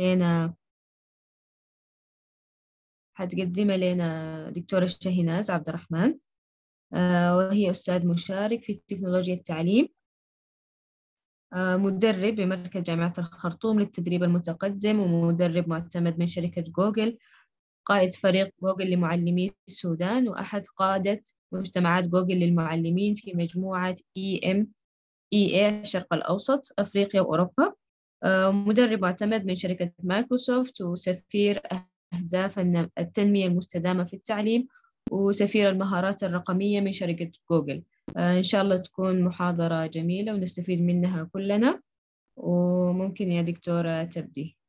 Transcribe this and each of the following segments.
لنا حتقدمها لنا دكتورة شاهيناز عبد الرحمن. آه، وهي أستاذ مشارك في تكنولوجيا التعليم. آه، مدرب بمركز جامعة الخرطوم للتدريب المتقدم ومدرب معتمد من شركة جوجل. قائد فريق جوجل لمعلمي السودان وأحد قادة مجتمعات جوجل للمعلمين في مجموعة EM EA الشرق الأوسط أفريقيا وأوروبا. مدرب معتمد من شركة مايكروسوفت وسفير أهداف التنمية المستدامة في التعليم وسفير المهارات الرقمية من شركة جوجل. آه، إن شاء الله تكون محاضرة جميلة ونستفيد منها كلنا. وممكن يا دكتورة تبدي.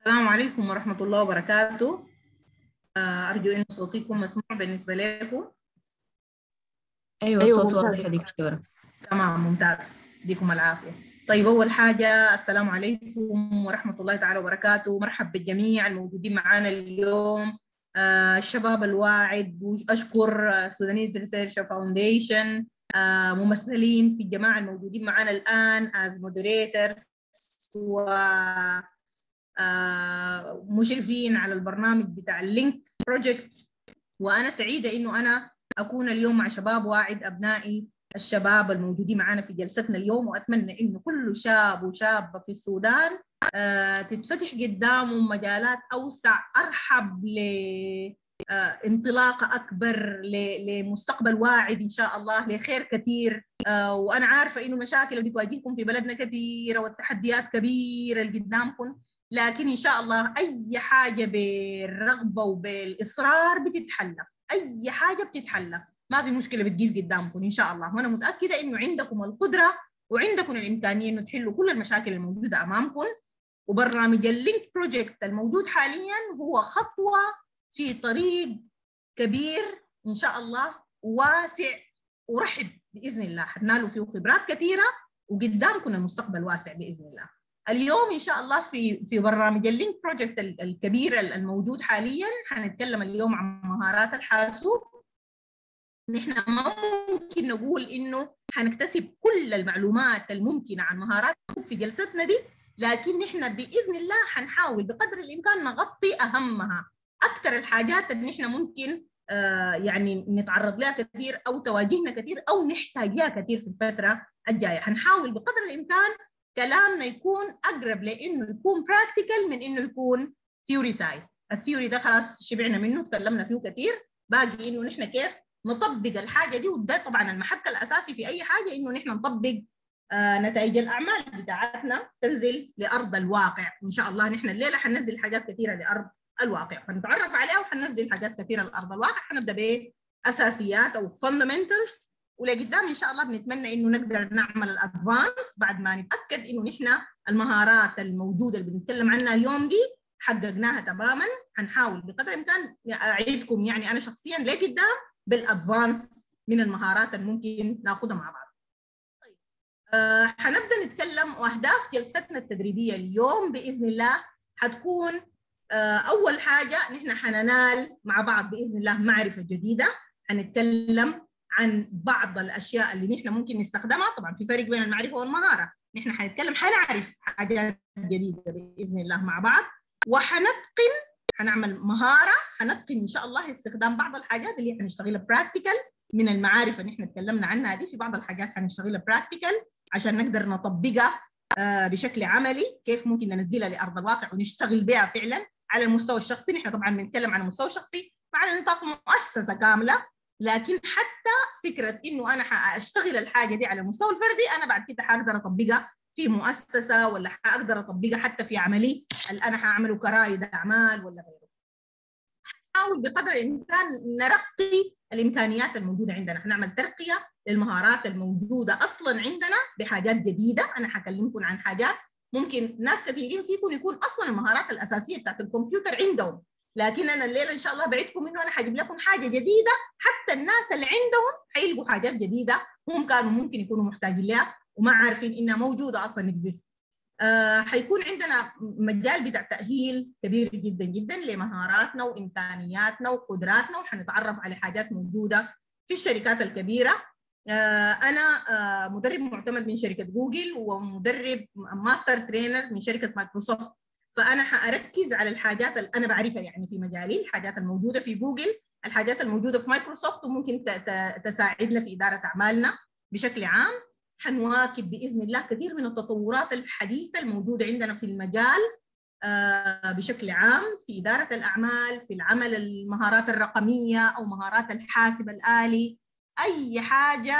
السلام عليكم ورحمة الله وبركاته. آه، أرجو أن صوتي يكون مسموع بالنسبة لكم. أيوة الصوت واضح يا دكتورة. تمام ممتاز. يديكم العافية. طيب أول حاجة السلام عليكم ورحمة الله تعالى وبركاته. مرحب بالجميع الموجودين معنا اليوم. آه، الشباب الواعد وأشكر Sudanese Research Foundation ممثلين في الجماعة الموجودين معنا الآن as moderators و مشرفين على البرنامج بتاع ال Link Project وأنا سعيدة إنه أنا أكون اليوم مع شباب واعد أبنائي الشباب الموجودين معنا في جلستنا اليوم وأتمنى إنه كل شاب وشابة في السودان آه، تتفتح قدامهم مجالات أوسع أرحب ل آه، انطلاقة أكبر لمستقبل واعد إن شاء الله لخير كثير. وأنا عارفة إنه المشاكل اللي بتواجهكم في بلدنا كثيرة والتحديات كبيرة اللي قدامكم. لكن إن شاء الله أي حاجة بالرغبة وبالإصرار بتتحلى أي حاجة بتتحلى ما في مشكلة بتجيب قدامكم إن شاء الله. وأنا متأكدة إنه عندكم القدرة وعندكم الإمكانية إنه تحلوا كل المشاكل الموجودة أمامكم. وبرنامج ال Link Project الموجود حاليا هو خطوة في طريق كبير إن شاء الله واسع ورحب بإذن الله. حتنالوا فيه خبرات كثيرة وقدامكم المستقبل واسع بإذن الله. اليوم إن شاء الله في في برنامج ال Link Project الكبير الموجود حاليا. حنتكلم اليوم عن مهارات الحاسوب. نحن ما ممكن نقول إنه حنكتسب كل المعلومات الممكنة عن مهارات في جلستنا دي لكن نحن بإذن الله حنحاول بقدر الإمكان نغطي أهمها. أكثر الحاجات اللي نحن ممكن آه يعني نتعرض لها كثير أو تواجهنا كثير أو نحتاج لها كثير في الفترة الجاية. حنحاول بقدر الإمكان كلامنا يكون أقرب لإنه يكون practical من إنه يكون theory side ال theory ده خلاص شبعنا منه تكلمنا فيه كثير باقي إنه نحن كيف نطبق الحاجة دي وده طبعا المحك الأساسي في أي حاجة إنه نحن نطبق آه نتائج الأعمال بتاعتنا تنزل لأرض الواقع. إن شاء الله نحن الليلة حننزل حاجات كثيره لأرض الواقع. فنتعرف عليها وحننزل حاجات كثيره لأرض الواقع. حنبدأ باساسيات أو fundamentals ولقدام إن شاء الله بنتمنى إنه نقدر نعمل ال advance بعد ما نتأكد إنه نحن المهارات الموجودة اللي بنتكلم عنها اليوم دي حققناها تماما. حنحاول بقدر الإمكان. أعيدكم يعني أنا شخصيا لقدام بال advance من المهارات اللي ممكن نأخذها مع بعض. طيب آه حنبدأ نتكلم وأهداف جلستنا التدريبية اليوم. بإذن الله حتكون آه أول حاجة نحن حننال مع بعض بإذن الله معرفة جديدة. حنتكلم عن بعض الأشياء اللي نحن ممكن نستخدمها. طبعا في فرق بين المعرفة والمهارة. نحن حنتكلم حنعرف حاجات جديدة بإذن الله مع بعض وحنتقن حنعمل مهارة حنتقن إن شاء الله استخدام بعض الحاجات اللي حنشتغلها practical من المعارف اللي إحنا تكلمنا عنها دي. في بعض الحاجات حنشتغلها practical عشان نقدر نطبقها بشكل عملي كيف ممكن ننزلها لأرض الواقع ونشتغل بها فعلا على المستوى الشخصي. نحن طبعا بنتكلم عن المستوى الشخصي على نطاق مؤسسة كاملة لكن حتى فكرة إنه أنا حأشتغل الحاجة دي على المستوى الفردي أنا بعد كده حقدر أطبقها في مؤسسة ولا حأقدر أطبقها حتى في عملي اللي أنا حأعمله كرائد أعمال ولا غيره. نحاول بقدر الإمكان نرقي الإمكانيات الموجودة عندنا، حنعمل ترقية للمهارات الموجودة أصلا عندنا بحاجات جديدة، أنا حكلمكم عن حاجات ممكن ناس كثيرين فيكم يكون أصلا المهارات الأساسية بتاعت الكمبيوتر عندهم. لكن أنا الليلة إن شاء الله بعدكم إنه أنا حجيب لكم حاجة جديدة. حتى الناس اللي عندهم حيلقوا حاجات جديدة هم كانوا ممكن يكونوا محتاجين لها وما عارفين إنها موجودة أصلا اكزيست آه حيكون عندنا مجال بتاع تأهيل كبير جدا جدا لمهاراتنا وإمكانياتنا وقدراتنا وحنتعرف على حاجات موجودة في الشركات الكبيرة. آه أنا آه مدرب معتمد من شركة جوجل ومدرب master trainer من شركة مايكروسوفت فأنا حأركز على الحاجات اللي أنا بعرفها يعني في مجالي الحاجات الموجودة في جوجل الحاجات الموجودة في مايكروسوفت وممكن تساعدنا في إدارة أعمالنا بشكل عام. حنواكب بإذن الله كثير من التطورات الحديثة الموجودة عندنا في المجال بشكل عام في إدارة الأعمال في العمل المهارات الرقمية أو مهارات الحاسب الآلي. أي حاجة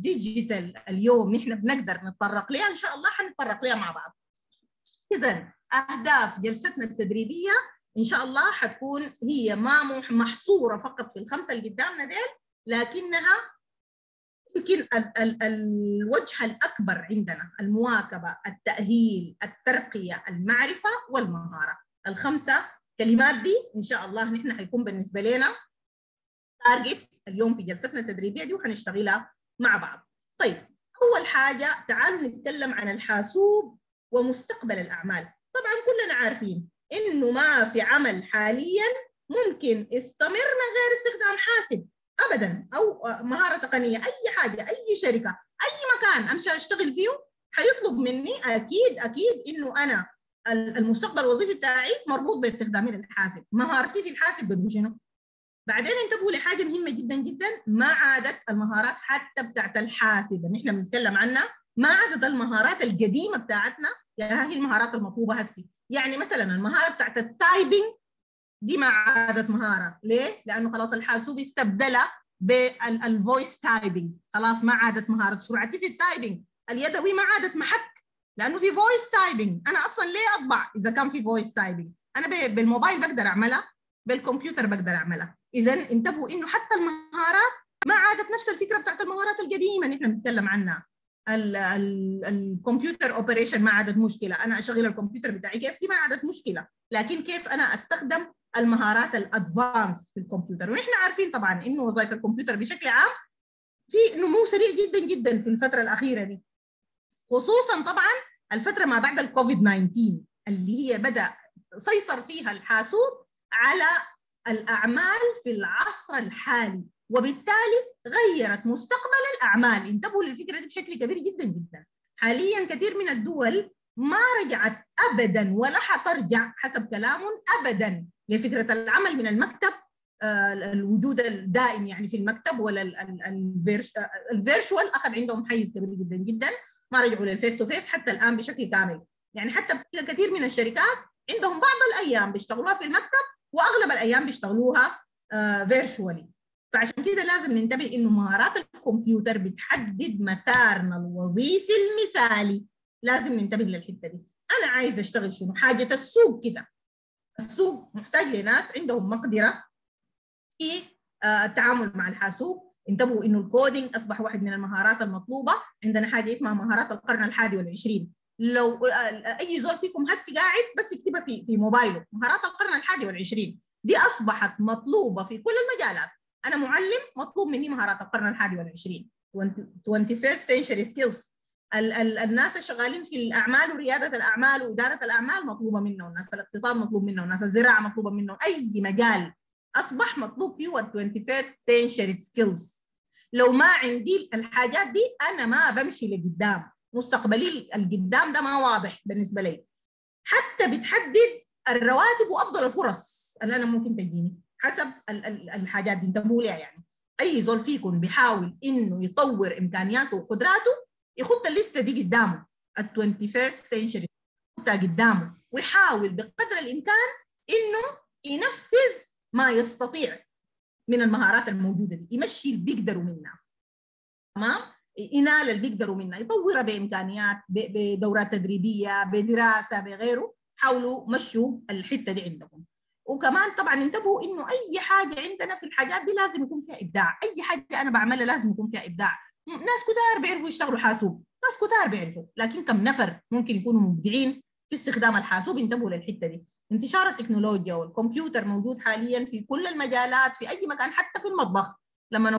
digital اليوم نحن بنقدر نتطرق لها إن شاء الله حنتطرق لها مع بعض. اذا أهداف جلستنا التدريبية إن شاء الله حتكون هي ما محصورة فقط في الخمسة اللي قدامنا ديل لكنها يمكن ال ال الوجه الأكبر عندنا المواكبة التأهيل الترقية المعرفة والمهارة. الخمسة كلمات دي إن شاء الله نحن حيكون بالنسبة لنا تارجت اليوم في جلستنا التدريبية دي وحنشتغلها مع بعض. طيب أول حاجة تعالوا نتكلم عن الحاسوب ومستقبل الأعمال. طبعا كلنا عارفين إنه ما في عمل حاليا ممكن يستمر من غير استخدام حاسب ابدا أو مهارة تقنية أي حاجة أي شركة أي مكان أمشي أشتغل فيه حيطلب مني أكيد أكيد إنه أنا المستقبل الوظيفي بتاعي مربوط باستخدامي للحاسب. مهارتي في الحاسب بدو شنو؟ بعدين انتبهوا لحاجة مهمة جدا جدا ما عادت المهارات حتى بتاعت الحاسب. اللي بنتكلم عنها ما عادت المهارات القديمة بتاعتنا يا هي المهارات المطلوبة هسي. يعني مثلا المهارة بتاعت ال typing دي ما عادت مهارة. ليه؟ لأنه خلاص الحاسوب استبدلها بال voice typing خلاص ما عادت مهارة. سرعتي في ال typing اليدوي ما عادت محك. لأنه في voice typing أنا أصلا ليه أطبع إذا كان في voice typing أنا بالموبايل بقدر أعملها بالكمبيوتر بقدر أعملها. اذا انتبهوا إنه حتى المهارات ما عادت نفس الفكرة بتاعت المهارات القديمة اللي إحنا بنتكلم عنها. الكمبيوتر operation ما عادت مشكلة. أنا أشغل الكمبيوتر بتاعي كيف؟ دي ما عادت مشكلة. لكن كيف أنا أستخدم المهارات ال advance في الكمبيوتر؟ ونحن عارفين طبعا إنه وظائف الكمبيوتر بشكل عام في نمو سريع جدا جدا في الفترة الأخيرة دي. خصوصا طبعا الفترة ما بعد الكوفيد 19 اللي هي بدأ سيطر فيها الحاسوب على الأعمال في العصر الحالي. وبالتالي غيرت مستقبل الأعمال. انتبهوا للفكرة دي بشكل كبير جدا جدا. حاليا كثير من الدول ما رجعت ابدا ولا حترجع حسب كلامهم ابدا لفكرة العمل من المكتب الوجود الدائم يعني في المكتب ولا الفيرشوال. أخذ عندهم حيز كبير جدا جدا. ما رجعوا لل face to face حتى الآن بشكل كامل. يعني حتى كثير من الشركات عندهم بعض الأيام بيشتغلوها في المكتب وأغلب الأيام بيشتغلوها virtually فعشان كده لازم ننتبه إنه مهارات الكمبيوتر بتحدد مسارنا الوظيفي المثالي. لازم ننتبه للحتة دي. أنا عايز أشتغل شنو؟ حاجة السوق كده. السوق محتاج لناس عندهم مقدرة في التعامل مع الحاسوب. انتبهوا إنه ال coding أصبح واحد من المهارات المطلوبة. عندنا حاجة اسمها مهارات القرن الحادي والعشرين. لو أي زول فيكم هسي قاعد بس يكتبها في في موبايله. مهارات القرن الحادي والعشرين. دي أصبحت مطلوبة في كل المجالات. أنا معلم مطلوب مني مهارات القرن الحادي والعشرين. 21st century skills. ال ال الناس الشغالين في الأعمال وريادة الأعمال وإدارة الأعمال مطلوبة منه والناس الاقتصاد مطلوب منه والناس الزراعة مطلوبة منه أي مجال أصبح مطلوب فيه ال 21st century skills. لو ما عندي الحاجات دي أنا ما بمشي لقدام. مستقبلي القدام ده ما واضح بالنسبة لي. حتى بتحدد الرواتب وأفضل الفرص. اللي أنا ممكن تجيني. حسب ال ال الحاجات دي. انتبهوا ليها يعني؟ أي زول فيكم بيحاول إنه يطور إمكانياته وقدراته يخط الليستة دي قدامه ال 21st century يحطها قدامه ويحاول بقدر الإمكان إنه ينفذ ما يستطيع من المهارات الموجودة دي. يمشي اللي بيقدروا منها تمام؟ ينال اللي بيقدروا منها يطورها بإمكانيات بدورات تدريبية بدراسة بغيره. حاولوا مشوا الحتة دي عندكم. وكمان طبعا انتبهوا إنه أي حاجة عندنا في الحاجات دي لازم يكون فيها إبداع. أي حاجة أنا بعملها لازم يكون فيها إبداع. ناس كتار بيعرفوا يشتغلوا حاسوب. ناس كتار بيعرفوا. لكن كم نفر ممكن يكونوا مبدعين في استخدام الحاسوب انتبهوا للحتة دي. انتشار التكنولوجيا والكمبيوتر موجود حاليا في كل المجالات في أي مكان حتى في المطبخ. لما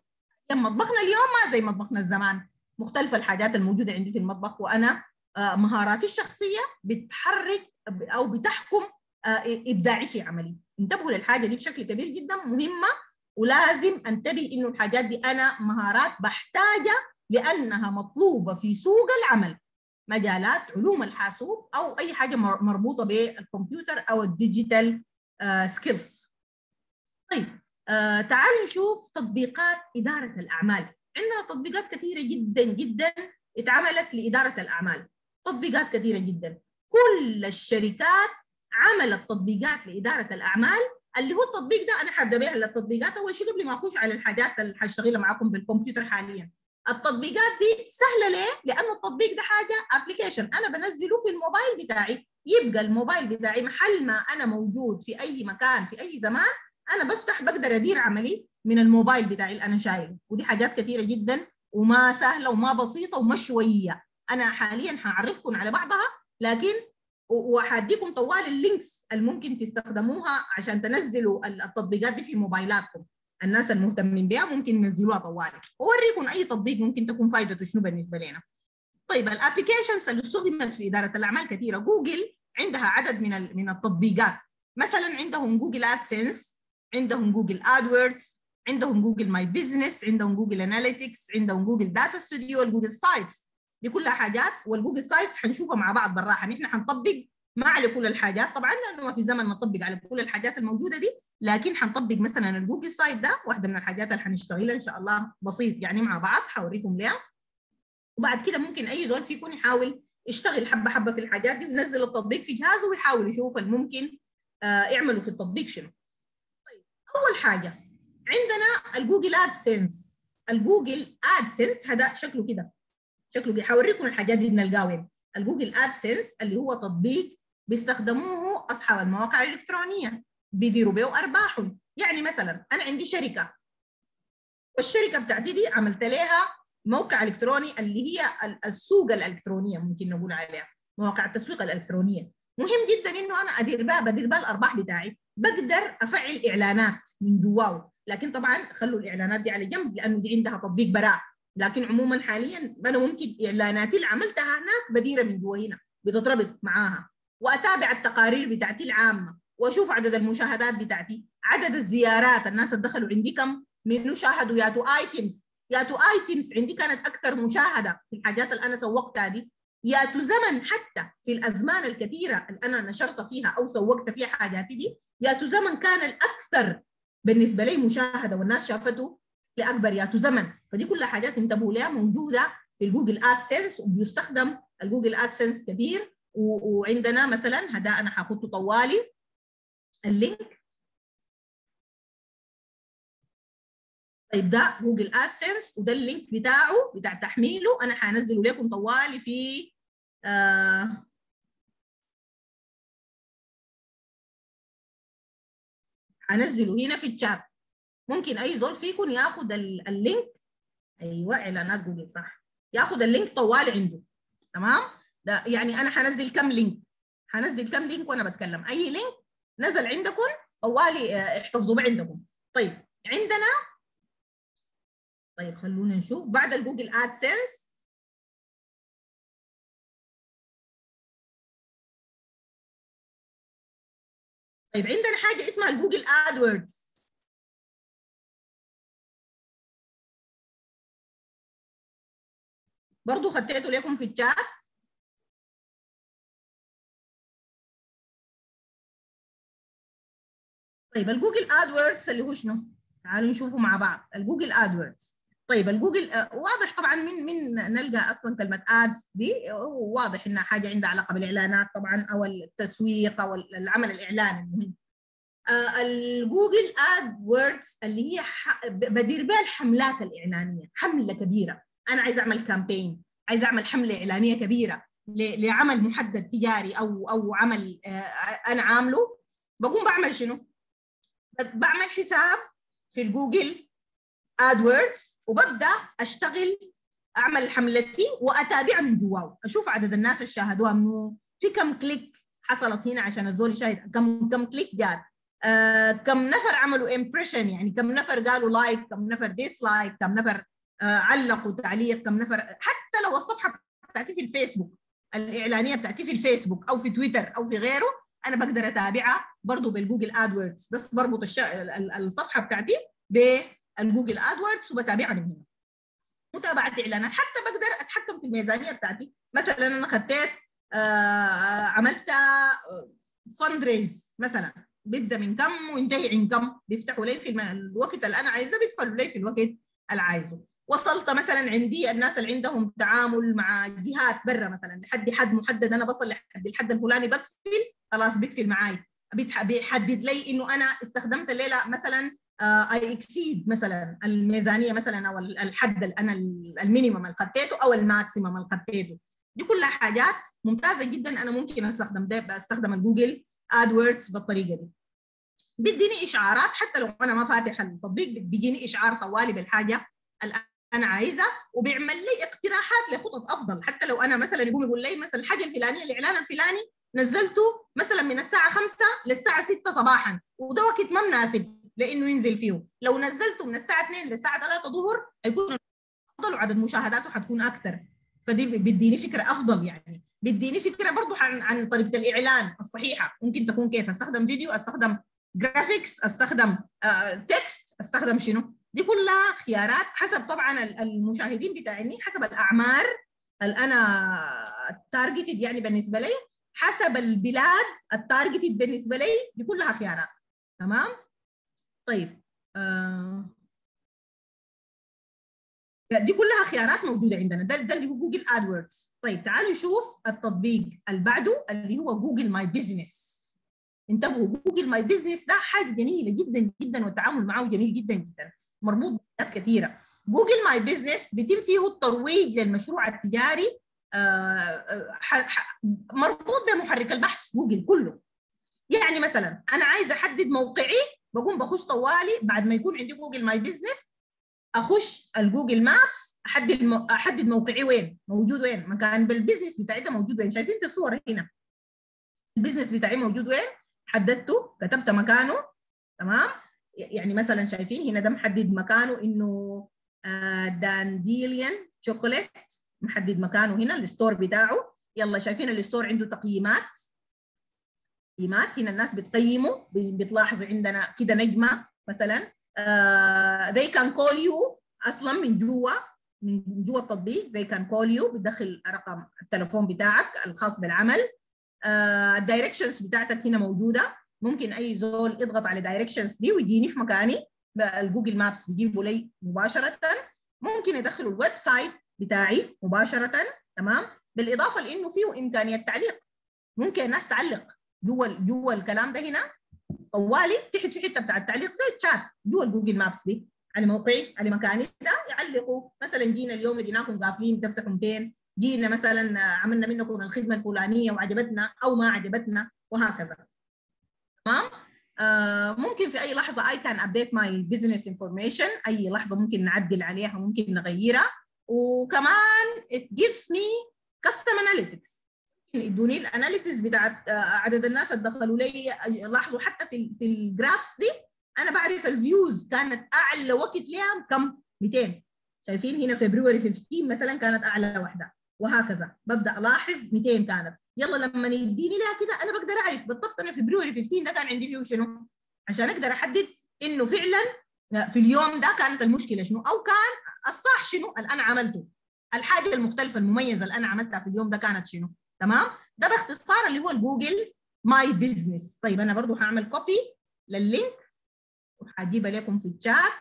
مطبخنا اليوم ما زي مطبخنا الزمان. مختلفه الحاجات الموجودة عندي في المطبخ وأنا مهاراتي الشخصية بتحرك أو بتحكم إبداعي في عملي. انتبهوا للحاجة دي بشكل كبير جدا مهمة ولازم أنتبه إنه الحاجات دي أنا مهارات بحتاجها لأنها مطلوبة في سوق العمل. مجالات علوم الحاسوب أو أي حاجة مربوطة بالكمبيوتر أو ال digital skills طيب آه تعالوا نشوف تطبيقات إدارة الأعمال. عندنا تطبيقات كثيرة جدا جدا اتعملت لإدارة الأعمال. تطبيقات كثيرة جدا. كل الشركات عملت تطبيقات لإدارة الأعمال اللي هو التطبيق ده أنا به التطبيقات. أول شيء قبل ما أخش على الحاجات اللي حاشتغلها معاكم بالكمبيوتر حاليا. التطبيقات دي سهلة ليه؟ لأنه التطبيق ده حاجة application أنا بنزله في الموبايل بتاعي. يبقى الموبايل بتاعي محل ما أنا موجود في أي مكان في أي زمان أنا بفتح بقدر أدير عملي من الموبايل بتاعي اللي أنا شايله. ودي حاجات كثيرة جدا وما سهلة وما بسيطة وما شوية. أنا حاليا هعرفكم على بعضها لكن وحاديكم طوال ال links اللي ممكن تستخدموها عشان تنزلوا التطبيقات دي في موبايلاتكم. الناس المهتمين بها ممكن ينزلوها طوالي. واوريكم أي تطبيق ممكن تكون فائدته شنو بالنسبة لنا. طيب ال applications اللي استخدمت في إدارة الأعمال كثيره جوجل عندها عدد من من التطبيقات. مثلا عندهم جوجل AdSense عندهم جوجل AdWords عندهم جوجل My Business عندهم جوجل Analytics عندهم جوجل Data Studio جوجل Sites دي كلها حاجات والجوجل Sites حنشوفها مع بعض بالراحة. نحن حنطبق ما على كل الحاجات. طبعا لأنه ما في زمن نطبق على كل الحاجات الموجودة دي لكن حنطبق مثلا الجوجل Site ده واحدة من الحاجات اللي حنشتغلها إن شاء الله بسيط يعني مع بعض حوريكم ليها. وبعد كده ممكن أي زول فيكم يحاول يشتغل حبة حبة في الحاجات دي وينزل التطبيق في جهازه ويحاول يشوف الممكن آه يعملوا في التطبيق شنو. طيب أول حاجة عندنا الجوجل AdSense الجوجل AdSense هذا شكله كده. شكله حوريكم الحاجات دي بنلقاها الجوجل ادسنس اللي هو تطبيق بيستخدموه أصحاب المواقع الإلكترونية. بيديروا به أرباحهم. يعني مثلا أنا عندي شركة. والشركة بتاعتي دي عملت لها موقع إلكتروني اللي هي السوق الإلكترونية ممكن نقول عليها. مواقع التسويق الإلكترونية. مهم جدا إنه أنا أدير بها بدير بها الأرباح بتاعي. بقدر أفعل إعلانات من جواه. لكن طبعا خلوا الإعلانات دي على جنب لأنه دي عندها تطبيق براء. لكن عموما حاليا أنا ممكن اعلاناتي اللي عملتها هناك بديره من جوا هنا بتتربط معاها. وأتابع التقارير بتاعتي العامة وأشوف عدد المشاهدات بتاعتي عدد الزيارات. الناس اللي دخلوا عندي كم؟ من شاهدوا؟ يا تو items يا تو عندي كانت أكثر مشاهدة في الحاجات اللي أنا سوقتها دي. يا تو زمن حتى في الأزمان الكثيرة اللي أنا نشرت فيها أو سوقت فيها حاجاتي دي يا تو زمن كان الأكثر بالنسبة لي مشاهدة. والناس شافته لأكبر يا تو زمن. فدي كلها حاجات انتبهوا لها موجودة في ال Google AdSense وبيستخدم ال Google AdSense كثير وعندنا مثلا هذا أنا حاخده طوالي. ال link. طيب ده Google AdSense وده ال link بتاعه بتاع تحميله. أنا حنزله لكم طوالي في آه حنزله هنا في الشات. ممكن أي زول فيكم ياخذ ال link. أيوه إعلانات جوجل صح. ياخذ ال link طوالي عنده. تمام؟ ده يعني أنا حنزل كم link. حنزل كم link وأنا بتكلم. أي link نزل عندكم طوالي احتفظوا به عندكم طيب عندنا طيب خلونا نشوف. بعد ال Google AdSense. طيب عندنا حاجة اسمها ال Google AdWords برضو خطيته لكم في الشات طيب ال Google AdWords اللي هو شنو؟ تعالوا نشوفه مع بعض. ال Google AdWords طيب الجوجل واضح طبعا من من نلقى أصلا كلمة ads دي. واضح إنها حاجة عندها علاقة بالإعلانات طبعا أو التسويق أو العمل الإعلاني المهم. آه ال Google AdWords اللي هي بدير بها الحملات الإعلانية حملة كبيرة. أنا عايز أعمل campaign عايز أعمل حملة إعلانية كبيرة لعمل محدد تجاري أو أو عمل آه أنا عامله بقوم بعمل شنو؟ بعمل حساب في ال Google AdWords وببدأ أشتغل أعمل حملتي وأتابع من جواه أشوف عدد الناس اللي شاهدوها منو؟ في كم click حصلت هنا عشان الزول يشاهد؟ كم كم click جات؟ آه كم نفر عملوا impression يعني كم نفر قالوا like كم نفر dislike كم نفر علقوا تعليق كم نفر حتى لو الصفحة بتاعتي في الفيسبوك الإعلانية بتاعتي في الفيسبوك أو في تويتر أو في غيره أنا بقدر أتابعها برضه بال Google AdWords بس بربط الش... الصفحة بتاعتي بال Google AdWords وبتابعها من هنا. متابعة إعلانات. حتى بقدر أتحكم في الميزانية بتاعتي. مثلا أنا خديت آه عملت fundraise مثلا. بيبدأ من كم وينتهي عند كم. بيفتحوا لي في الوقت اللي أنا عايزه بيدخلوا لي في الوقت اللي عايزه. وصلت مثلا عندي الناس اللي عندهم تعامل مع جهات برا مثلا لحد حد محدد أنا بصل لحد الحد الفلاني بقفل خلاص بيقفل معاي. بيحدد لي إنه أنا استخدمت الليلة مثلا I exceed مثلا الميزانية مثلا أو الحد اللي أنا ال minimum اللي خديته أو ال maximum اللي خديته. دي كلها حاجات ممتازة جدا أنا ممكن أستخدم ده أستخدم ال Google AdWords بالطريقة دي. بيديني إشعارات حتى لو أنا ما فاتح التطبيق بيجيني إشعار طوالي بالحاجة. أنا عايزة وبيعمل لي اقتراحات لخطط أفضل. حتى لو أنا مثلا يقوم يقول لي مثلا الحاجة الفلانية الإعلان الفلاني نزلته مثلا من الساعة 5 للساعة 6 صباحا وده وقت ما مناسب لإنه ينزل فيه. لو نزلته من الساعة 2 للساعة 3 ظهر هيكون أفضل وعدد مشاهداته حتكون أكثر. فدي بيديني فكرة أفضل يعني. بيديني فكرة برضه عن عن طريقة الإعلان الصحيحة. ممكن تكون كيف؟ أستخدم فيديو؟ أستخدم graphics أستخدم آه text أستخدم شنو؟ دي كلها خيارات حسب طبعا المشاهدين بتاعيني حسب الأعمار اللي أنا ال targeted يعني بالنسبة لي حسب البلاد ال targeted بالنسبة لي دي كلها خيارات. تمام؟ طيب آه دي كلها خيارات موجودة عندنا. ده, ده اللي هو Google AdWords طيب تعالوا نشوف التطبيق اللي بعده اللي هو Google My Business انتبهوا Google My Business ده حاجة جميلة جدا جدا والتعامل معه جميل جدا جدا. مربوط بحاجات كثيره Google My Business بيتم فيه الترويج للمشروع التجاري مربوط بمحرك البحث جوجل كله. يعني مثلا أنا عايزه أحدد موقعي بقوم بخش طوالي بعد ما يكون عندي Google My Business أخش ال Google Maps أحدد. أحدد موقعي وين موجود وين. مكان بال business بتاعي ده موجود وين. شايفين في الصور هنا. ال business بتاعي موجود وين؟ حددته كتبت مكانه تمام؟ يعني مثلا شايفين هنا ده محدد مكانه إنه Dandelion Chocolate محدد مكانه هنا ال store بتاعه. يلا شايفين ال store عنده تقييمات. تقييمات هنا الناس بتقيموا بتلاحظ عندنا كده نجمة مثلا. uh, they can call you أصلا من جوا من جوا التطبيق. they can call you بتدخل رقم التليفون بتاعك الخاص بالعمل. ال directions uh, بتاعتك هنا موجودة. ممكن أي زول يضغط على directions دي ويجيني في مكاني ال Google Maps بيجيبوا لي مباشرة. ممكن يدخلوا ال website بتاعي مباشرة تمام؟ بالإضافة لإنه فيه إمكانية تعليق. ممكن الناس تعلق جوا جوا الكلام ده هنا. طوالي تحت في حتة بتاع التعليق زي الشات جوا الجوجل مابس دي. على موقعي على مكاني ده يعلقوا. مثلا جينا اليوم لقيناكم قافلين تفتحوا 200 جينا مثلا عملنا منكم الخدمة الفلانية وعجبتنا أو ما عجبتنا وهكذا. تمام؟ آه ممكن في أي لحظة I can update my business information. أي لحظة ممكن نعدل عليها ممكن نغيرها. وكمان it gives me custom analytics. يدوني ال analysis بتاعت عدد الناس اللي دخلوا لي لاحظوا حتى في في ال graphs دي أنا بعرف ال views كانت أعلى وقت ليها كم؟ 200 شايفين هنا فبراير 15 مثلا كانت أعلى واحدة وهكذا. ببدأ ألاحظ 200 كانت. يلا لما يديني لها كده أنا بقدر أعرف. بالضبط أنا فبراير 15 ده كان عندي فيه شنو؟ عشان أقدر أحدد إنه فعلا في اليوم ده كانت المشكلة شنو؟ أو كان الصح شنو؟ اللي أنا عملته. الحاجة المختلفة المميزة اللي أنا عملتها في اليوم ده كانت شنو؟ تمام؟ ده باختصار اللي هو ال Google My Business طيب أنا برضو هعمل copy لل link وهجيبها لكم في الشات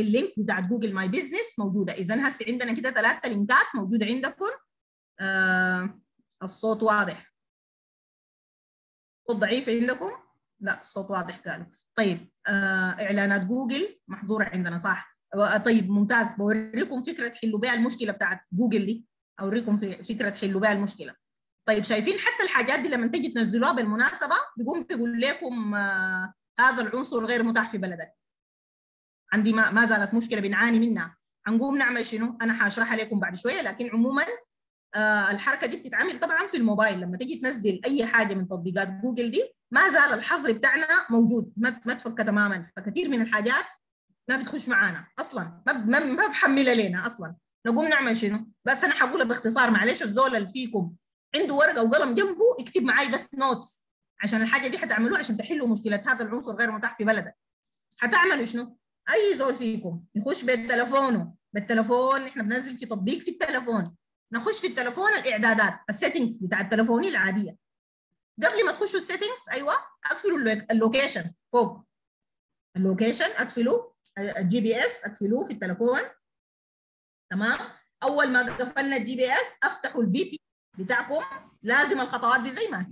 ال link بتاع Google My Business موجودة. اذا هسه عندنا كده ثلاثة لينكات موجودة عندكم. آه الصوت واضح. الصوت ضعيف عندكم؟ لا الصوت واضح قالوا. طيب آه إعلانات جوجل محظورة عندنا صح؟ طيب ممتاز. بوريكم فكرة حلوا بها المشكلة بتاعت جوجل دي. أوريكم فكرة حلوا بها المشكلة. طيب شايفين حتى الحاجات دي لما تيجي تنزلوها بالمناسبة بيقوم بيقول لكم آه هذا العنصر غير متاح في بلدك. عندي ما, ما زالت مشكلة بنعاني منها. هنقوم نعمل شنو؟ أنا حاشرحها لكم بعد شوية لكن عموما آه الحركة دي بتتعمل طبعا في الموبايل. لما تيجي تنزل أي حاجة من تطبيقات جوجل دي ما زال الحظر بتاعنا موجود. ما تفك تماما. فكثير من الحاجات ما بتخش معانا أصلا. ما ما, بحملها لنا أصلا. نقوم نعمل شنو؟ بس أنا حقولها باختصار معلش الزول اللي فيكم عنده ورقة وقلم جنبه يكتب معي بس notes عشان الحاجة دي حتعملوها عشان تحلوا مشكلة هذا العنصر غير متاح في بلدك. حتعملوا شنو؟ أي زول فيكم يخش بتلفونه بالتلفون إحنا بننزل في تطبيق في التلفون. نخش في التلفون الإعدادات ال settings بتاع التلفوني العادية. قبل ما تخشوا ال settings أيوه أقفلوا ال location فوق. ال location اقفلوا ال GPS أقفلوه في التلفون. تمام؟ أول ما قفلنا ال GPS أفتحوا ال VP بتاعكم. لازم الخطوات دي زي ما هي.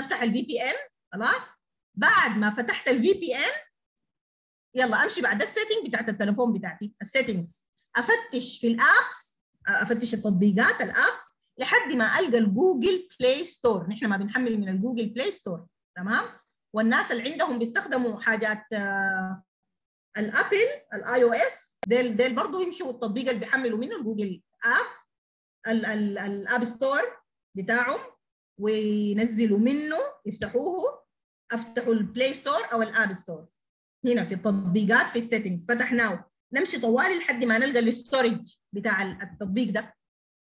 نفتح ال VPN خلاص؟ بعد ما فتحت ال VPN يلا أمشي بعد ال setting بتاعت التليفون بتاعتي ال settings أفتش في ال apps أفتش التطبيقات ال apps لحد ما ألقى ال Google Play Store نحن ما بنحمل من ال Google Play Store تمام؟ والناس اللي عندهم بيستخدموا حاجات ال Apple ال iOS ديل ديل برضه يمشوا التطبيق اللي بيحملوا منه ال Google App ال App Store بتاعهم وينزلوا منه يفتحوه أفتحوا ال Play Store أو ال App Store هنا في التطبيقات في ال settings فتحناه نمشي طوالي لحد ما نلقى ال storage بتاع التطبيق ده.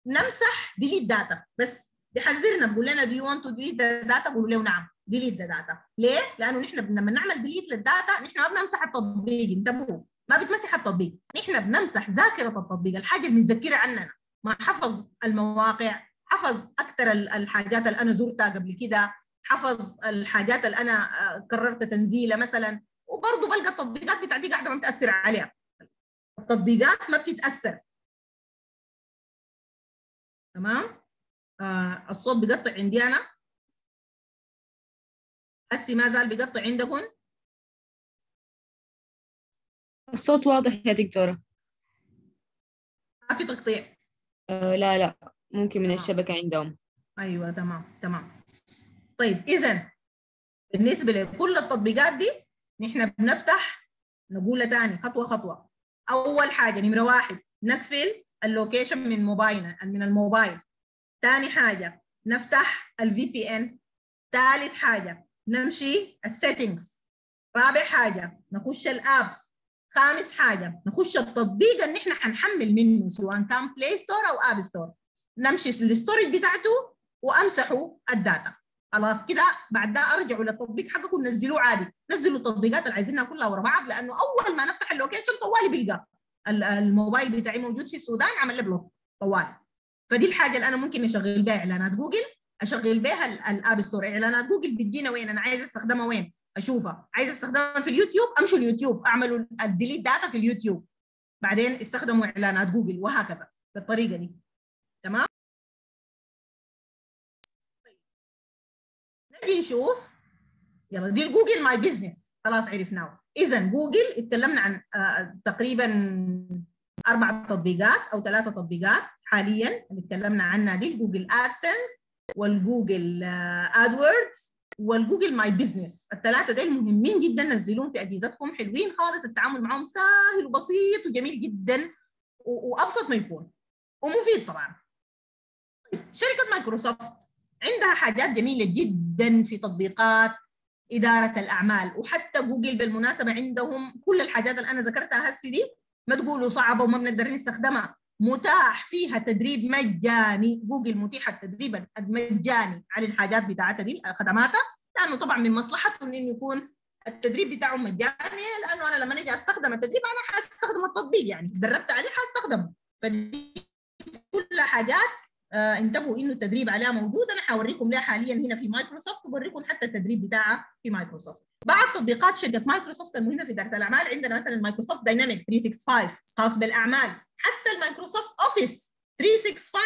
نمسح delete data بس بيحذرنا بيقول لنا do you want to delete data قولوا له نعم. delete data ليه؟ لأنه نحن لما نعمل delete لل data نحن ما بنمسح التطبيق. انتبهوا. ما بتمسح التطبيق. نحن بنمسح ذاكرة التطبيق. الحاجة اللي متذكره عننا. ما حفظ المواقع حفظ أكثر الحاجات اللي أنا زرتها قبل كده حفظ الحاجات اللي أنا قررت تنزيلها مثلا. وبرضه بلقى التطبيقات بتاعتي قاعدة ما متاثر عليها. التطبيقات ما بتتأثر. تمام؟ آه الصوت بيقطع عندي أنا. هسي ما زال بيقطع عندكم. الصوت واضح يا دكتورة. ما في تقطيع. آه لا لا. ممكن من الشبكة عندهم. أيوه تمام تمام. طيب اذا بالنسبة لكل التطبيقات دي نحن بنفتح نقولها تاني خطوة خطوة. أول حاجة نمرة واحد نقفل اللوكيشن من موبايلنا من الموبايل. ثاني حاجة نفتح ال VPN ثالث حاجة نمشي ال settings رابع حاجة نخش ال apps خامس حاجة نخش التطبيق اللي إحنا حنحمل منه سواء كان Play Store أو App Store نمشي لل storage بتاعته وامسحوا ال data. خلاص كده بعد ده أرجعوا للتطبيق حقكم نزلوه عادي. نزلوا التطبيقات اللي عايزينها كلها ورا بعض لأنه أول ما نفتح ال location طوالي بيلقى. الموبايل بتاعي موجود في السودان عمل لي block طوالي. فدي الحاجة اللي أنا ممكن أشغل بها إعلانات جوجل أشغل بها ال App Store إعلانات جوجل بتجينا وين؟ أنا عايز أستخدمها وين؟ أشوفها. عايز أستخدمها في اليوتيوب؟ امشوا اليوتيوب. اعملوا ال delete data في اليوتيوب. بعدين استخدموا إعلانات جوجل وهكذا بالطريقة دي. تمام؟ نجي نشوف. يلا دي Google My Business خلاص عرفناه. إذا جوجل اتكلمنا عن آه تقريبا أربع تطبيقات أو ثلاثة تطبيقات حاليا. اللي اتكلمنا عنها دي Google AdSense وال Google AdWords وال Google My Business الثلاثة دول مهمين جدا نزلوهم في أجهزتكم. حلوين خالص التعامل معهم سهل وبسيط وجميل جدا وأبسط ما يكون. ومفيد طبعا. شركة مايكروسوفت. عندها حاجات جميلة جدا في تطبيقات إدارة الأعمال وحتى جوجل بالمناسبة عندهم كل الحاجات اللي أنا ذكرتها هسه دي ما تقولوا صعبة وما بنقدر نستخدمها. متاح فيها تدريب مجاني جوجل متيحة التدريب المجاني على الحاجات بتاعتها دي خدماتها لأنه طبعا من مصلحتهم إنه يكون التدريب بتاعهم مجاني لأنه أنا لما أجي أستخدم التدريب أنا حأستخدم التطبيق يعني تدربت عليه حأستخدمه. فدي كلها حاجات انتبهوا إنه التدريب عليها موجود. أنا حوريكم لها حاليا هنا في مايكروسوفت وبوريكم حتى التدريب بتاعها في مايكروسوفت. بعض تطبيقات شركه مايكروسوفت المهمة في إدارة الأعمال عندنا مثلا Microsoft Dynamics 365 خاص بالأعمال. حتى ال Microsoft Office 365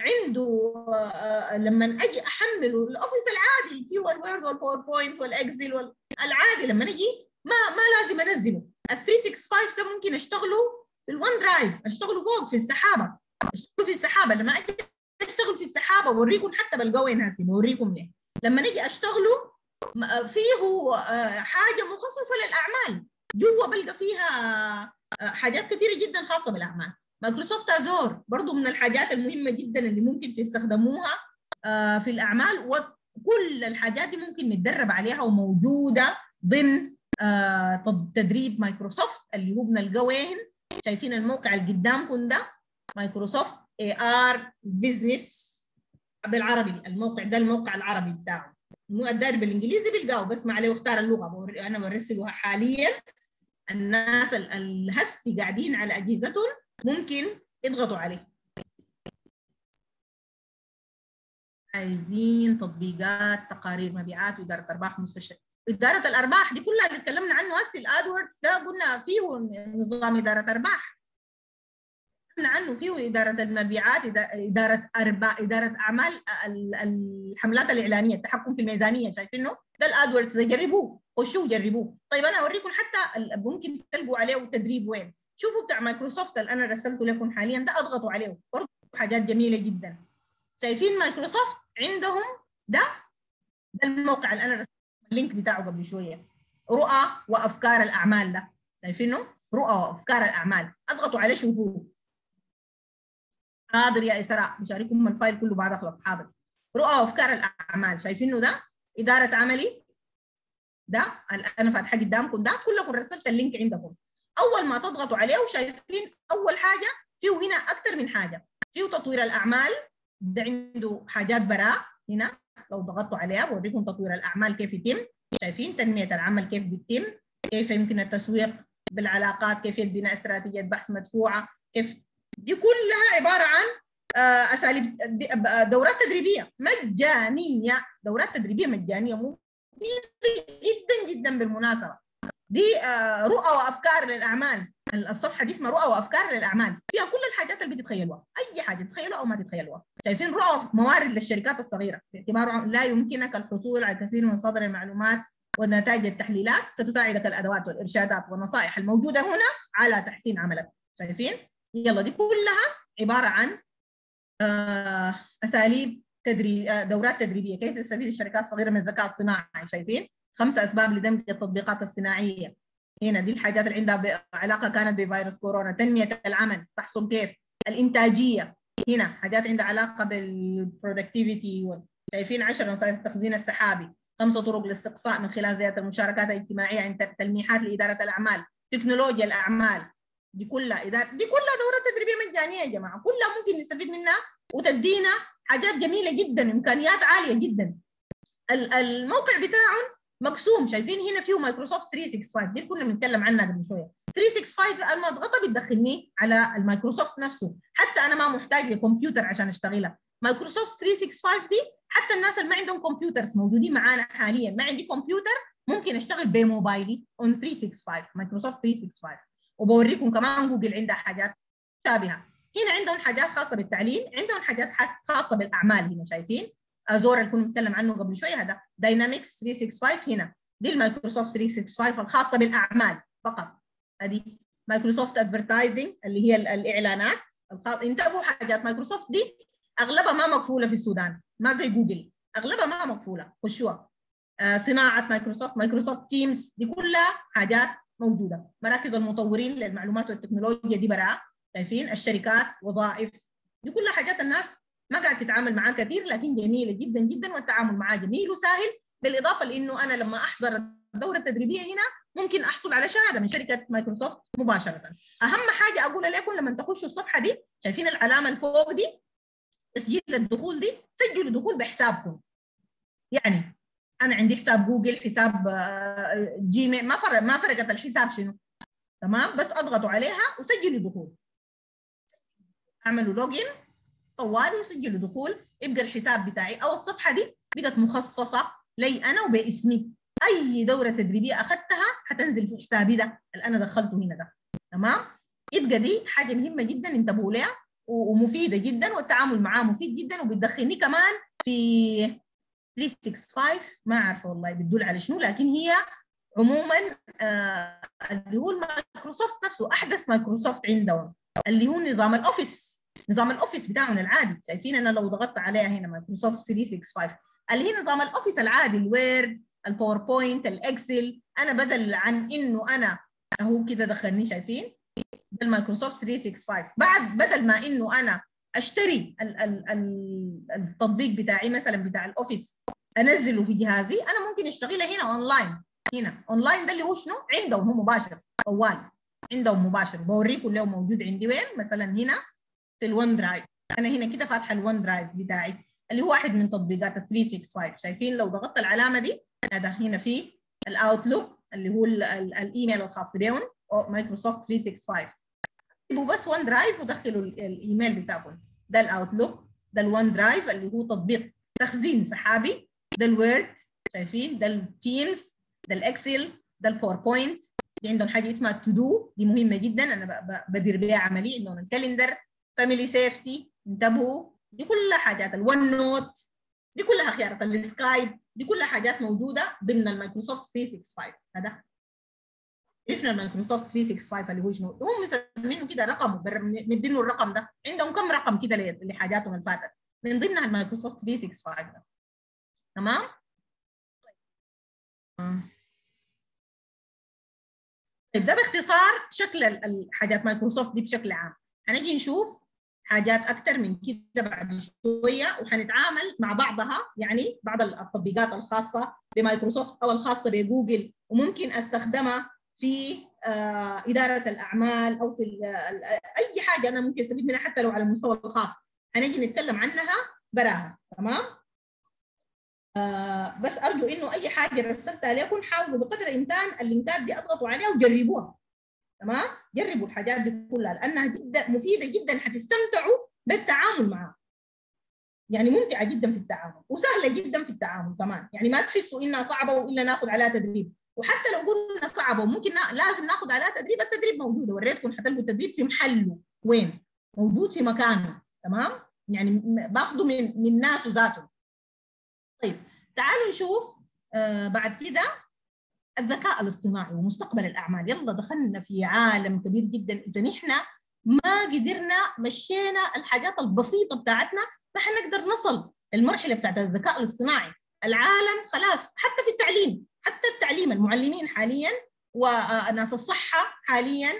عنده آه لما أجي احمله ال Office العادي اللي فيه ال Word وال PowerPoint وال Excel والعادي لما أجي ما ما لازم أنزله. ال 365 ده ممكن أشتغله في ال OneDrive أشتغله فوق في السحابة. أشتغله في السحابة. لما أجي أشتغل في السحابة اوريكم حتى بلقاه وين هسه بوريكم ليه. لما نجي أشتغله فيه حاجة مخصصة للأعمال. جوا بلقى فيها حاجات كثيرة جدا خاصة بالأعمال. Microsoft Azure برضو من الحاجات المهمة جدا اللي ممكن تستخدموها في الأعمال وكل الحاجات دي ممكن نتدرب عليها وموجودة ضمن آه تدريب مايكروسوفت اللي هو بنلقاه وين؟ شايفين الموقع اللي قدامكم ده؟ مايكروسوفت اي ار business بالعربي الموقع ده الموقع العربي بتاعه. مو الداري بالإنجليزي بس ما عليه واختار اللغة. أنا برسلها حاليا. الناس الهسي قاعدين على أجهزتهم ممكن يضغطوا عليه. عايزين تطبيقات تقارير مبيعات وإدارة أرباح مستشفى. إدارة الأرباح دي كلها اللي اتكلمنا عنه هسه الادوردز ده قلنا فيه نظام إدارة أرباح. عنه فيه إدارة المبيعات إدارة أرباح إدارة أعمال الحملات الإعلانية التحكم في الميزانية شايفينه ده ال AdWords جربوه خشوه جربوه. طيب أنا أوريكم حتى ممكن تلقوا عليه تدريب وين. شوفوا بتاع مايكروسوفت اللي أنا رسلته لكم حاليا ده أضغطوا عليه. برضه حاجات جميلة جدا. شايفين مايكروسوفت عندهم ده؟ ده الموقع اللي أنا رسلت ال link بتاعه قبل شوية. رؤى وأفكار الأعمال ده. شايفينه؟ رؤى وأفكار الأعمال. أضغطوا عليه شوفوه. حاضر يا إسراء. بشارككم ال file كله بعد اخلص حاضر. رؤى وافكار الأعمال. شايفينه ده؟ إدارة عملي. ده؟ أنا فاتحة قدامكم ده. كلكم رسلت ال link عندكم. أول ما تضغطوا عليه وشايفين أول حاجة فيه هنا أكثر من حاجة. فيه تطوير الأعمال. ده عنده حاجات براء هنا. لو ضغطتوا عليها بوريكم تطوير الأعمال كيف يتم. شايفين؟ تنمية العمل كيف بيتم. كيف يمكن التسويق بالعلاقات؟ كيف بناء استراتيجية بحث مدفوعة؟ كيف دي كلها عبارة عن أساليب دورات تدريبية مجانية دورات تدريبية مجانية مفيدة جدا جدا بالمناسبة. دي رؤى وأفكار للأعمال. الصفحة دي اسمها رؤى وأفكار للأعمال. فيها كل الحاجات اللي بتتخيلوها. أي حاجة تتخيلوها أو ما تتخيلوها. شايفين رؤى موارد للشركات الصغيرة. باعتبار لا يمكنك الحصول على كثير من مصادر المعلومات ونتائج التحليلات فتساعدك الأدوات والإرشادات والنصائح الموجودة هنا على تحسين عملك. شايفين؟ يلا دي كلها عبارة عن أساليب تدريب دورات تدريبية. كيف تستفيد الشركات الصغيرة من الذكاء الصناعي؟ شايفين؟ خمسه أسباب لدمج التطبيقات الصناعية. هنا دي الحاجات اللي عندها علاقة كانت بفيروس كورونا. تنمية العمل تحصل كيف؟ الإنتاجية. هنا حاجات عندها علاقة بالبرودكتيفيتي شايفين؟ 10 نصائح التخزين السحابي. خمسه طرق للاستقصاء من خلال زيادة المشاركات الاجتماعية عند تلميحات لإدارة الأعمال. تكنولوجيا الأعمال. دي كلها. إدارة دي كلها دورات تدريبية مجانية يا جماعة. كلها ممكن نستفيد منها وتدينا حاجات جميلة جدا إمكانيات عالية جدا. الموقع بتاعهم مقسوم. شايفين هنا فيه مايكروسوفت 365 دي كنا بنتكلم عنها قبل شوية. 365 لما اضغطها بتدخلني على المايكروسوفت نفسه. حتى أنا ما محتاج لكمبيوتر عشان أشتغلها. مايكروسوفت 365 دي حتى الناس اللي ما عندهم computers موجودين معانا حاليا. ما عندي كمبيوتر ممكن أشتغل بموبايلي on 365 مايكروسوفت 365 وبوريكم كمان جوجل عندها حاجات شابهة. هنا عندهم حاجات خاصة بالتعليم عندهم حاجات خاصة بالأعمال هنا شايفين؟ ازور اللي كنا بنتكلم عنه قبل شوية هذا Dynamics 365 هنا. دي المايكروسوفت 365 الخاصة بالأعمال فقط. هذه مايكروسوفت Advertising اللي هي الإعلانات. انتبهوا حاجات مايكروسوفت دي أغلبها ما مقفولة في السودان ما زي جوجل. أغلبها ما مقفولة خشوها. آه صناعة مايكروسوفت مايكروسوفت Teams دي كلها حاجات موجودة. مراكز المطورين للمعلومات والتكنولوجيا دي براء شايفين؟ الشركات وظائف. دي كلها حاجات الناس ما قاعد تتعامل معاه كثير لكن جميلة جدا جدا والتعامل معاه جميل وسهل. بالإضافة لإنه أنا لما أحضر الدورة التدريبية هنا ممكن أحصل على شهادة من شركة مايكروسوفت مباشرة. أهم حاجة أقول لكم لما تخشوا الصفحة دي شايفين العلامة الفوق دي؟ تسجيل الدخول دي. سجلوا دخول بحسابكم. يعني أنا عندي حساب جوجل حساب جيميل. ما فرق ما فرقت الحساب شنو. تمام؟ بس أضغطوا عليها وسجلوا دخول. أعملوا login طوالي وسجلوا دخول. يبقى الحساب بتاعي أو الصفحة دي بقت مخصصة لي أنا وباسمي. أي دورة تدريبية أخذتها حتنزل في حسابي ده اللي أنا دخلته هنا ده. تمام؟ يبقى دي حاجة مهمة جدا انتبهوا لها ومفيدة جدا والتعامل معاه مفيد جدا وبتدخلني كمان في 365 ما عارفه والله بتدل على شنو لكن هي عموما آه اللي هو المايكروسوفت نفسه أحدث مايكروسوفت عندهم اللي هو نظام ال Office. نظام ال Office بتاعهم العادي. شايفين أنا لو ضغطت عليها هنا مايكروسوفت 365 اللي هي نظام ال Office العادي ال Word ال PowerPoint ال Excel. أنا بدل عن إنه أنا اهو كده دخلني شايفين؟ المايكروسوفت 365 بعد بدل ما إنه أنا أشتري ال ال ال التطبيق بتاعي مثلا بتاع ال Office أنزله في جهازي أنا ممكن اشتغلها هنا اونلاين هنا. اونلاين ده اللي هو شنو؟ عندهم هو مباشر طوال عندهم مباشر بوريكم اللي هو موجود عندي وين مثلا هنا في ال OneDrive. أنا هنا كده فاتحة ال OneDrive بتاعي اللي هو واحد من تطبيقات ال 365 شايفين لو ضغطت العلامة دي؟ هذا هنا في ال Outlook اللي هو ال ال الإيميل الخاص بهم مايكروسوفت 365 اكتبوا بس OneDrive ودخلوا الإيميل بتاعكم. ده ال Outlook ده ال OneDrive اللي هو تطبيق تخزين سحابي ده ال Word شايفين؟ ده ال Teams ده ال Excel ده ال PowerPoint دي عندهم حاجة اسمها To Do دي مهمة جدا. أنا بدير بيها عملي عندهم ال Calendar Family Safety انتبهوا. دي كلها حاجات ال OneNote دي كلها خيارات ال Skype دي كلها حاجات موجودة ضمن المايكروسوفت 365 هذا عرفنا المايكروسوفت 365 اللي هو شنو؟ هم مسمينه كده رقم مدينه الرقم ده. عندهم كم رقم كده لحاجاتهم اللي فاتت؟ من ضمنها المايكروسوفت 365 ده. تمام؟ طيب ده باختصار شكل الحاجات مايكروسوفت دي بشكل عام. هنجي نشوف حاجات أكثر من كده بعد شوية وحنتعامل مع بعضها يعني بعض التطبيقات الخاصة بمايكروسوفت أو الخاصة بجوجل وممكن أستخدمها في آه إدارة الأعمال أو في أي حاجة أنا ممكن أستفيد منها حتى لو على المستوى الخاص هنجي نتكلم عنها براها تمام؟ آه بس أرجو إنه أي حاجة رسلتها لكم حاولوا بقدر الإمكان ال لينكات دي أضغطوا عليها وجربوها تمام؟ جربوا الحاجات دي كلها لأنها جدا مفيدة جدا حتستمتعوا بالتعامل معها. يعني ممتعة جدا في التعامل وسهلة جدا في التعامل كمان. يعني ما تحسوا إنها صعبة وإلا ناخذ عليها تدريب. وحتى لو قلنا صعبة وممكن. لازم ناخذ عليها تدريب التدريب موجودة. وريتكم حتلقوا التدريب في محله. وين؟ موجود في مكانه. تمام؟ يعني باخذه من من ناسه ذاته. طيب تعالوا نشوف آه بعد كده الذكاء الاصطناعي ومستقبل الأعمال. يلا دخلنا في عالم كبير جدا. اذا نحن ما قدرنا مشينا الحاجات البسيطة بتاعتنا ما حنقدر نصل المرحلة بتاعت الذكاء الاصطناعي. العالم خلاص حتى في التعليم. حتى التعليم المعلمين حاليا وناس الصحة حاليا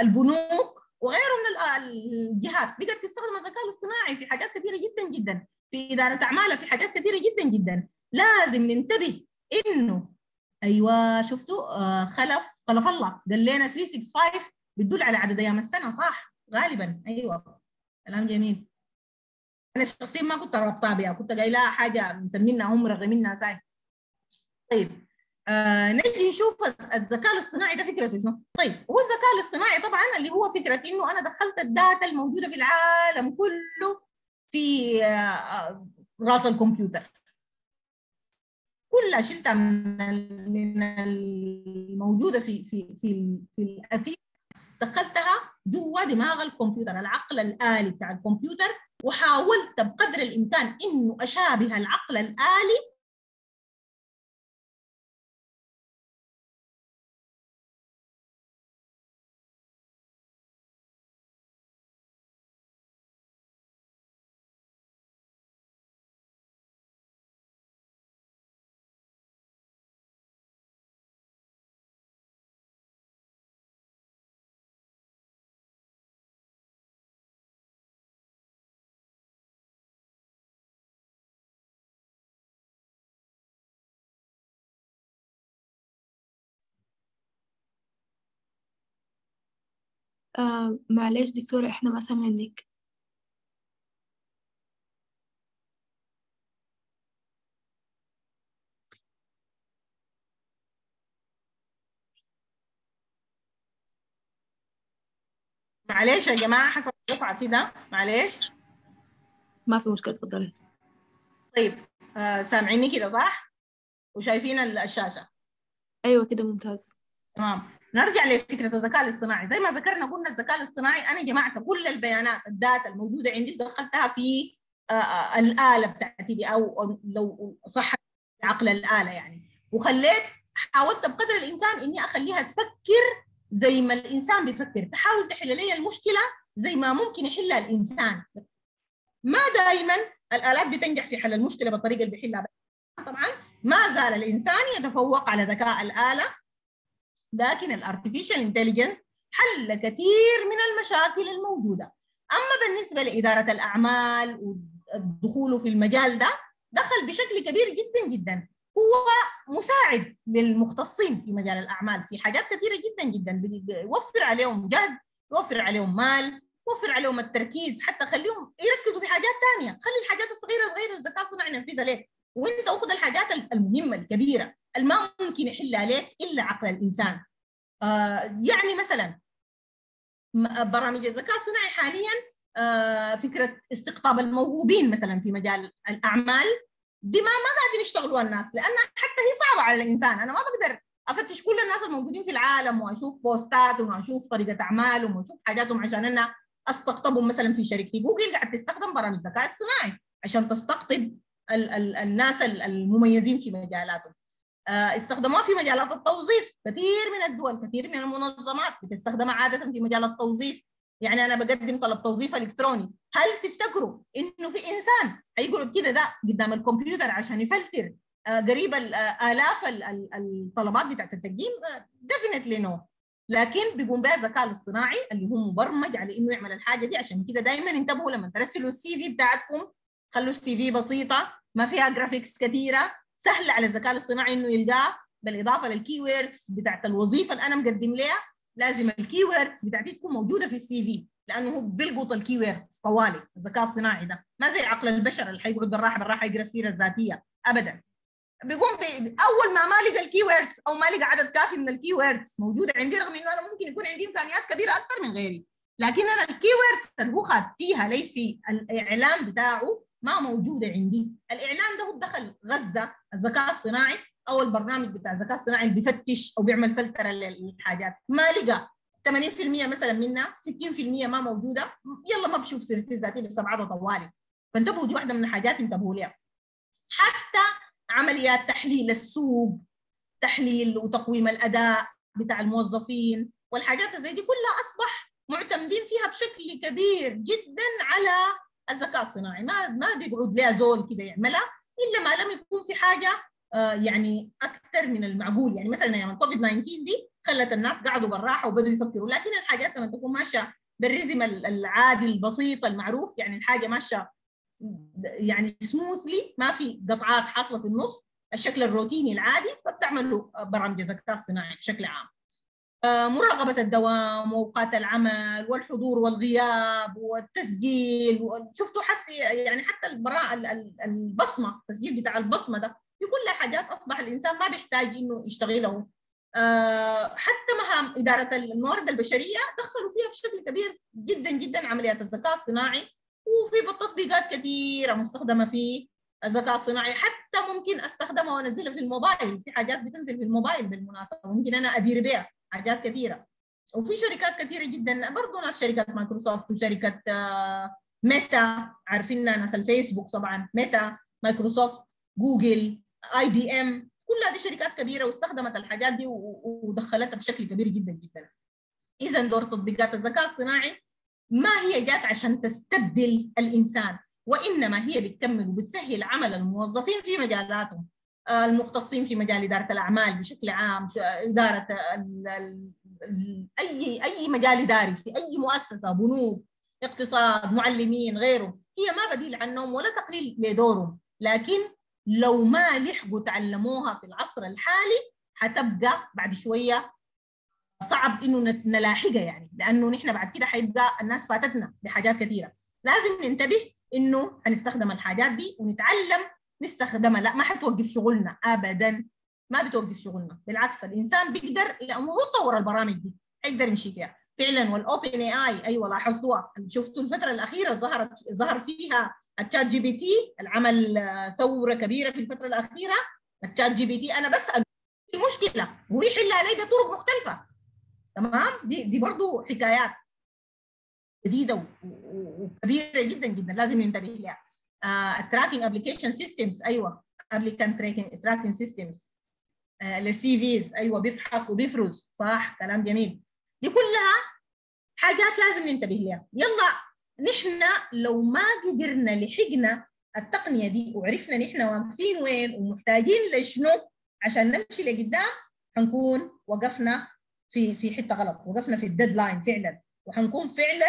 البنوك وغيره من الجهات. بقت تستخدم الذكاء الاصطناعي في حاجات كثيرة جدا جدا. في إدارة أعمالها في حاجات كثيرة جدا جدا. لازم ننتبه إنه أيوه شفتوا آه خلف خلف الله. قال لنا 365 بتدل على عدد أيام السنة صح؟ غالبا. أيوه. كلام جميل. أنا شخصيا ما كنت رابطها بها. كنت قايلها حاجة مسمينها هم رغمينها ساي. طيب آه نجي نشوف الذكاء الاصطناعي ده فكرته شنو؟ طيب هو الذكاء الاصطناعي طبعا اللي هو فكرة إنه أنا دخلت الداتا الموجودة في العالم كله في آه رأس الكمبيوتر كلها شلتها من من الموجودة في في في في الأثير دخلتها جوا دماغ الكمبيوتر العقل الآلي بتاع الكمبيوتر وحاولت بقدر الإمكان إنه أشابه العقل الآلي آه معلش دكتورة إحنا ما سامعينك معلش يا جماعة حصل قطعه كده. معلش. ما في مشكلة تفضلي طيب آه سامعيني كده صح؟ وشايفين الشاشة. أيوة كده ممتاز. تمام. نرجع لفكرة الذكاء الاصطناعي. زي ما ذكرنا قلنا الذكاء الاصطناعي أنا جمعت كل البيانات الداتا الموجودة عندي دخلتها في آه الآلة بتاعتي دي أو لو صح عقل الآلة يعني. وخليت حاولت بقدر الإمكان إني أخليها تفكر زي ما الإنسان بيفكر. تحاول تحل لي المشكلة زي ما ممكن يحلها الإنسان. ما دائما الآلات بتنجح في حل المشكلة بالطريقة اللي بيحلها. طبعا ما زال الإنسان يتفوق على ذكاء الآلة لكن ال artificial intelligence حل كثير من المشاكل الموجودة. أما بالنسبة لإدارة الأعمال ودخوله في المجال ده دخل بشكل كبير جدا جدا. هو مساعد للمختصين في مجال الأعمال في حاجات كثيرة جدا جدا. يوفر عليهم جهد يوفر عليهم مال يوفر عليهم التركيز حتى خليهم يركزوا في حاجات ثانية خلي الحاجات الصغيرة صغيرة الذكاء الصناعي ينفذها لك وانت أخذ الحاجات المهمة الكبيرة. ما ممكن يحلها لك إلا عقل الإنسان. آه يعني مثلا برامج الذكاء الصناعي حاليا آه فكرة استقطاب الموهوبين مثلا في مجال الأعمال دي ما قاعدين يشتغلوا الناس لانها حتى هي صعبة على الإنسان. أنا ما بقدر أفتش كل الناس الموجودين في العالم وأشوف بوستاتهم وأشوف طريقة اعمالهم وأشوف حاجاتهم عشان أنا أستقطبهم مثلا في شركتي جوجل قاعد تستخدم برامج الذكاء الصناعي عشان تستقطب ال ال الناس المميزين في مجالاتهم. استخدموها في مجالات التوظيف. كثير من الدول كثير من المنظمات بتستخدمها عادة في مجال التوظيف. يعني أنا بقدم طلب توظيف إلكتروني. هل تفتكروا إنه في إنسان هيقعد كده ده قدام الكمبيوتر عشان يفلتر؟ آه، قريب آه، آلاف الطلبات بتاعت التقديم definitely no لكن بيقوم بها الذكاء الاصطناعي اللي هو مبرمج على إنه يعمل الحاجة دي. عشان كده دائما انتبهوا لما ترسلوا ال CV بتاعتكم خلوا ال CV بسيطة ما فيها graphics كثيرة. سهل على الذكاء الاصطناعي إنه يلقاه بالإضافة لل keywords بتاعت الوظيفة اللي أنا مقدم لها لازم ال keywords بتاعتي تكون موجودة في ال CV لأنه هو بيلقط ال keywords طوالي الذكاء الصناعي ده. ما زي عقل البشر اللي حيقعد بالراحة بالراحة يقرأ السيرة الذاتية. ابدا. بيقوم أول ما ما لقى ال keywords أو ما لقى عدد كافي من ال keywords موجوده عندي رغم إنه أنا ممكن يكون عندي إمكانيات كبيرة أكثر من غيري. لكن أنا ال keywords اللي هو خاتيها لي في الإعلان بتاعه ما موجودة عندي. الإعلان ده هو دخل غذى الذكاء الصناعي أو البرنامج بتاع الذكاء الصناعي اللي بيفتش أو بيعمل فلتره للحاجات ما لقى. 80% مثلا منها. 60% ما موجودة. يلا ما بشوف سيرتي الذاتيه بس ابعدها طوالي. فانتبهوا دي واحدة من الحاجات انتبهوا لها حتى عمليات تحليل السوق تحليل وتقويم الأداء بتاع الموظفين والحاجات زي دي كلها أصبح معتمدين فيها بشكل كبير جدا على الذكاء الصناعي. ما ما بيقعد لها زول كده يعملها إلا ما لم يكون في حاجة آه، يعني أكثر من المعقول. يعني مثلا أيام الكوفيد 19 دي خلت الناس قعدوا بالراحة وبدوا يفكروا. لكن الحاجات لما تكون ماشية بالرزم العادي البسيط المعروف يعني الحاجة ماشية يعني سموثلي ما في قطعات حاصلة في النص الشكل الروتيني العادي فبتعملوا برامج الذكاء الصناعي بشكل عام. مراقبة الدوام وأوقات العمل والحضور والغياب والتسجيل شفتوا حسي يعني حتى البراءة البصمة التسجيل بتاع البصمة ده في كل حاجات أصبح الإنسان ما بيحتاج إنه يشتغله آه، حتى مهام إدارة الموارد البشرية دخلوا فيها بشكل كبير جدا جدا عمليات الذكاء الصناعي وفي تطبيقات كثيرة مستخدمة في الذكاء الصناعي. حتى ممكن أستخدمها وأنزلها في الموبايل في حاجات بتنزل في الموبايل بالمناسبة ممكن أنا أدير بها حاجات كثيرة. وفي شركات كثيرة جدا برضه ناس شركات مايكروسوفت وشركه آه، ميتا عارفين ناس الفيسبوك طبعا ميتا مايكروسوفت جوجل IBM كل هذه شركات كبيرة واستخدمت الحاجات دي ودخلتها بشكل كبير جدا جدا. اذا دور تطبيقات الذكاء الصناعي ما هي جات عشان تستبدل الإنسان وإنما هي بتكمل وبتسهل عمل الموظفين في مجالاتهم. المختصين في مجال إدارة الأعمال بشكل عام إدارة اي أي مجال إداري في أي مؤسسة بنوك اقتصاد معلمين غيره هي ما بديل عنهم ولا تقليل لدورهم. لكن لو ما لحقوا تعلموها في العصر الحالي حتبقى بعد شوية صعب إنه نلاحقها يعني لأنه نحن بعد كده حيبقى الناس فاتتنا بحاجات كثيرة. لازم ننتبه إنه حنستخدم الحاجات دي ونتعلم نستخدمها. لا ما حتوقف شغلنا ابدا. ما بتوقف شغلنا. بالعكس الإنسان بيقدر لأنه طور البرامج دي حيقدر يمشي فيها. فعلا وال OpenAI أيوه لاحظتوها. شفتوا الفترة الأخيرة ظهرت ظهر فيها ال ChatGPT العمل ثورة كبيرة في الفترة الأخيرة. ال ChatGPT أنا بسال المشكلة ويحل علي بطرق مختلفة. تمام؟ دي دي برضه حكايات جديدة وكبيرة جدا جدا. لازم ننتبه لها. ال tracking application systems أيوه. applicant tracking tracking systems ال CVs أيوه. بيفحص وبيفرز. صح كلام جميل. دي كلها حاجات لازم ننتبه لها يلا نحن لو ما قدرنا لحقنا التقنية دي وعرفنا نحن واقفين وين ومحتاجين لشنو عشان نمشي لقدام حنكون وقفنا في في حتة غلط. وقفنا في الديدلاين فعلا. وحنكون فعلا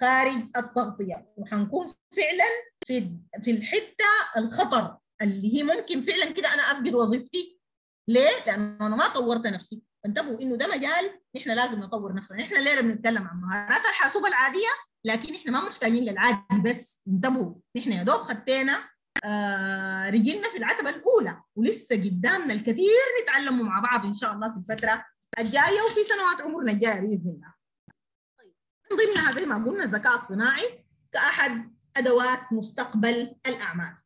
خارج التغطية. وحنكون فعلا في في الحتة الخطر اللي هي ممكن فعلا كده أنا أفقد وظيفتي. ليه؟ لأنه أنا ما طورت نفسي. انتبهوا إنه ده مجال نحن لازم نطور نفسنا. نحن الليلة بنتكلم عن مهارات الحاسوبه العادية لكن إحنا ما محتاجين للعادي بس. انتبهوا نحن يا دوب خدينا آه رجلنا في العتبة الأولى ولسه قدامنا الكثير نتعلمه مع بعض إن شاء الله في الفترة الجاية وفي سنوات عمرنا الجاية بإذن الله. من ضمنها زي ما قلنا الذكاء الصناعي كأحد أدوات مستقبل الأعمال.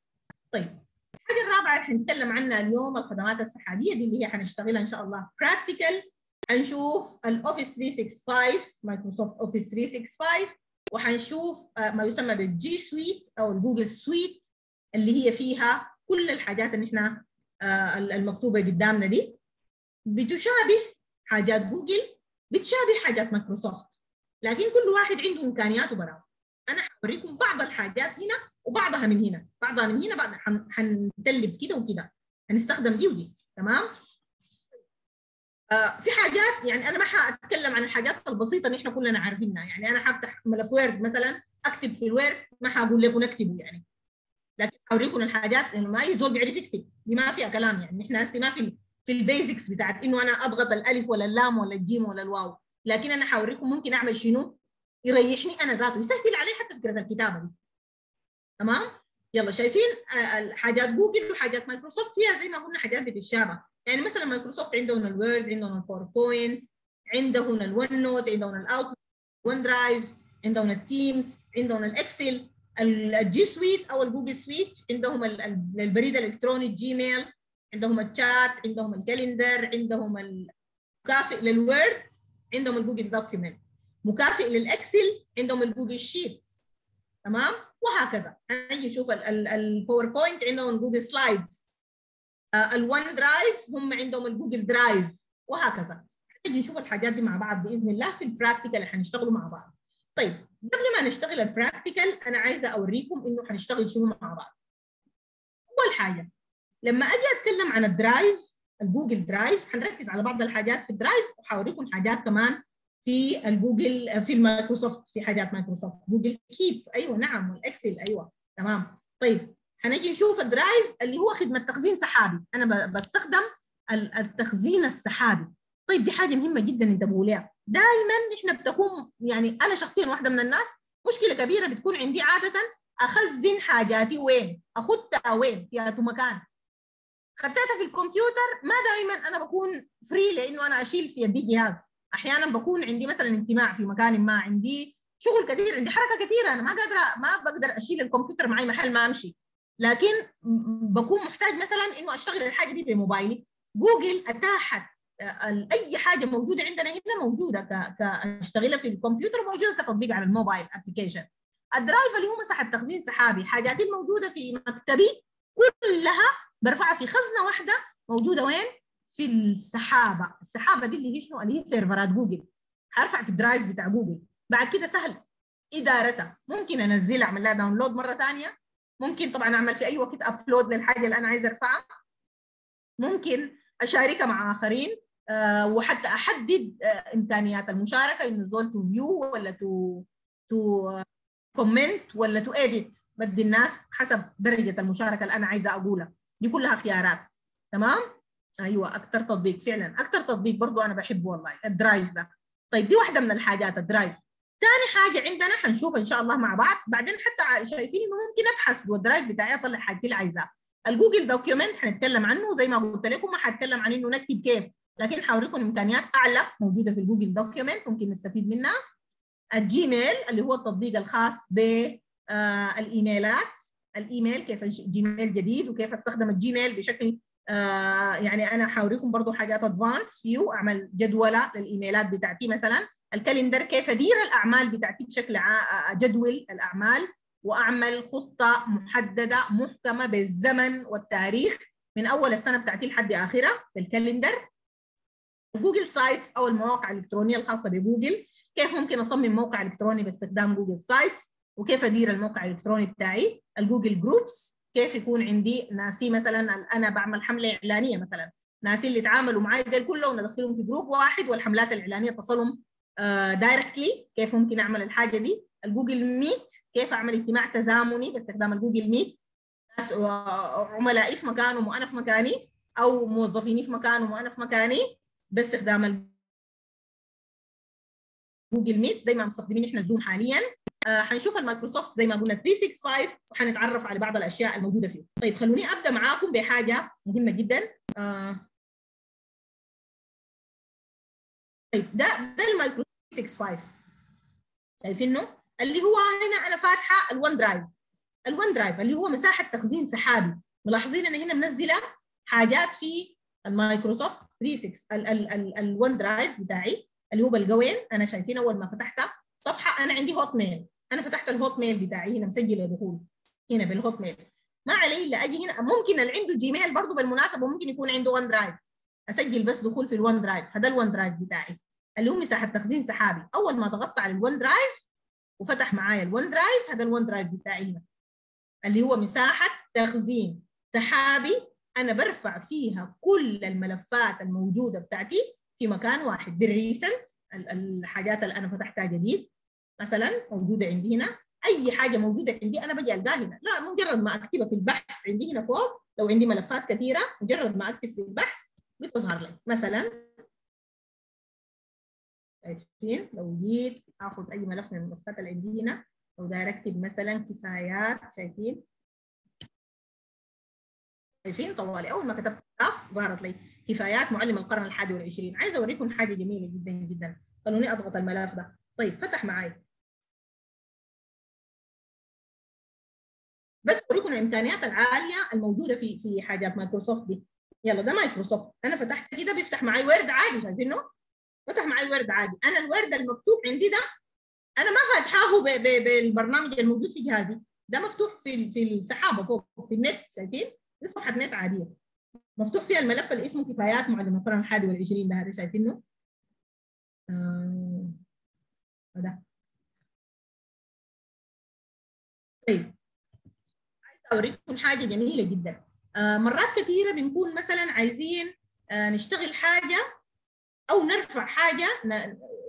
طيب الحاجة الرابعة اللي حنتكلم عنها اليوم الخدمات السحابية دي اللي هي حنشتغلها إن شاء الله براكتيكال حنشوف ال Office 365 Microsoft Office 365 وحنشوف ما يسمى بال G Suite أو ال Google Suite اللي هي فيها كل الحاجات اللي إحنا المكتوبة قدامنا دي بتشابه حاجات جوجل بتشابه حاجات مايكروسوفت لكن كل واحد عنده إمكانيات وبرامج أنا حوريكم بعض الحاجات هنا وبعضها من هنا. بعضها من هنا بعض حنتلب كده وكده. هنستخدم دي ودي. تمام؟ آه في حاجات يعني أنا ما حأتكلم عن الحاجات البسيطة اللي إحنا كلنا عارفينها. يعني أنا حفتح ملف Word مثلا أكتب في ال Word ما حقول لكم نكتبه يعني. لكن اوريكم الحاجات إنه ما أي زول بيعرف يكتب. دي ما فيها كلام يعني. إحنا هسه ما في في ال basics بتاعت إنه أنا أضغط الألف ولا اللام ولا الجيم ولا الواو. لكن أنا حوريكم ممكن اعمل شنو يريحني أنا ذاته يسهل علي حتى فكره الكتابه دي تمام يلا شايفين حاجات جوجل وحاجات مايكروسوفت فيها زي ما قلنا حاجات بتتشابه يعني مثلا مايكروسوفت عندهم ال Word عندهم ال PowerPoint عندهم ال OneNote عندهم ال Out OneDrive عندهم ال Teams عندهم ال Excel ال G Suite أو ال Google Suite عندهم البريد الالكتروني ال Gmail عندهم الشات عندهم ال Calendar عندهم المكافئ لل Word عندهم ال Google Document مكافئ لل Excel عندهم ال Google Sheets تمام؟ وهكذا. هنجي نشوف ال PowerPoint عندهم Google Slides ال OneDrive هم عندهم ال Google Drive وهكذا. نجي نشوف الحاجات دي مع بعض بإذن الله في ال practical اللي حنشتغلوا مع بعض. طيب قبل ما نشتغل ال practical أنا عايزة أوريكم إنه حنشتغل شنو مع بعض. أول حاجة لما أجي أتكلم عن ال Drive ال Google Drive. حنركز على بعض الحاجات في ال Drive وحوريكم حاجات كمان في الجوجل في المايكروسوفت في حاجات مايكروسوفت. Google Keep. أيوه نعم وال Excel. أيوه تمام. طيب هنجي نشوف ال Drive اللي هو خدمة تخزين سحابي. أنا بستخدم التخزين السحابي. طيب دي حاجة مهمة جدا انتبهوا لها دائما إحنا بتكون يعني أنا شخصيا واحدة من الناس مشكلة كبيرة بتكون عندي عادة أخزن حاجاتي وين؟ أختها وين؟ في مكان. ختيتها في الكمبيوتر ما دائما أنا بكون free لإنه أنا أشيل في يدي جهاز. أحيانا بكون عندي مثلا اجتماع في مكان ما عندي شغل كثير عندي حركة كثيرة أنا ما قادرة ما بقدر أشيل الكمبيوتر معي محل ما أمشي. لكن بكون محتاج مثلا إنه أشتغل الحاجة دي بموبايلي جوجل أتاحت أي حاجة موجودة عندنا هنا موجودة كأشتغلها في الكمبيوتر موجودة كتطبيق على الموبايل application ال Drive اللي هو مساحة تخزين سحابي حاجاتي الموجودة في مكتبي كلها برفعها في خزنة واحدة موجودة وين؟ في السحابة. السحابة دي اللي هي شنو؟ اللي هي سيرفرات جوجل حرفع في ال Drive بتاع جوجل بعد كده سهل. إدارتها. ممكن أنزلها أعمل لها download مرة ثانية ممكن طبعا أعمل في أي وقت upload للحاجة اللي أنا عايزه أرفعها. ممكن أشاركها مع آخرين. أه وحتى أحدد أه إمكانيات المشاركة إنه زول to view ولا to to comment ولا to edit بدي الناس حسب درجة المشاركة اللي أنا عايزة أقولها. دي كلها خيارات. تمام؟ أيوه أكثر تطبيق فعلا. أكثر تطبيق برضو أنا بحبه والله ال drive ده. طيب دي واحدة من الحاجات ال drive. ثاني حاجة عندنا حنشوف إن شاء الله مع بعض. بعدين حتى شايفين إنه ممكن أبحث جوه ال drive بتاعي أطلع حاجتي اللي عايزاها الجوجل document حنتكلم عنه. زي ما قلت لكم ما حتكلم عن إنه نكتب كيف. لكن حوريكم إمكانيات أعلى موجودة في الجوجل document ممكن نستفيد منها. الجيميل اللي هو التطبيق الخاص بالإيميلات. الإيميل كيف جيميل جديد وكيف استخدم الجيميل بشكل آه يعني أنا حوريكم برضو حاجات advanced فيو أعمل جدولة للإيميلات بتاعتي مثلا. ال calendar كيف أدير الأعمال بتاعتي بشكل جدول الأعمال. وأعمل خطة محددة محكمة بالزمن والتاريخ من أول السنة بتاعتي لحد آخرها بال calendar. جوجل sites أو المواقع الإلكترونية الخاصة بجوجل كيف ممكن أصمم موقع إلكتروني باستخدام جوجل sites وكيف أدير الموقع الإلكتروني بتاعي؟ الجوجل groups كيف يكون عندي ناسي مثلا أنا بعمل حملة إعلانية مثلا. ناسي اللي تعاملوا معي دول كلهم ندخلهم في group واحد والحملات الإعلانية تصلهم directly كيف ممكن أعمل الحاجة دي؟ الجوجل ميت. كيف أعمل اجتماع تزامني باستخدام الجوجل ميت؟ ناس عملائي في مكانهم وأنا في مكاني أو موظفيني في مكانهم وأنا في مكاني باستخدام جوجل ميت زي ما مستخدمين إحنا زوم حاليا. آه حنشوف المايكروسوفت زي ما قلنا 365 وحنتعرف على بعض الأشياء الموجودة فيه. طيب خلوني أبدأ معاكم بحاجة مهمة جدا. آه طيب ده ده المايكروسوفت 365 شايفينه اللي هو هنا أنا فاتحة الون درايف الون درايف اللي هو مساحة تخزين سحابي. ملاحظين أنا هنا منزلة حاجات في المايكروسوفت 36 ال OneDrive بتاعي. اللي هو بالقوين أنا شايفين أول ما فتحتها صفحة أنا عندي هوت ميل أنا فتحت الهوت ميل بتاعي هنا مسجله دخول. هنا بالهوت ميل ما علي إلا أجي هنا ممكن اللي عنده جيميل برضه بالمناسبة ممكن يكون عنده OneDrive أسجل بس دخول في ال OneDrive هذا ال OneDrive بتاعي. اللي هو مساحة تخزين سحابي. أول ما ضغطت على ال OneDrive وفتح معايا ال OneDrive هذا ال OneDrive بتاعي هنا. اللي هو مساحة تخزين سحابي. أنا برفع فيها كل الملفات الموجودة بتاعتي. في مكان واحد. بال recent الحاجات اللي أنا فتحتها جديد مثلا موجودة عندي هنا أي حاجة موجودة عندي أنا بجي ألقاها هنا. لا مجرد ما أكتبها في البحث عندي هنا فوق لو عندي ملفات كثيرة مجرد ما أكتب في البحث بتظهر لي. مثلا شايفين لو جيت آخذ أي ملف من الملفات اللي عندي هنا لو داير اكتب مثلا كفايات شايفين؟ شايفين طوالي. أول ما كتبت اف ظهرت لي. كفايات معلم القرن الحادي والعشرين. عايزه أوريكم حاجة جميلة جدا جدا. خلوني أضغط الملف ده. طيب فتح معي بس أوريكم الإمكانيات العالية الموجودة في في حاجات مايكروسوفت دي. يلا ده مايكروسوفت. أنا فتحت كده بيفتح معي Word عادي شايفينه؟ فتح معي ال Word عادي. أنا ال Word المفتوح عندي ده أنا ما فاتحاه بالبرنامج الموجود في جهازي. ده مفتوح في في السحابة فوق في النت شايفين؟ دي صفحه نت عاديه مفتوح فيها الملف اللي اسمه كفايات معلم القرن الحادي والعشرين ده هذا شايفينه؟ آه ده طيب. عايزة أوريكم حاجة جميلة جدا. آه مرات كثيرة بنكون مثلا عايزين آه نشتغل حاجة أو نرفع حاجة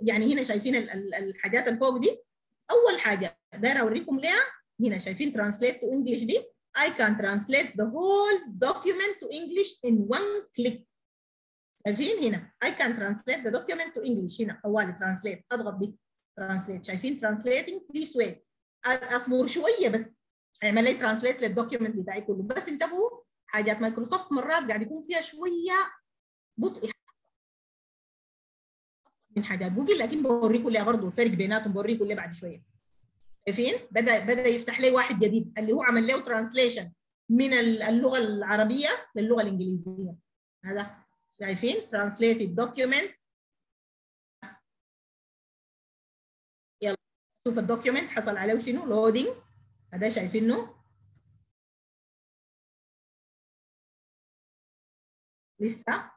يعني هنا شايفين الحاجات اللي فوق دي. أول حاجة دايرة أوريكم ليها. هنا شايفين translate to English دي. I can translate the whole document to English in one click. شايفين هنا؟ I can translate the document to English. هنا. طوالي translate. أضغط دي. Translate. شايفين؟ Translating. Please wait. أصبر شوية بس. أعمل لي translate لل document بتاعي كله. بس انتبهوا حاجات مايكروسوفت مرات قاعد يكون فيها شوية بطء. من حاجات جوجل لكن بوريكم ليه برضه. الفرق بيناتهم بوريكم ليه بعد شوية. شايفين؟ بدا بدأ يفتح لي واحد جديد اللي هو عمل له translation من اللغة العربية للغة الإنجليزية. هذا شايفين؟ translated document. يلا شوف ال document حصل عليه شنو؟ loading هذا شايفينه؟ لسه.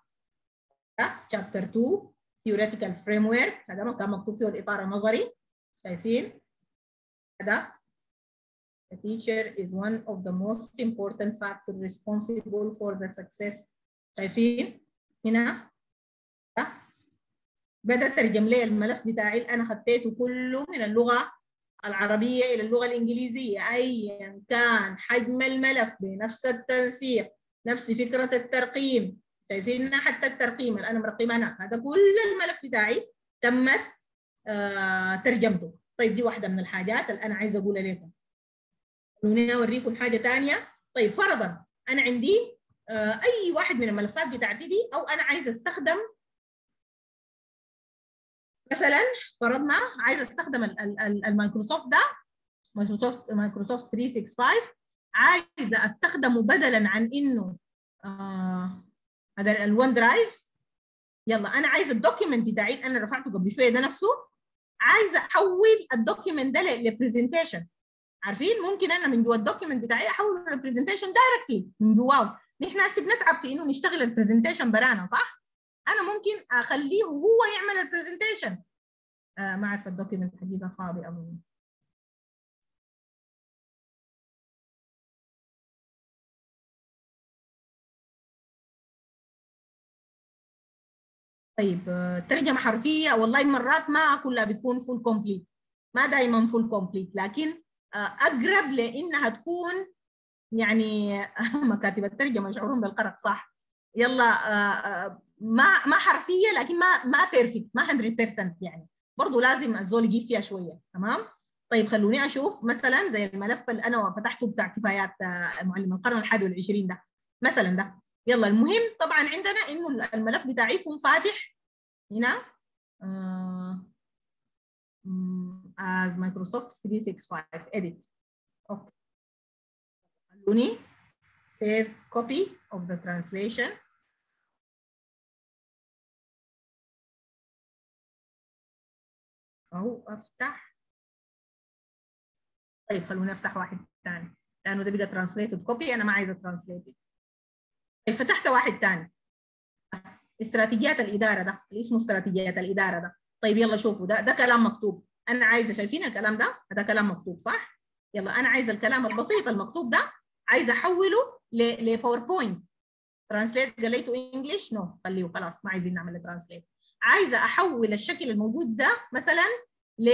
chapter 2 theoretical framework. هذا ما كان مكتوب فيه الإطار النظري. شايفين؟ هذا The teacher is one of the most important factors responsible for the success. شايفين هنا؟ بدأ ترجم لي الملف بتاعي اللي أنا خطيته كله من اللغة العربية إلى اللغة الإنجليزية. أيا كان حجم الملف بنفس التنسيق نفس فكرة الترقيم. شايفين حتى الترقيم اللي أنا. مرقمه هناك هذا كل الملف بتاعي تمت آه ترجمته. طيب دي واحدة من الحاجات اللي أنا عايزة أقولها لكم. خلوني أوريكم حاجة ثانية طيب فرضا أنا عندي آه أي واحد من الملفات بتاعتي دي أو أنا عايزة أستخدم مثلا فرضنا عايزة أستخدم المايكروسوفت ده مايكروسوفت مايكروسوفت 365 عايزة أستخدمه بدلا عن إنه آه هذا ال OneDrive يلا أنا عايزة ال document بتاعي أنا رفعته قبل شوية ده نفسه. عايزة أحول ال document ده ل presentation عارفين؟ ممكن أنا من جوا ال document بتاعي احوله ل presentation directly من جواه نحن هسه بنتعب في إنه نشتغل ال presentation برانا صح؟ أنا ممكن أخليه هو يعمل البرزنتيشن آه ما اعرف الدوكيمنت حقيقة فاضي أظن. طيب ترجمة حرفية والله مرات ما كلها بتكون فول كومبليت ما دائما فول كومبليت لكن أقرب لإنها تكون يعني مكاتب الترجمة يشعرون بالقرق صح. يلا آه، آه، ما ما حرفية لكن ما ما بيرفكت ما 100% يعني. برضه لازم الزول يجيب فيها شوية تمام؟ طيب خلوني أشوف مثلا زي الملف اللي أنا فتحته بتاع كفايات آه، معلم القرن الحادي والعشرين ده. مثلا ده. يلا المهم طبعا عندنا إنه الملف بتاعي يكون فاتح. هنا. as Microsoft 365 edit. أوكي. خلوني save copy of the translation. أو أفتح. طيب خلوني أفتح واحد ثاني لأنه ده بقى translated copy أنا ما عايزة translated فتحت واحد ثاني استراتيجيات الإدارة ده اللي اسمه استراتيجيات الإدارة ده. طيب يلا شوفوا ده ده كلام مكتوب. أنا عايزة شايفين الكلام ده؟ ده كلام مكتوب صح؟ يلا أنا عايزة الكلام البسيط المكتوب ده عايزة أحوله ل PowerPoint translate قال لي to English no خليه خلاص ما عايزين نعمل translate عايزة أحول الشكل الموجود ده مثلا ل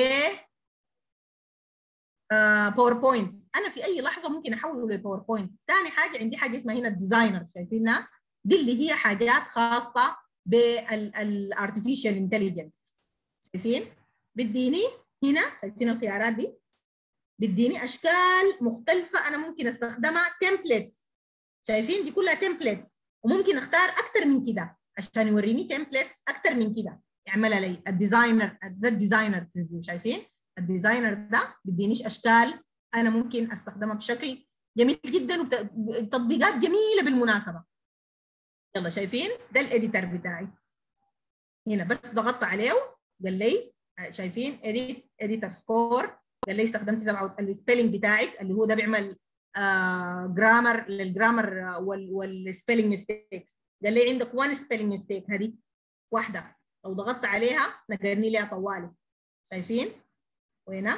PowerPoint أنا في أي لحظة ممكن أحوله ل PowerPoint ثاني حاجة عندي حاجة اسمها هنا ال Designer شايفينها؟ دي اللي هي حاجات خاصة بال artificial intelligence شايفين؟ بتديني هنا شايفين الخيارات دي؟ بتديني أشكال مختلفة أنا ممكن أستخدمها templates شايفين؟ دي كلها templates وممكن أختار أكثر من كده عشان يوريني templates أكثر من كده. يعملها لي ال designer ال designer preview شايفين؟ ال designer ده بيدينيش أشكال أنا ممكن أستخدمها بشكل جميل جدا وتطبيقات جميلة بالمناسبة. يلا شايفين؟ ده ال editor بتاعي. هنا بس ضغطت عليه قال لي شايفين؟ edit editor score قال لي استخدمت سبعه ال spelling بتاعك اللي هو ده بيعمل grammar لل grammar وال spelling mistakes قال لي عندك one spelling mistake هذه واحدة. لو ضغطت عليها نقرني لها طوالي. شايفين؟ وهنا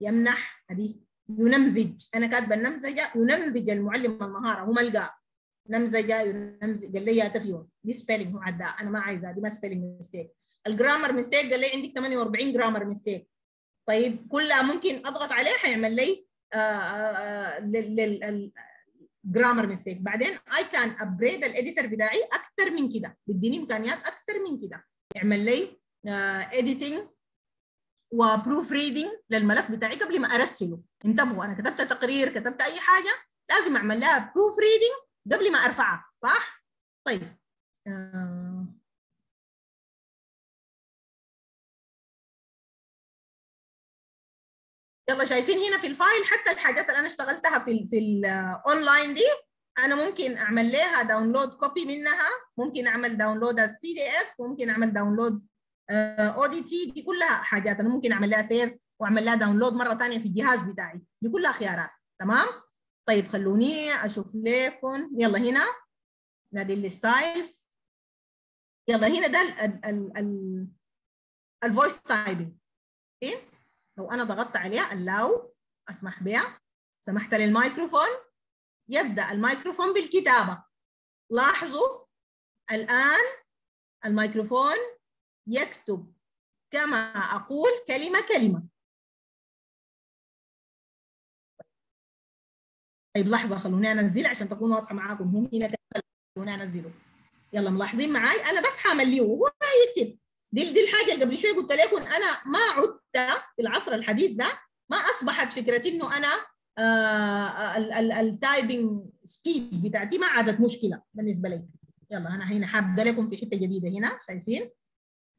يمنح هذه. ينمذج. أنا كاتبة النمذجة. ينمذج المعلم المهارة. هو ما لقاه نمذجة. ينمذج. قال لي يا تفيون. دي spelling هو عدا أنا ما عايزها دي ما spelling mistake ال grammar mistake قال لي عندك 48 grammar mistake طيب كلها ممكن أضغط عليه حيعمل لي grammar mistake بعدين I can upgrade ال editor بتاعي أكثر من كده. بيديني إمكانيات أكثر من كده. يعمل لي editing و proofreading للملف بتاعي قبل ما أرسله. انتبهوا أنا كتبت تقرير كتبت أي حاجة لازم أعمل لها proofreading قبل ما أرفعها صح؟ طيب. آه. يلا شايفين هنا في ال file حتى الحاجات اللي أنا اشتغلتها في ال في الاونلاين دي أنا ممكن أعمل لها download copy منها ممكن أعمل download as PDF ممكن أعمل download ODT دي كلها حاجات أنا ممكن أعمل لها save وأعمل لها download مرة ثانية في الجهاز بتاعي. دي كلها خيارات تمام؟ طيب خلوني أشوف لكم. يلا هنا. نادي ال styles. يلا هنا ده ال voice typing لو أنا ضغطت عليه allow أسمح بها سمحت للميكروفون. يبدأ الميكروفون بالكتابة. لاحظوا الآن الميكروفون يكتب كما أقول كلمة كلمة. طيب لحظة خلوني أنزل عشان تكون واضحة معاكم. هم هنا خلوني أنزله. يلا ملاحظين معاي؟ أنا بس حامل ليه وهو يكتب. دي دي الحاجة اللي قبل شوية قلت لكم أنا ما عدت في العصر الحديث ده ما أصبحت فكرة إنه أنا ال typing speed بتاعتي ما عادت مشكلة بالنسبة لي. يلا أنا هنا حابة لكم في حتة جديدة هنا شايفين؟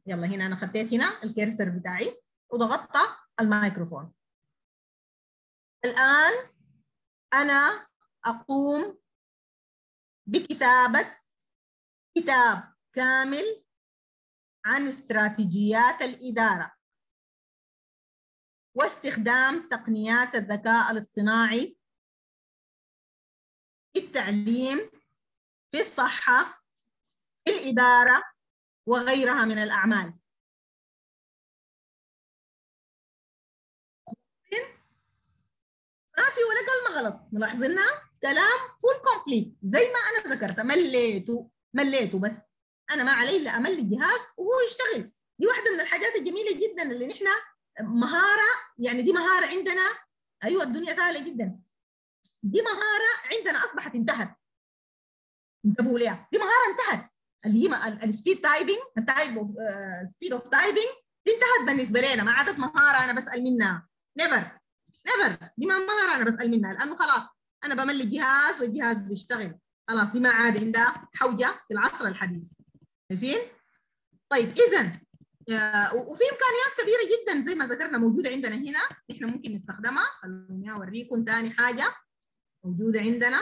يلا هنا أنا خطيت هنا ال cursor بتاعي وضغطت الميكروفون. الآن أنا أقوم بكتابة كتاب كامل عن استراتيجيات الإدارة واستخدام تقنيات الذكاء الاصطناعي في التعليم في الصحة في الإدارة وغيرها من الأعمال. ما في ولا كلمة غلط. ملاحظينها كلام full complete زي ما أنا ذكرت مليته مليته بس. أنا ما علي إلا أملي الجهاز وهو يشتغل. دي واحدة من الحاجات الجميلة جدا اللي نحن مهارة يعني دي مهارة عندنا. أيوه الدنيا سهلة جدا. دي مهارة عندنا أصبحت انتهت. انتبهوا ليها. دي مهارة انتهت. اللي هي ال speed typing ال type of speed of typing دي انتهت بالنسبة لنا ما عادت مهارة أنا بسأل منها. نيفر نيفر دي ما مهارة أنا بسأل منها. لأنه خلاص أنا بملي الجهاز والجهاز بيشتغل. خلاص دي ما عاد عندها حوجة في العصر الحديث. شايفين؟ طيب اذا وفي إمكانيات كبيرة جدا زي ما ذكرنا موجودة عندنا هنا. إحنا ممكن نستخدمها. خلوني أوريكم ثاني حاجة موجودة عندنا.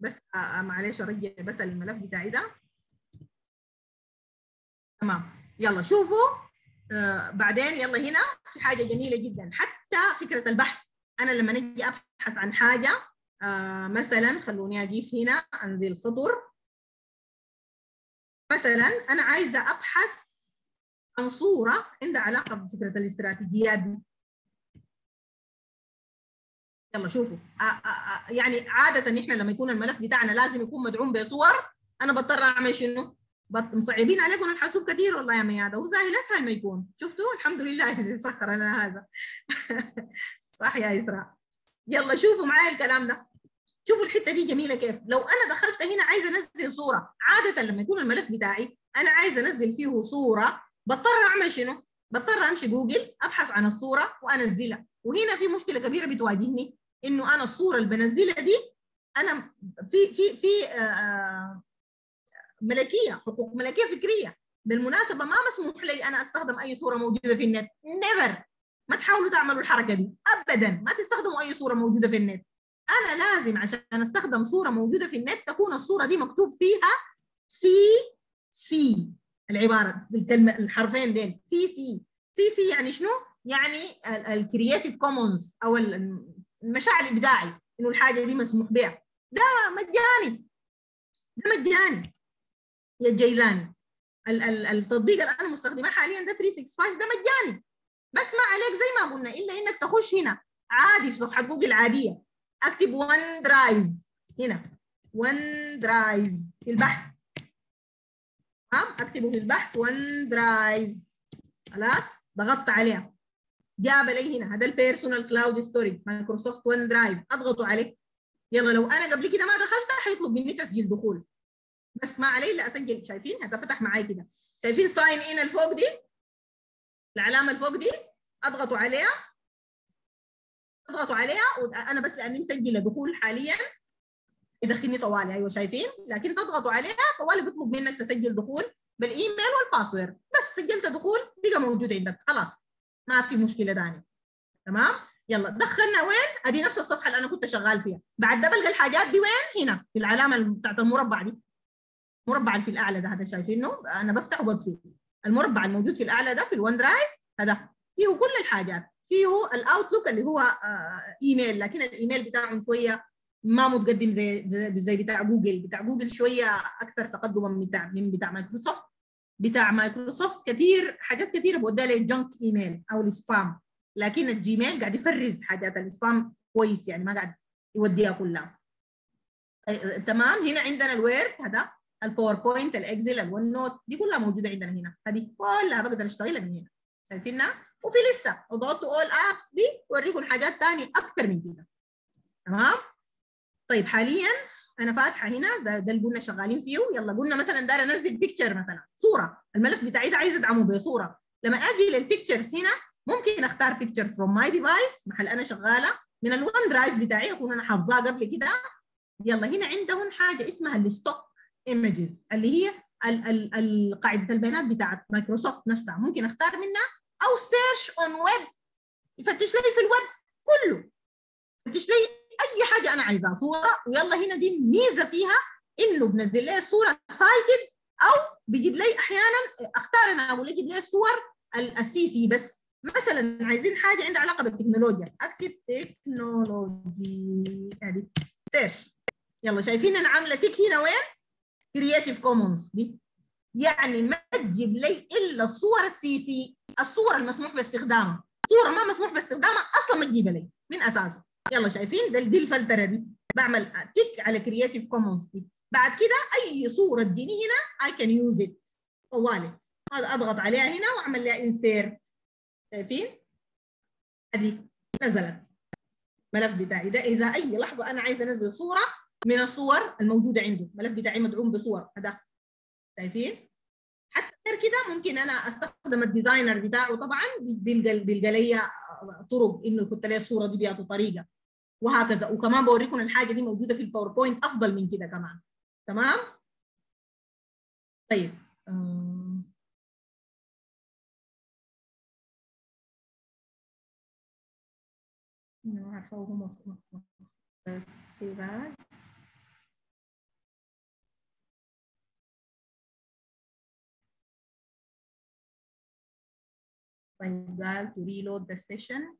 بس آه معلش أرجع بس الملف بتاعي ده. تمام. يلا شوفوا. آه بعدين يلا هنا في حاجة جميلة جدا. حتى فكرة البحث. أنا لما نجي أبحث عن حاجة آه مثلا خلوني أضيف هنا انزل سطر مثلا أنا عايزة أبحث عن صورة عندها علاقة بفكرة الاستراتيجيات دي. يلا شوفوا. آآ آآ يعني عادة إحنا لما يكون الملف بتاعنا لازم يكون مدعوم بصور أنا بضطر أعمل شنو؟ مصعبين عليكم الحاسوب كثير والله يا ميادة. وسهل اسهل ما يكون؟ شفتوا الحمد لله. سخر لنا هذا. صح يا إسراء. يلا شوفوا معايا الكلام ده. شوفوا الحتة دي جميلة كيف. لو أنا دخلت هنا عايزة أنزل صورة عادة لما يكون الملف بتاعي أنا عايزة أنزل فيه صورة بضطر أعمل شنو؟ بضطر أمشي جوجل أبحث عن الصورة وأنزلها. وهنا في مشكلة كبيرة بتواجهني إنه أنا الصورة اللي بنزلها دي أنا في في في آآ ملكية حقوق ملكية فكرية. بالمناسبة ما مسموح لي أنا أستخدم أي صورة موجودة في النت. never ما تحاولوا تعملوا الحركة دي. ابدا. ما تستخدموا أي صورة موجودة في النت. أنا لازم عشان أستخدم صورة موجودة في النت تكون الصورة دي مكتوب فيها CC العبارة بالكلمة الحرفين ديل. CC CC يعني شنو؟ يعني ال Creative Commons أو المشاع الإبداعي. إنه الحاجة دي مسموح بها ده مجاني. ده مجاني. يا جيلاني التطبيق اللي أنا مستخدماه حاليا ده 365 ده مجاني. بس ما عليك زي ما قلنا إلا إنك تخش هنا. عادي في صفحة جوجل عادية. أكتب OneDrive هنا. OneDrive في البحث. تمام؟ أكتبه في البحث. OneDrive خلاص؟ ضغطت عليها. جاب لي هنا. هذا ال personal cloud storage مايكروسوفت OneDrive اضغطوا عليه. يلا لو أنا قبل كده ما دخلت حيطلب مني تسجيل دخول. بس ما علي إلا أسجل. شايفين هذا فتح معي كده. شايفين sign in الفوق دي؟ العلامة الفوق دي؟ أضغطوا عليها. أضغطوا عليها. وأنا بس لأني مسجلة دخول حاليا. يدخلني طوالي. أيوه شايفين؟ لكن تضغطوا عليها. طوالي بيطلب منك تسجل دخول بالإيميل وال password. بس سجلت دخول بقى موجود عندك. خلاص. ما في مشكلة ثانية تمام؟ يلا. دخلنا وين؟ أدي نفس الصفحة اللي أنا كنت شغال فيها. بعد ده بلقى الحاجات دي وين؟ هنا. في العلامة بتاعت المربع دي. اللي في الأعلى ده هذا شايفينه أنا بفتح وبقفل المربع الموجود في الأعلى ده في ال OneDrive هذا. فيه كل الحاجات. فيه ال Outlook اللي هو آه إيميل لكن الإيميل بتاعهم شوية ما متقدم زي زي بتاع جوجل. بتاع جوجل شوية أكثر تقدما من بتاع من بتاع مايكروسوفت. بتاع مايكروسوفت كثير حاجات كثيره بوديها لي junk email أو ال spam لكن ال Gmail قاعد يفرز حاجات ال spam كويس يعني ما قاعد يوديها كلها. تمام. هنا عندنا ال Word هذا. ال PowerPoint ال Excel ال OneNote دي كلها موجودة عندنا هنا. هذه كلها بقدر اشتغلها من هنا. شايفينها؟ وفي لسه وضغطوا all apps دي اوريكم حاجات ثانية أكثر من كده. تمام؟ طيب حاليا أنا فاتحة هنا ده, ده اللي قلنا شغالين فيه. يلا قلنا مثلا داير أنزل picture مثلا. صورة. الملف بتاعي ده عايز أدعمه بصورة. لما أجي لل pictures هنا ممكن أختار picture from my device محل أنا شغالة من ال OneDrive بتاعي أكون أنا حافظاه قبل كده. يلا هنا عندهم حاجة اسمها ال stock images اللي هي قاعدة البيانات بتاعت مايكروسوفت نفسها. ممكن أختار منها أو search on web يفتش لي في الويب كله. يفتش لي أي حاجة أنا عايزاها صورة ويلا هنا دي ميزة فيها إنه بنزل لي صورة cited أو بيجيب لي أحيانا أختار أنا أقول يجيب لي الصور ال CC بس. مثلا عايزين حاجة عندها علاقة بالتكنولوجيا. أكتب technology هذه search يلا شايفين أنا عاملة tick هنا وين؟ Creative Commons دي. يعني ما تجيب لي إلا الصور ال CC الصور المسموح باستخدامها. صورة ما مسموح باستخدامها أصلا ما تجيبها لي من أساسه. يلا شايفين؟ ده دي الفلترة دي. بعمل tick على Creative Commons دي. بعد كده أي صورة تجيني هنا اي كان use it طوالي. أضغط عليها هنا وأعمل لها insert شايفين؟ هذه نزلت. الملف بتاعي ده. إذا أي لحظة أنا عايزة أنزل صورة من الصور الموجودة عنده. الملف بتاعي مدعوم بصور. هذا. شايفين؟ حتى غير كده ممكن أنا أستخدم ال designer بتاعه طبعا بيلقى بيلقى لي طرق إنه يحط لي الصورة دي بهذه طريقة. وهكذا. وكمان بوريكم الحاجة دي موجودة في ال PowerPoint أفضل من كده كمان. تمام؟ طيب آه. ما عارفة هو بس بس. قال to reload the session.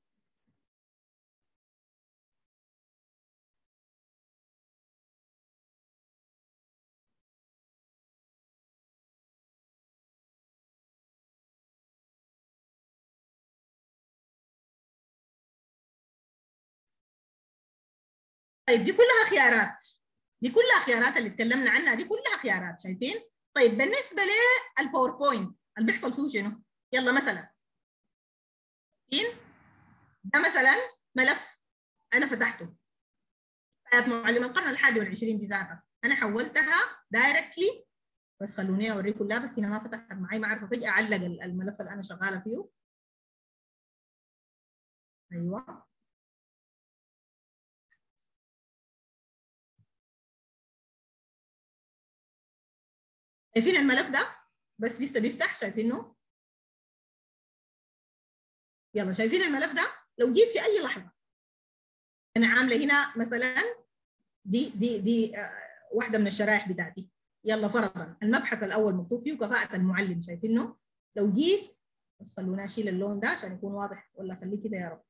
طيب دي كلها خيارات. دي كلها خيارات اللي اتكلمنا عنها. دي كلها خيارات شايفين؟ طيب بالنسبة لل PowerPoint اللي بيحصل فيه شنو؟ يلا مثلا. ده مثلا ملف أنا فتحته. حياة معلم القرن الحادي والعشرين دي ذاتها أنا حولتها directly بس خلوني أوريكم كلها بس هنا ما فتحت معي ما عارفه فجأة اعلق الملف اللي أنا شغالة فيه. أيوه. شايفين الملف ده؟ بس لسه بيفتح شايفينه؟ يلا شايفين الملف ده؟ لو جيت في أي لحظة. أنا عاملة هنا مثلا دي دي دي آه واحدة من الشرائح بتاعتي. يلا فرضا المبحث الأول مكتوب فيه كفاءه المعلم شايفينه لو جيت بس خلونا أشيل اللون ده عشان يكون واضح ولا خليه كده يا رب؟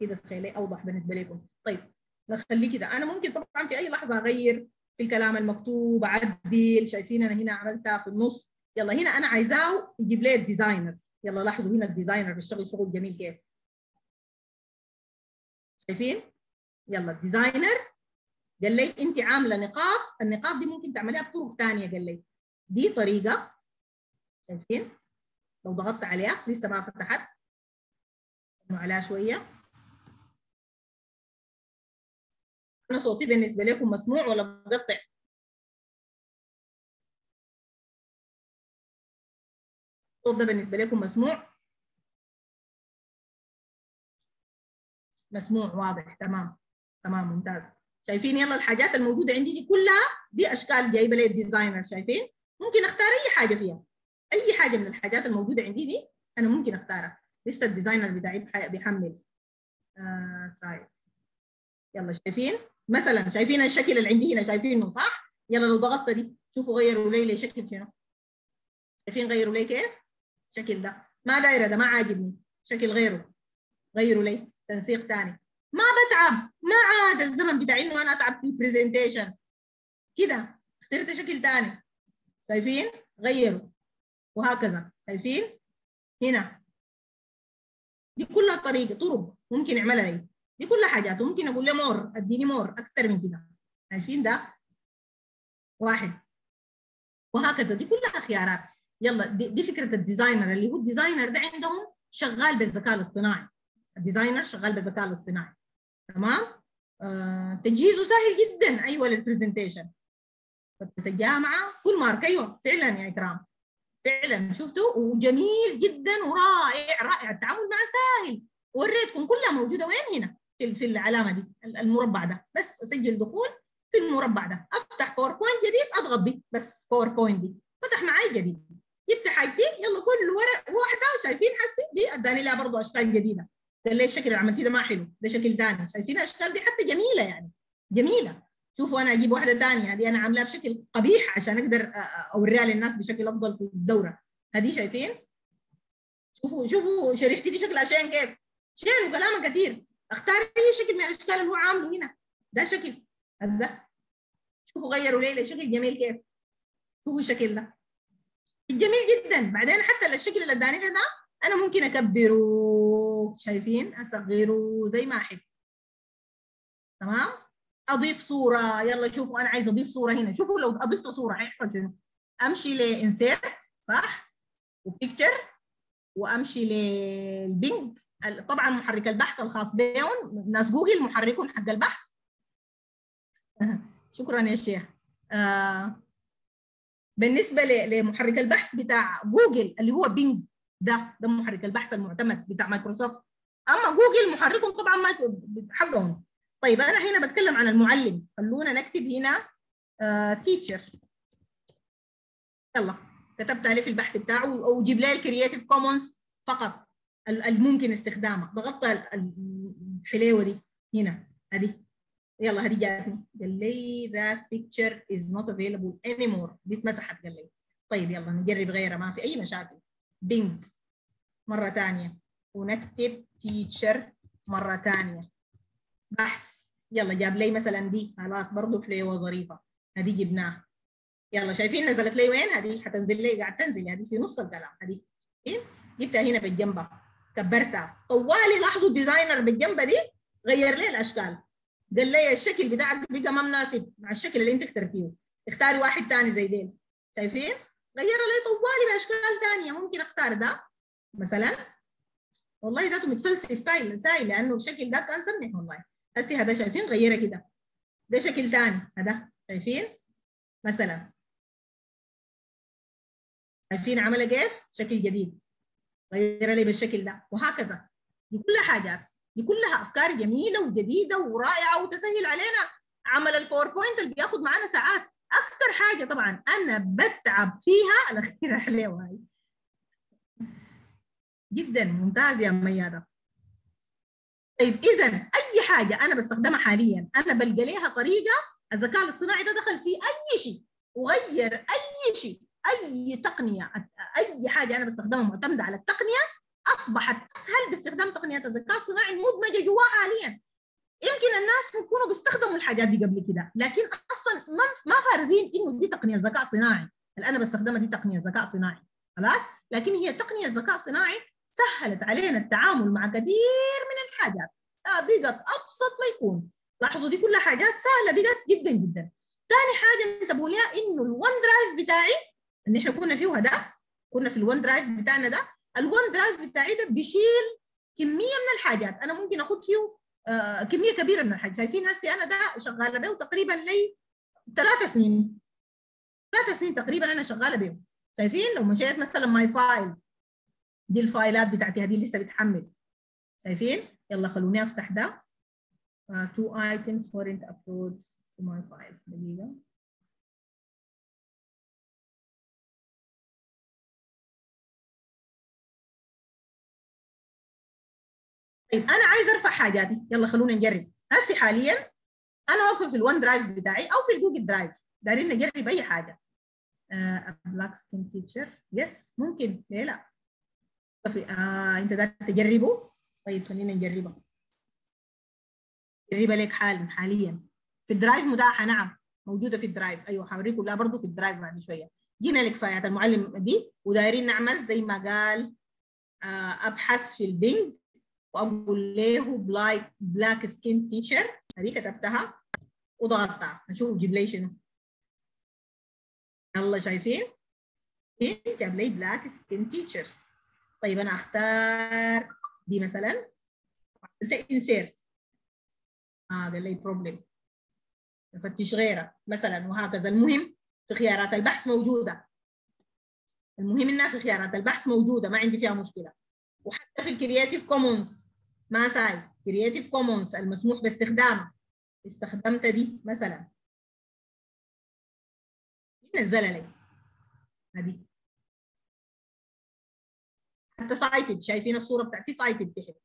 كده تخيلي أوضح بالنسبة لكم. طيب نخليه كده. أنا ممكن طبعا في أي لحظة أغير في الكلام المكتوب أعدل شايفين أنا هنا عملتها في النص. يلا هنا أنا عايزاه يجيب لي ال designer يلا لاحظوا هنا ال designer بيشتغل شغل جميل كيف؟ شايفين؟ يلا ال designer قال لي انت عاملة نقاط النقاط دي ممكن تعمليها بطرق ثانية قال لي. دي طريقة شايفين؟ لو ضغطت عليها لسه ما فتحت. عليها شوية. أنا صوتي بالنسبة لكم مسموع ولا مقطع؟ الصوت ده بالنسبة لكم مسموع؟ مسموع واضح تمام. تمام ممتاز. شايفين؟ يلا الحاجات الموجودة عندي دي كلها دي أشكال جايبة لي ال designer شايفين؟ ممكن أختار أي حاجة فيها. أي حاجة من الحاجات الموجودة عندي دي أنا ممكن أختارها. لسه ال designer بتاعي بيحمل. آه طيب يلا شايفين؟ مثلا شايفين الشكل اللي عندي هنا شايفينه صح؟ يلا لو ضغطت دي شوفوا غيروا لي لي شكل شنو؟ شايفين غيروا لي كيف؟ الشكل ده. ما دايرة ده ما عاجبني. شكل غيره. غيروا لي تنسيق ثاني ما بتعب. ما عاد الزمن بتاع إنه أنا أتعب في ال presentation كده. اخترت شكل ثاني شايفين؟ غيروا وهكذا. شايفين؟ هنا. دي كلها طريقة طرق ممكن اعملها هي. دي كلها حاجات. وممكن أقول له more أديني more أكثر من كده. شايفين ده؟ واحد. وهكذا. دي كلها خيارات. يلا دي, دي فكرة ال designer اللي هو ال designer ده عندهم شغال بالذكاء الاصطناعي. ال designer شغال بالذكاء الاصطناعي. تمام؟ آه تجهيزه سهل جدا. أيوه لل presentation الجامعة full mark أيوه فعلا يا إكرام. فعلا شفتوا؟ وجميل جدا ورائع. رائع. التعامل معه سهل. وريتكم كلها موجودة وين؟ هنا. في في العلامة دي المربع ده. بس أسجل دخول في المربع ده. أفتح PowerPoint جديد أضغط دي بس PowerPoint دي. فتح معي جديد. جبت حاجتي يلا كل ورق واحدة شايفين حسي. دي أداني لها برضه أشكال جديدة. قال لي الشكل اللي عملتيه ده ما حلو ده شكل ثاني شايفين الاشكال دي حتى جميلة يعني جميلة. شوفوا أنا أجيب واحدة ثانية هذه أنا عاملاها بشكل قبيح عشان أقدر أوريها للناس بشكل أفضل في الدورة. هذه شايفين؟ شوفوا شوفوا شريحتي دي شكلها عشان كيف؟ شيلوا كلام كثير. أختار اي شكل من الأشكال اللي هو عامله هنا. ده شكل. هذا. شوفوا غيروا ليه شكل جميل كيف؟ شوفوا الشكل ده. جميل جدا. بعدين حتى الشكل اللي اداني ده أنا ممكن أكبره. شايفين؟ أصغره زي ما أحب. تمام؟ أضيف صورة. يلا شوفوا أنا عايزة أضيف صورة هنا. شوفوا لو أضفت صورة هيحصل شنو؟ أمشي ل insert صح؟ و picture. وأمشي لل Bing. طبعا محرك البحث الخاص بهم ناس جوجل محركهم حق البحث. شكرا يا شيخ. آه بالنسبة لمحرك البحث بتاع جوجل اللي هو Bing ده ده محرك البحث المعتمد بتاع مايكروسوفت. أما جوجل محركهم طبعا ما حقهم. طيب أنا هنا بتكلم عن المعلم. خلونا نكتب هنا teacher uh, يلا كتبت عليه في البحث بتاعه أو جيب لي ال Creative Commons فقط الممكن استخدامه. ضغطت الحليوه دي هنا هذه يلا هذه جاتني قال لي that picture is not available anymore. دي اتمسحت قال لي. طيب يلا نجرب غيرها. ما في أي مشاكل. بينج مرة ثانية. ونكتب teacher مرة ثانية. بحث. يلا جاب لي مثلا دي. خلاص برضه حليوه ظريفة. هذه جبناها. يلا شايفين نزلت لي وين؟ هذه حتنزل لي. قاعد تنزل هذه في نص الكلام. هذه جبتها هنا بالجنبة. كبرتها. طوالي لاحظوا ال designer بالجنبة دي؟ غير لي الأشكال. قال لي الشكل بتاعك بقى ما مناسب مع الشكل اللي انت اخترتيه. اختاري واحد ثاني زي ديل. شايفين؟ غير لي طوالي بأشكال ثانية ممكن أختار ده مثلا. والله ذاته متفلسف فايل سايل لأنه الشكل ده كان سمح والله. هسي هذا شايفين؟ غيره كده. ده شكل ثاني هذا. شايفين؟ مثلا. شايفين عمل كيف؟ شكل جديد. غير لي بالشكل ده. وهكذا. دي كلها حاجات دي كلها أفكار جميلة وجديدة ورائعة وتسهل علينا عمل الباوربوينت اللي بياخذ معنا ساعات. أكثر حاجة طبعا أنا بتعب فيها الأخيرة حلوة هاي جدا ممتاز يا ميادة طيب اذا أي حاجة أنا بستخدمها حاليا أنا بلقى لها طريقة الذكاء الاصطناعي ده دخل في أي شيء وغير أي شيء أي تقنية أي حاجة أنا بستخدمها معتمدة على التقنية أصبحت أسهل باستخدام تقنيات الذكاء الصناعي المدمجة جواها حاليا. يمكن الناس يكونوا بيستخدموا الحاجات دي قبل كده لكن أصلا ما ما فارزين إنه دي تقنية ذكاء صناعي. اللي أنا بستخدمها دي تقنية ذكاء صناعي. خلاص؟ لكن هي تقنية ذكاء صناعي سهلت علينا التعامل مع كثير من الحاجات. آه بقت أبسط ما يكون. لاحظوا دي كلها حاجات سهلة بقت جدا جدا. ثاني حاجة انتبهوا لها إنه ال OneDrive بتاعي اللي إحنا كنا فيه ده كنا في ال OneDrive بتاعنا ده ال OneDrive بتاعي ده بيشيل كمية من الحاجات. أنا ممكن أخد فيه آه كمية كبيرة من الحاجات. شايفين هسي أنا ده شغالة به تقريبا لي ثلاث سنين. ثلاث سنين تقريبا أنا شغالة به شايفين؟ لو مشيت مثلا my files دي ال file ات بتاعتي هذه لسه بتحمل. شايفين؟ يلا خلوني أفتح ده. two items foreign upload to my file دقيقة. طيب أنا عايز أرفع حاجاتي يلا خلونا نجرب. هسي حاليا أنا واقفة في ال OneDrive بتاعي أو في ال Google Drive. دايرين نجرب أي حاجة. black skin teacher yes ممكن. ليه لا؟ في آه أنت داير تجربه طيب خلينا نجربه جربها لك حالا حاليا. في ال Drive متاحة نعم. موجودة في ال Drive. أيوه حوريكم لا برضه في ال Drive بعد شوية. جينا لكفايات المعلم دي ودايرين نعمل زي ما قال آه أبحث في ال Bing وأقول له black black skin teacher هذه كتبتها. وضغطتها نشوف جيب لي شنو. يلا شايفين؟ جاب لي black skin teachers طيب أنا أختار دي مثلا. عملت insert آه قال لي problem افتش غيرها مثلا وهكذا. المهم في خيارات البحث موجودة. المهم إنها في خيارات البحث موجودة. ما عندي فيها مشكلة. وحتى في ال creative commons. ما ساي creative commons المسموح باستخدامها استخدمت دي مثلا. نزلها لي؟ هذه. حتى cited. شايفين الصورة بتاعتي؟ cited تحت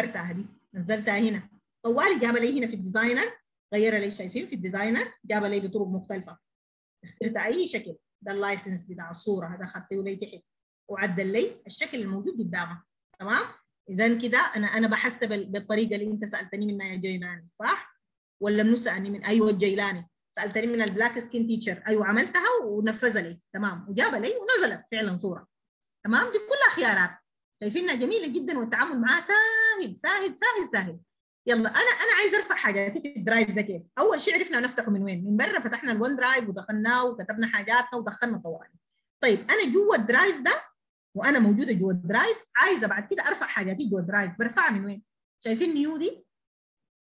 غيرتها هذه. نزلتها هنا. طوالي جاب لي هنا في ال designer. غير لي شايفين في ال designer. جاب لي بطرق مختلفة. اخترت أي شكل. ده ال license بتاع الصورة. هذا خدته لي تحت. وعدل لي الشكل الموجود قدامه تمام؟ اذا كده أنا أنا بحثت بالطريقة اللي أنت سألتني منها يا جيلاني صح؟ ولا منو سألني من أيوه الجيلاني سألتني من ال black skin teacher. أيوه عملتها ونفذ لي. تمام؟ وجاب لي ونزلت فعلا صورة. تمام؟ دي كلها خيارات. شايفينها جميلة جدا والتعامل معاها سهل سهل سهل سهل يلا أنا أنا عايز أرفع حاجاتي في ال Drive ده كيف؟ أول شيء عرفنا نفتحه من وين. من برا فتحنا ال OneDrive ودخلناه وكتبنا حاجاتنا ودخلنا طوالي طيب أنا جوا ال Drive ده وأنا موجودة جوا ال Drive عايزة بعد كده أرفع حاجاتي جوا ال Drive برفعها من وين؟ شايفين new دي؟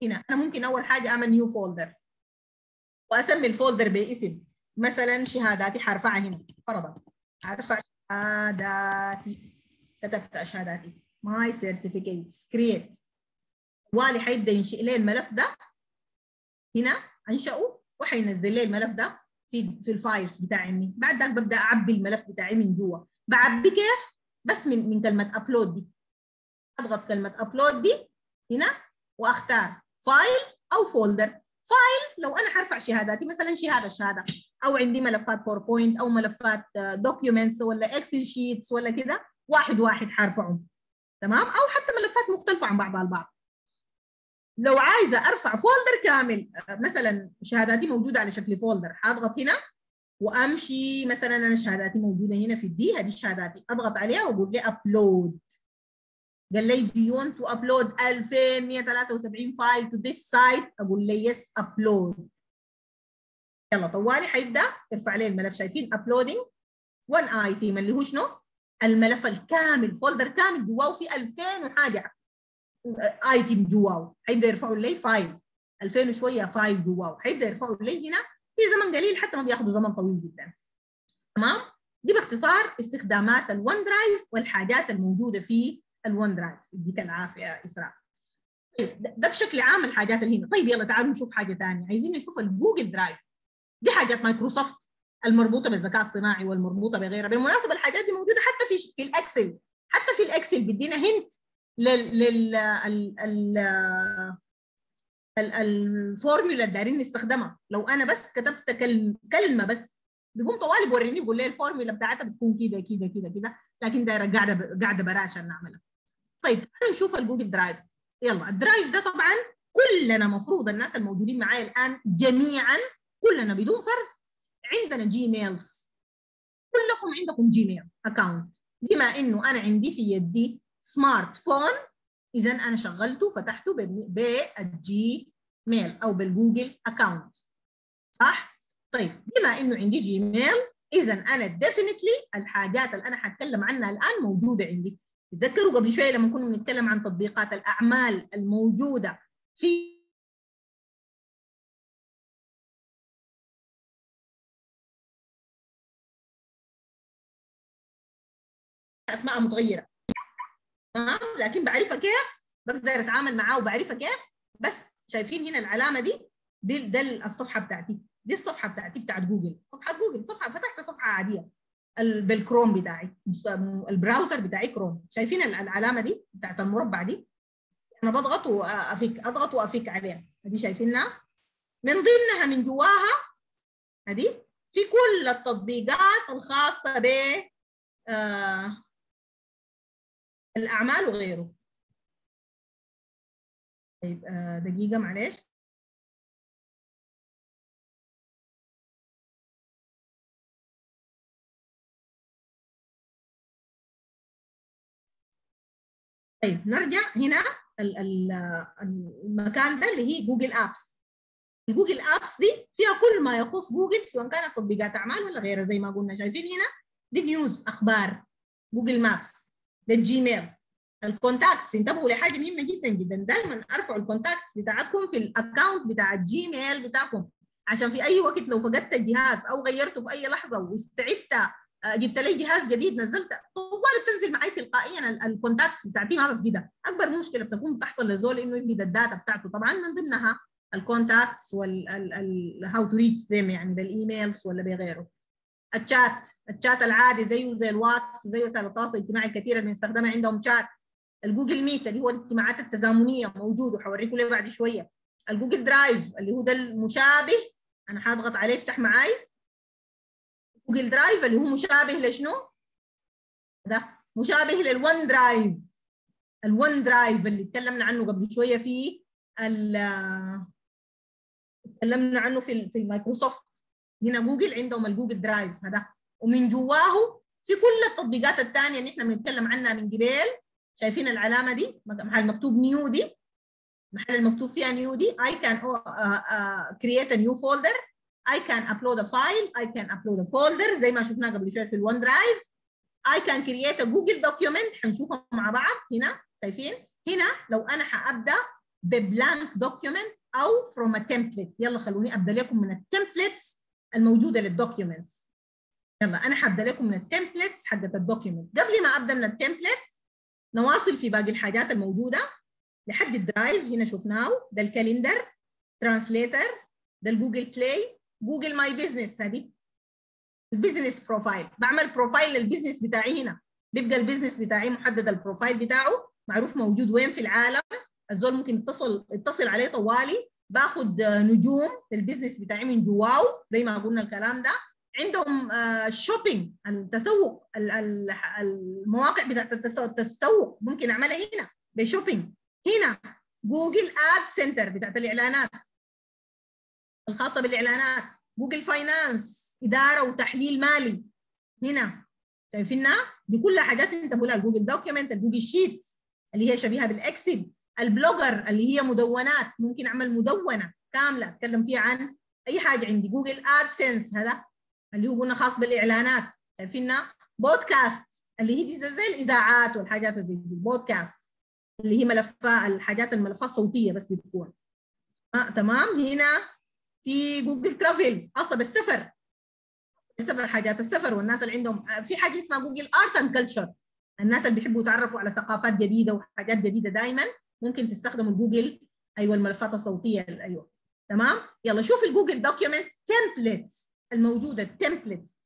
هنا. أنا ممكن أول حاجة أعمل new folder وأسمي ال folder باسم. مثلا شهاداتي حرفعها هنا. فرضا. حرفع شهاداتي. كتبت شهاداتي. my certificates create والي حيبدأ ينشئ لي الملف ده. هنا أنشأه. وحينزل لي الملف ده في في ال files بتاعي. بعد ذاك ببدأ أعبي الملف بتاعي من جوا. بعبي كيف بس من من كلمة upload دي. أضغط كلمة upload دي هنا وأختار file أو folder file لو أنا حرفع شهاداتي مثلا شهاده شهادة. أو عندي ملفات PowerPoint أو ملفات documents ولا Excel sheets ولا كده واحد واحد حرفعهم تمام؟ أو حتى ملفات مختلفة عن بعضها البعض لو عايزة أرفع folder كامل مثلا شهاداتي موجودة على شكل folder حاضغط هنا وامشي مثلا أنا شهاداتي موجودة هنا في ال D هذه شهاداتي. أضغط عليها وأقول لي upload قال لي do you want to upload 2173 file to this site? أقول له yes upload. يلا طوالي حيبدأ. يرفع لي الملف. شايفين uploading one item اللي هو شنو؟ الملف الكامل folder كامل جواه في 2000 وحاجة. item جواه حيبدأ يرفعوا لي file 2000 وشوية file جواه حيبدأ يرفعوا لي هنا في زمن قليل حتى ما بياخذوا زمن طويل جدا. تمام؟ دي باختصار استخدامات ال OneDrive والحاجات الموجودة في ال OneDrive يديك العافية إسراء. طيب ده بشكل عام الحاجات اللي هنا. طيب يلا تعالوا نشوف حاجة ثانية عايزين نشوف ال Google Drive دي حاجات مايكروسوفت المربوطة بالذكاء الصناعي والمربوطة بغيرها. بالمناسبة الحاجات دي موجودة حتى في في ال Excel. حتى في ال Excel بيدينا hint لل لل الفورمولا اللي دايرين نستخدمها. لو أنا بس كتبت كلمة بس بيقوم طوالي بوريني بيقول لي الفورمولا بتاعتها بتكون كده كده كده كده. لكن دايره قاعدة قاعدة برا عشان نعملها. طيب تعالوا نشوف ال Google Drive يلا ال Drive ده طبعا كلنا مفروض الناس الموجودين معايا الآن جميعا كلنا بدون فرز عندنا Gmails كلكم عندكم Gmail account بما إنه أنا عندي في يدي smartphone اذا أنا شغلته فتحته بال Gmail أو بال Google account صح؟ طيب بما إنه عندي Gmail اذا أنا definitely الحاجات اللي أنا حتكلم عنها الآن موجودة عندي. تذكروا قبل شوية لما كنا بنتكلم عن تطبيقات الأعمال الموجودة في أسماء متغيرة. تمام؟ لكن بعرفها كيف بقدر اتعامل معاه وبعرفها كيف بس شايفين هنا العلامه دي دي ده الصفحه بتاعتي. دي الصفحه بتاعتي بتاعت جوجل. صفحه جوجل. صفحه فتحت صفحه عاديه. بالكروم بتاعي. ال browser بتاعي كروم. شايفين العلامه دي بتاعت المربع دي؟ أنا بضغط وافك أضغط وأفك عليها. دي شايفينها؟ من ضمنها من جواها هذه في كل التطبيقات الخاصة ب آه الأعمال وغيره. طيب آه دقيقة معلش. طيب نرجع هنا المكان ده اللي هي جوجل ابس ال Google Apps دي فيها كل ما يخص جوجل سواء كانت تطبيقات أعمال ولا غيرها. زي ما قلنا شايفين هنا دي news أخبار. Google Maps ده ال Gmail ال contacts انتبهوا لحاجة مهمة جدا جدا. دائما أرفعوا ال contacts بتاعتكم في ال account بتاع ال Gmail بتاعكم. عشان في أي وقت لو فقدت الجهاز أو غيرته في أي لحظة واستعدت جبت لي جهاز جديد نزلت طوالي بتنزل معي تلقائيا ال contacts بتاعتي ما بفقدها أكبر مشكلة بتكون بتحصل للزول إنه يفقد ال data بتاعته. طبعا من ضمنها ال contacts وال how to reach them يعني بال emails ولا بغيره. ال chat ال chat العادي زيه زي الواتس وزي وسائل التواصل الاجتماعي الكثيره اللي بنستخدمها عندهم شات. ال Google Meet اللي هو الاجتماعات التزامنية موجود وحوريكم ليه بعد شوية. ال Google Drive اللي هو ده المشابه أنا حاضغط عليه افتح معاي. Google Drive اللي هو مشابه لشنو؟ ده مشابه لل OneDrive. ال OneDrive اللي تكلمنا عنه قبل شوية في تكلمنا عنه في في المايكروسوفت. هنا جوجل عندهم ال Google Drive هذا ومن جواه في كل التطبيقات الثانية اللي إحنا بنتكلم عنها من قبل. شايفين العلامة دي؟ محل مكتوب new دي. محل المكتوب فيها new دي. Uh, uh, create a new folder. I can upload a file. I can upload a folder. زي ما شفنا قبل شوية في ال OneDrive I can create a Google document. حنشوفها مع بعض. هنا. شايفين؟ هنا لو أنا حأبدأ ب blank document أو from a template. يلا خلوني أبدأ لكم من ال templates الموجودة لل documents. يلا أنا حابدا لكم من ال templates حقت ال document. قبل ما أبدأ من ال templates نواصل في باقي الحاجات الموجودة لحد ال Drive. هنا شفناه ده ال Calendar Translator ده ال Google Play Google My Business هذه ال business profile. بعمل profile لل business بتاعي هنا. بيبقى ال business بتاعي محدد ال profile بتاعه. معروف موجود وين في العالم. الزول ممكن يتصل يتصل عليه طوالي. باخد نجوم لل business بتاعي من جواه زي ما قلنا الكلام ده. عندهم ال shopping التسوق المواقع بتاعت التسوق ممكن أعملها هنا ب shopping هنا Google Ad Center بتاعت الإعلانات الخاصة بالإعلانات. Google Finance إدارة وتحليل مالي. هنا شايفينها؟ دي كلها حاجات أنت بقولها ال Google document ال Google Sheet اللي هي شبيهة بال Excel. ال Blogger اللي هي مدونات ممكن أعمل مدونة كاملة أتكلم فيها عن أي حاجة عندي Google AdSense هذا اللي هو قلنا خاص بالإعلانات. شايفينها بودكاست اللي هي دي زي الإذاعات والحاجات زي دي بودكاست اللي هي ملفات الحاجات الملفات صوتيه بس بتكون. آه تمام. هنا في Google Travel خاصة بالسفر. السفر حاجات السفر والناس اللي عندهم في حاجة اسمها Google Arts and Culture الناس اللي بيحبوا يتعرفوا على ثقافات جديدة وحاجات جديدة دائما ممكن تستخدموا الجوجل أيوه الملفات الصوتية. أيوه. تمام؟ يلا شوف ال Google document templates الموجودة. ال templates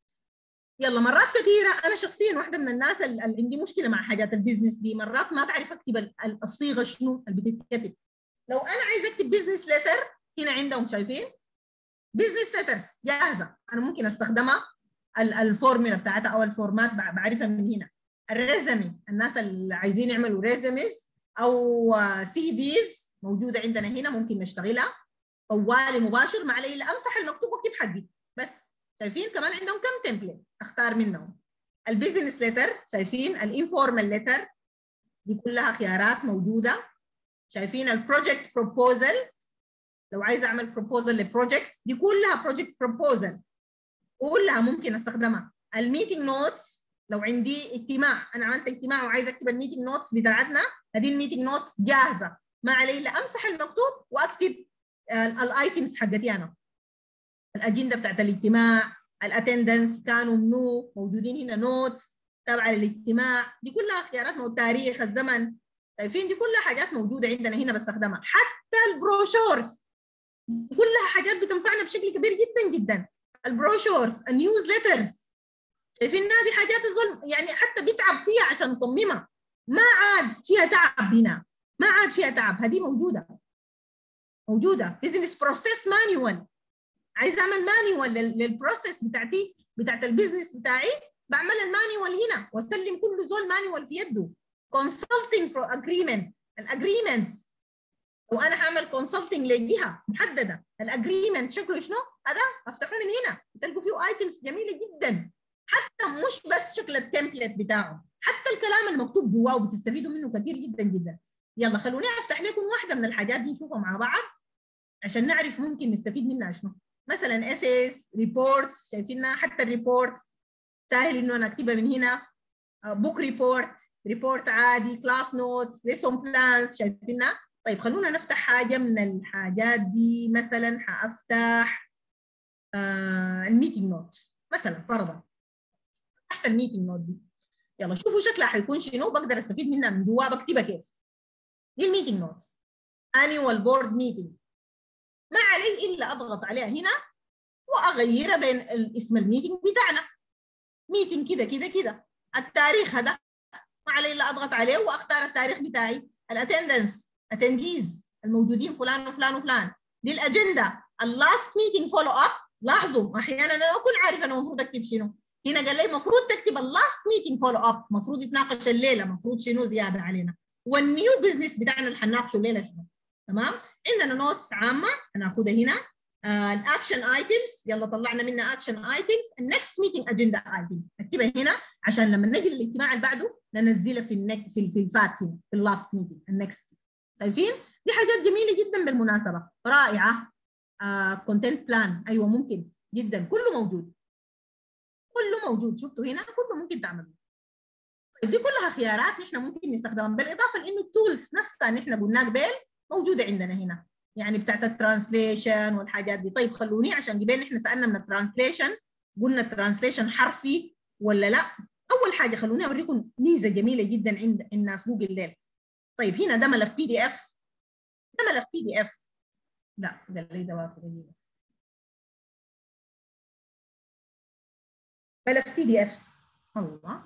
يلا مرات كثيرة. أنا شخصيا واحدة من الناس اللي عندي مشكلة مع حاجات ال business دي. مرات ما بعرف أكتب الصيغة شنو اللي بتتكتب. لو أنا عايز أكتب business letter هنا عندهم شايفين؟ business letters جاهزة. أنا ممكن أستخدمها. الفورمولا بتاعتها أو ال format بعرفها من هنا. ال resume الناس اللي عايزين يعملوا resumes أو CVs موجودة عندنا هنا ممكن نشتغلها. طوالي مباشر ما علي إلا أمسح المكتوب وأكتب حقي. بس شايفين كمان عندهم كم template أختار منهم. ال business letter شايفين؟ ال informal letter دي كلها خيارات موجودة. شايفين؟ ال project proposal لو عايزه أعمل proposal ل project دي كلها project proposal كلها ممكن أستخدمها. ال meeting notes لو عندي اجتماع أنا عملت اجتماع وعايزة أكتب ال meeting notes بتاعتنا هذه ال meeting notes جاهزة. ما علي إلا أمسح المكتوب وأكتب ال items حقتي أنا. الاجنده بتاعت الاجتماع ال attendance كانوا منو موجودين هنا notes تابعه للاجتماع دي كلها خيارات التاريخ الزمن. شايفين دي كلها حاجات موجودة عندنا هنا بستخدمها. حتى ال brochures. كلها حاجات بتنفعنا بشكل كبير جدا جدا. ال brochures ال newsletters شايفين دي حاجات الزول يعني حتى بيتعب فيها عشان نصممها ما عاد فيها تعب هنا. ما عاد فيها تعب. هذه موجودة. موجودة. business process manual عايز أعمل manual لل process بتاعتي بتاعت ال business بتاعي بعمل ال manual هنا. وأسلم كل زول manual في يده. consulting agreement ال agreements لو أنا هعمل consulting لجهة محددة. ال agreement شكله شنو؟ هذا؟ أفتحه من هنا. تلقوا فيه items جميلة جدا. حتى مش بس شكل ال template بتاعه حتى الكلام المكتوب جواه بتستفيدوا منه كثير جدا جدا. يلا خلوني أفتح لكم واحدة من الحاجات دي نشوفها مع بعض عشان نعرف ممكن نستفيد منها شنو. مثلا essays reports شايفينها؟ حتى ال reports سهل إنه أنا أكتبها من هنا. book report report عادي class notes lesson plans شايفينها؟ طيب خلونا نفتح حاجة من الحاجات دي. مثلا حأفتح آه ال meeting note مثلا فرضا. فتحت ال meeting note دي. يلا شوفوا شكلها حيكون شنو بقدر أستفيد منها من جوا بكتبها كيف. دي ال meeting notes. Annual board meeting. ما علي إلا أضغط عليها هنا واغيرها بين اسم ال meeting بتاعنا. meeting كده كده كده. التاريخ هذا ما علي إلا أضغط عليه وأختار التاريخ بتاعي. ال attendance attendees الموجودين فلان وفلان وفلان. دي الاجنده ال last meeting follow up لاحظوا أحيانا أنا أكون عارف أنا المفروض أكتب شنو. هنا قال لي المفروض تكتب ال last meeting follow up المفروض يتناقش الليلة المفروض شنو زيادة علينا. وال new business بتاعنا اللي حنناقشه الليلة شنو؟ تمام؟ عندنا notes عامة هناخدها هنا. ال action uh, items يلا طلعنا منها action items ال next meeting agenda item اكتبها هنا عشان لما نجي للاجتماع اللي بعده ننزلها في النك في الفات هنا في ال last meeting ال next شايفين؟ دي حاجات جميلة جدا بالمناسبة. رائعة. content uh, plan أيوه ممكن جدا. كله موجود. كله موجود. شفتوا هنا؟ كله ممكن تعملوه طيب دي كلها خيارات نحن ممكن نستخدمها. بالإضافة لإنه ال tools نفسها نحن قلنا قبل موجودة عندنا هنا. يعني بتاعت ال translation والحاجات دي. طيب خلوني عشان قبل إحنا سألنا من ال translation. قلنا ال translation حرفي ولا لا؟ أول حاجة خلوني أوريكم ميزة جميلة جدا عند الناس جوجل ليل طيب هنا ده ملف PDF ده ملف PDF لا قال لي ده واقف ملف PDF. الله.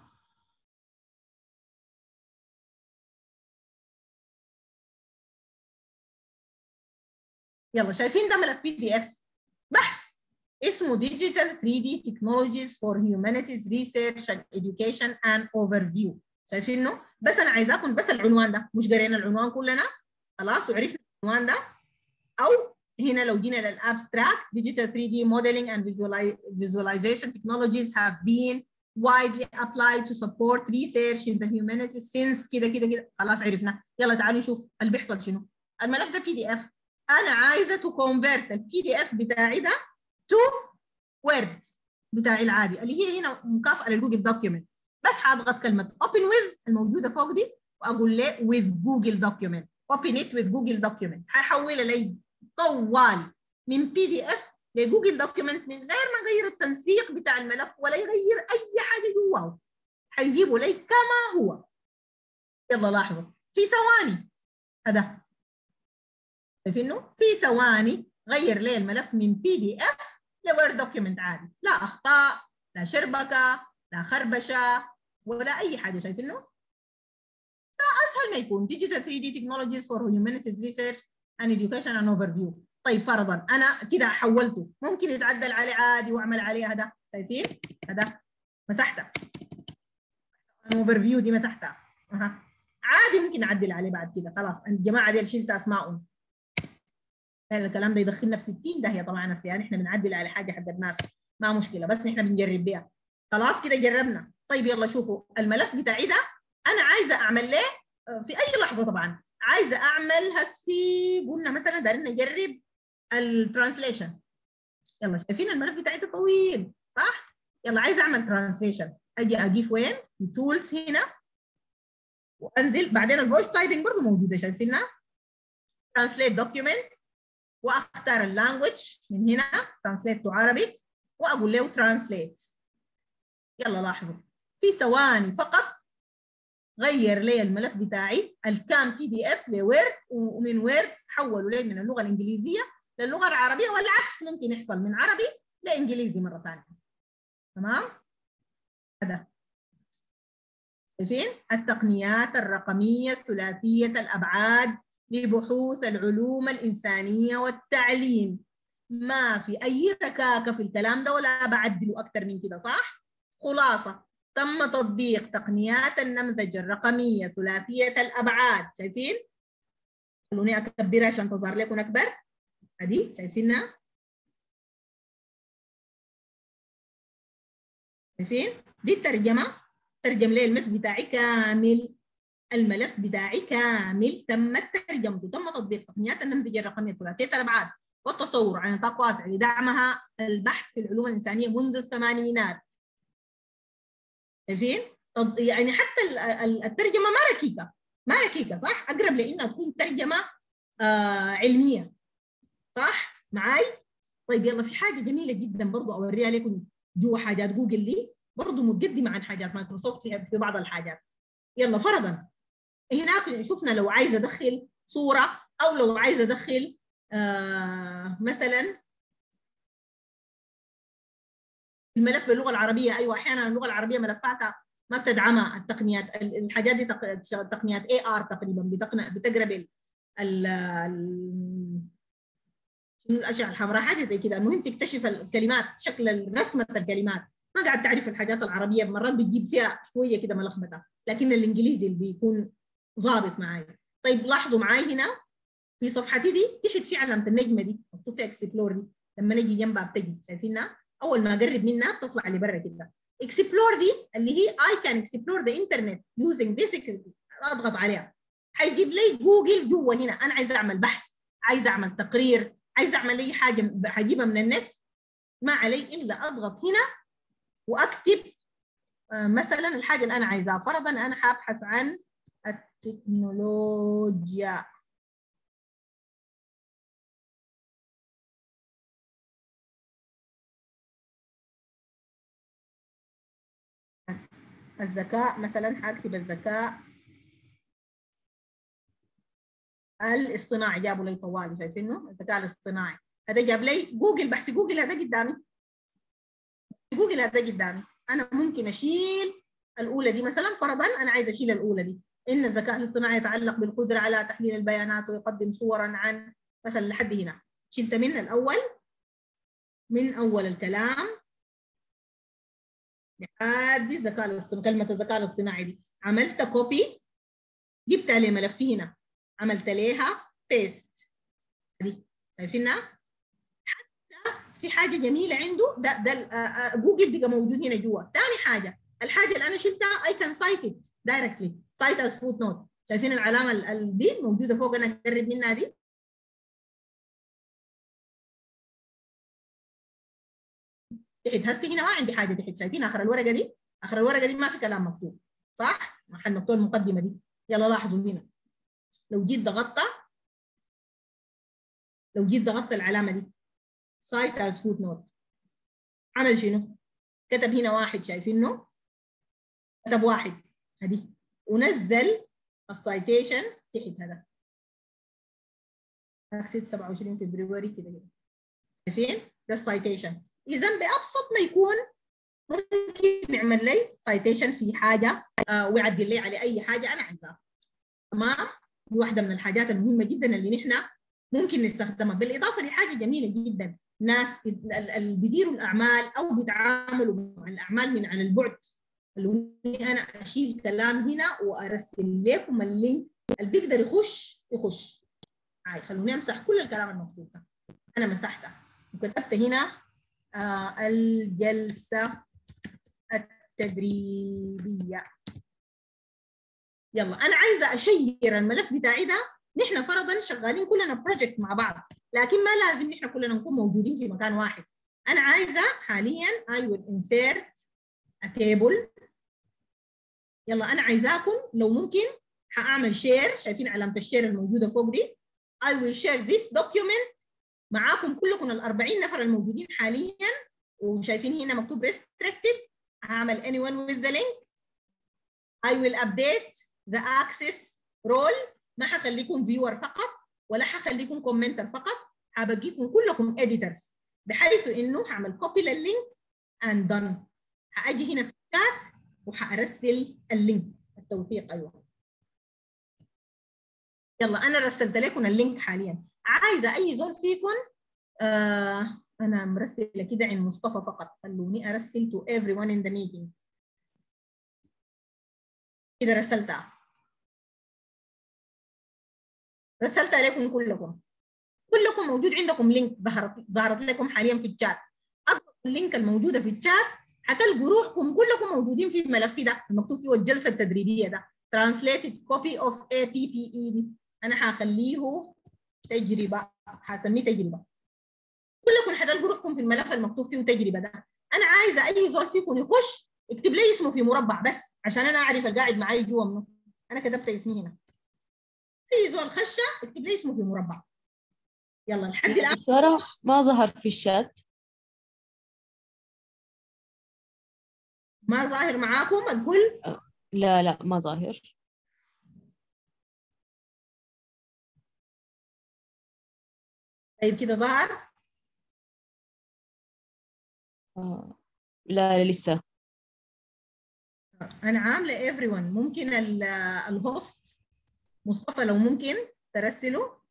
يلا شايفين ده ملف PDF؟ بحث. اسمه Digital 3D Technologies for Humanities Research and Education an Overview. شايفينه؟ بس أنا عايزاكم بس العنوان ده. مش قرينا العنوان كلنا؟ خلاص وعرفنا العنوان ده. أو هنا لو جينا لل abstract Digital 3D Modeling and Visualization Technologies have been widely applied to support research in the humanities since كده كده كده. خلاص عرفنا. يلا تعالوا نشوف اللي بيحصل شنو. الملف ده PDF أنا عايزة to convert ال PDF بتاعي ده to Word بتاعي العادي اللي هي هنا مكافأة لل Google document بس حاضغط كلمه open with الموجودة فوق دي وأقول له with Google document open it with Google document حيحولها لي طوالي من PDF ل Google document من غير ما اغير التنسيق بتاع الملف ولا يغير أي حاجة جواه. حيجيبه لي كما هو. يلا لاحظوا. في ثواني. هذا. شايفينه في ثواني. غير لي الملف من PDF ل Word document عادي. لا أخطاء لا شربكة لا خربشة ولا أي حاجة. شايفينه أسهل ما يكون. Digital 3D technologies for humanities research and education an overview. طيب فرضا أنا كده حولته. ممكن يتعدل عليه عادي وأعمل عليه هذا. شايفين؟ هذا مسحته overview دي مسحتها. عادي ممكن اعدل عليه بعد كده. خلاص الجماعه دي شلت اسمائهم الكلام ده يدخلنا في 60 داهية طبعا يعني إحنا بنعدل على حاجة حق الناس. ما مشكلة بس إحنا بنجرب بيها. خلاص كده جربنا. طيب يلا شوفوا. الملف بتاعي ده أنا عايزة أعمل له في أي لحظة طبعا. عايزة أعمل هسي قلنا مثلا دارين نجرب ال translation. يلا شايفين الملف بتاعي ده طويل صح؟ يلا عايزة أعمل translation. أجي اضيف وين؟ في tools هنا. وأنزل بعدين ال voice typing برضه موجودة شايفينها؟ translate document وأختار ال language من هنا translate to عربي وأقول له translate يلا لاحظوا. في ثواني فقط. غير لي الملف بتاعي. الكام PDF ل Word ومن Word حولوا لي من اللغة الإنجليزية للغة العربية والعكس ممكن يحصل من عربي لإنجليزي مرة ثانية. تمام؟ هذا. شايفين التقنيات الرقمية ثلاثيه الأبعاد لبحوث العلوم الإنسانية والتعليم. ما في أي ركاكة في الكلام ده ولا بعدله أكثر من كده صح؟ خلاصة. تم تطبيق تقنيات النمذجه الرقمية ثلاثية الأبعاد. شايفين؟ خلوني اكبرها عشان تظهر لكم أكبر. أدي شايفينها شايفين؟ دي الترجمة. ترجم لي الملف بتاعي كامل. الملف بتاعي كامل. تم ترجمته تم تطبيق تقنيات النمذجه الرقمية ثلاثية الأبعاد. والتصور عن نطاق واسع لدعمها البحث في العلوم الإنسانية منذ الثمانينات. شايفين؟ يعني حتى الترجمة ما ركيكة. ما ركيكة صح؟ أقرب لإنها تكون ترجمة آه علمية. صح؟ معاي؟ طيب يلا في حاجة جميلة جدا برضو أوريها لكم. جوا حاجات جوجل دي برضو متقدمه عن حاجات مايكروسوفت في بعض الحاجات. يلا فرضا. هناك شفنا لو عايز أدخل صورة أو لو عايز أدخل آه مثلا الملف باللغة العربية. أيوه أحيانا اللغة العربية ملفاتها ما بتدعمها. التقنيات الحاجات دي تقنيات اي ار تقريبا بتقرب الأشياء الحمراء حاجة زي كده. المهم تكتشف الكلمات شكل رسمة الكلمات. ما قاعد تعرف الحاجات العربية مرات بتجيب فيها شوية كده ملخبطه لكن الإنجليزي اللي بيكون ظابط معايا طيب لاحظوا معاي هنا في صفحتي دي تحت في علامة النجمة دي مكتوب فيها اكسبلور دي. لما نجي جنبها بتجي. شايفينها؟ أول ما أقرب منها بتطلع برا كده. explore دي اللي هي I can explore the internet using this أضغط عليها. حيجيب لي جوجل جوا هنا. أنا عايزه أعمل بحث. عايزه أعمل تقرير. عايزه أعمل أي حاجة حجيبها من النت. ما علي إلا أضغط هنا وأكتب مثلا الحاجة اللي أنا عايزاها فرضا أنا حابحث عن التكنولوجيا. الذكاء مثلا حاكتب الذكاء الاصطناعي جابوا لي طوالي شايفينه؟ الذكاء الاصطناعي. هذا جاب لي جوجل. بحث جوجل هذا قدامي. جوجل هذا قدامي. أنا ممكن أشيل الأولى دي مثلا فرضا أنا عايز أشيل الأولى دي. إن الذكاء الاصطناعي يتعلق بالقدرة على تحليل البيانات ويقدم صورا عن مثلا لحد هنا. شلت من الأول من أول الكلام لحد الذكاء الاصطناعي كلمة الذكاء الاصطناعي دي. عملت copy جبت لي ملف هنا. عملت ليها paste دي. شايفينها حتى في حاجة جميلة عنده ده ده جوجل بقى موجود هنا جوا. ثاني حاجة الحاجة اللي أنا شلتها I can cite directly cite as footnote شايفين العلامة دي موجودة فوق أنا أقرب منها دي؟ تحت هسه هنا ما عندي حاجة تحت شايفين آخر الورقة دي؟ آخر الورقة دي ما في كلام مكتوب صح؟ محل مكتوب المقدمة دي. يلا لاحظوا هنا. لو جيت ضغطت لو جيت ضغطت العلامة دي cite as footnote عمل شنو؟ كتب هنا واحد شايفينه كتب واحد هدي ونزل ال citation تحت هذا. accessed 27 فبراير كده كده. شايفين؟ ده ال citation اذا بأبسط ما يكون ممكن يعمل لي citation في حاجة آه ويعدل لي على أي حاجة أنا عايزاها تمام؟ دي واحدة من الحاجات المهمة جدا اللي نحن ممكن نستخدمها. بالإضافة لحاجة جميلة جدا. ناس اللي بيديروا الأعمال أو بيتعاملوا مع الأعمال من على البعد. اللي أنا أشيل كلام هنا وأرسل لكم ال link. اللي بيقدر يخش يخش. هاي خلوني أمسح كل الكلام المكتوب أنا مسحته. وكتبت هنا. آه الجلسة التدريبية. يلا أنا عايزة أشير الملف بتاعي ده. نحن فرضا شغالين كلنا بروجكت مع بعض لكن ما لازم نحن كلنا نكون موجودين في مكان واحد. أنا عايزة حاليا I will insert a table. يلا أنا عايزاكم لو ممكن هأعمل share شايفين علامة ال share الموجودة فوق دي. I will share this document معاكم كلكم ال 40 نفر الموجودين حاليا وشايفين هنا مكتوب restricted. هعمل anyone with the link. I will update the access role. ما حخليكم viewer فقط ولا حخليكم commenter فقط. حبقيكم كلكم editors. بحيث إنه هعمل copy لل link and done. هأجي هنا في الشات وحارسل ال link. التوثيق أيوه. يلا أنا رسلت لكم ال link حاليا. عايزة أي زول فيكم آه أنا مرسلة كده عند مصطفى فقط. خلوني أرسل to everyone in the meeting. كده رسلتها. رسلتها لكم كلكم. كلكم موجود عندكم link ظهرت لكم حاليا في الشات اضغطوا ال link الموجودة في الشات حتلقوا روحكم كلكم موجودين في الملف ده المكتوب فيه الجلسة التدريبية ده. Translated copy of APPE دي أنا حخليه تجربة. حسميه تجربة. كلكم حتلقوا روحكم في الملف المكتوب فيه تجربة ده. أنا عايزة أي زول فيكم يخش اكتب لي اسمه في مربع بس عشان أنا أعرف القاعد معي جوا منه. أنا كتبت اسمي هنا. أي زول خشة اكتب لي اسمه في مربع. يلا لحد الآن. دكتورة ما ظهر في الشات. ما ظاهر معاكم الكل؟ لا لا ما ظاهر. طيب كده ظهر؟ آه. لا لسه. أنا عاملة everyone. ممكن ال- ال host مصطفى لو ممكن ترسله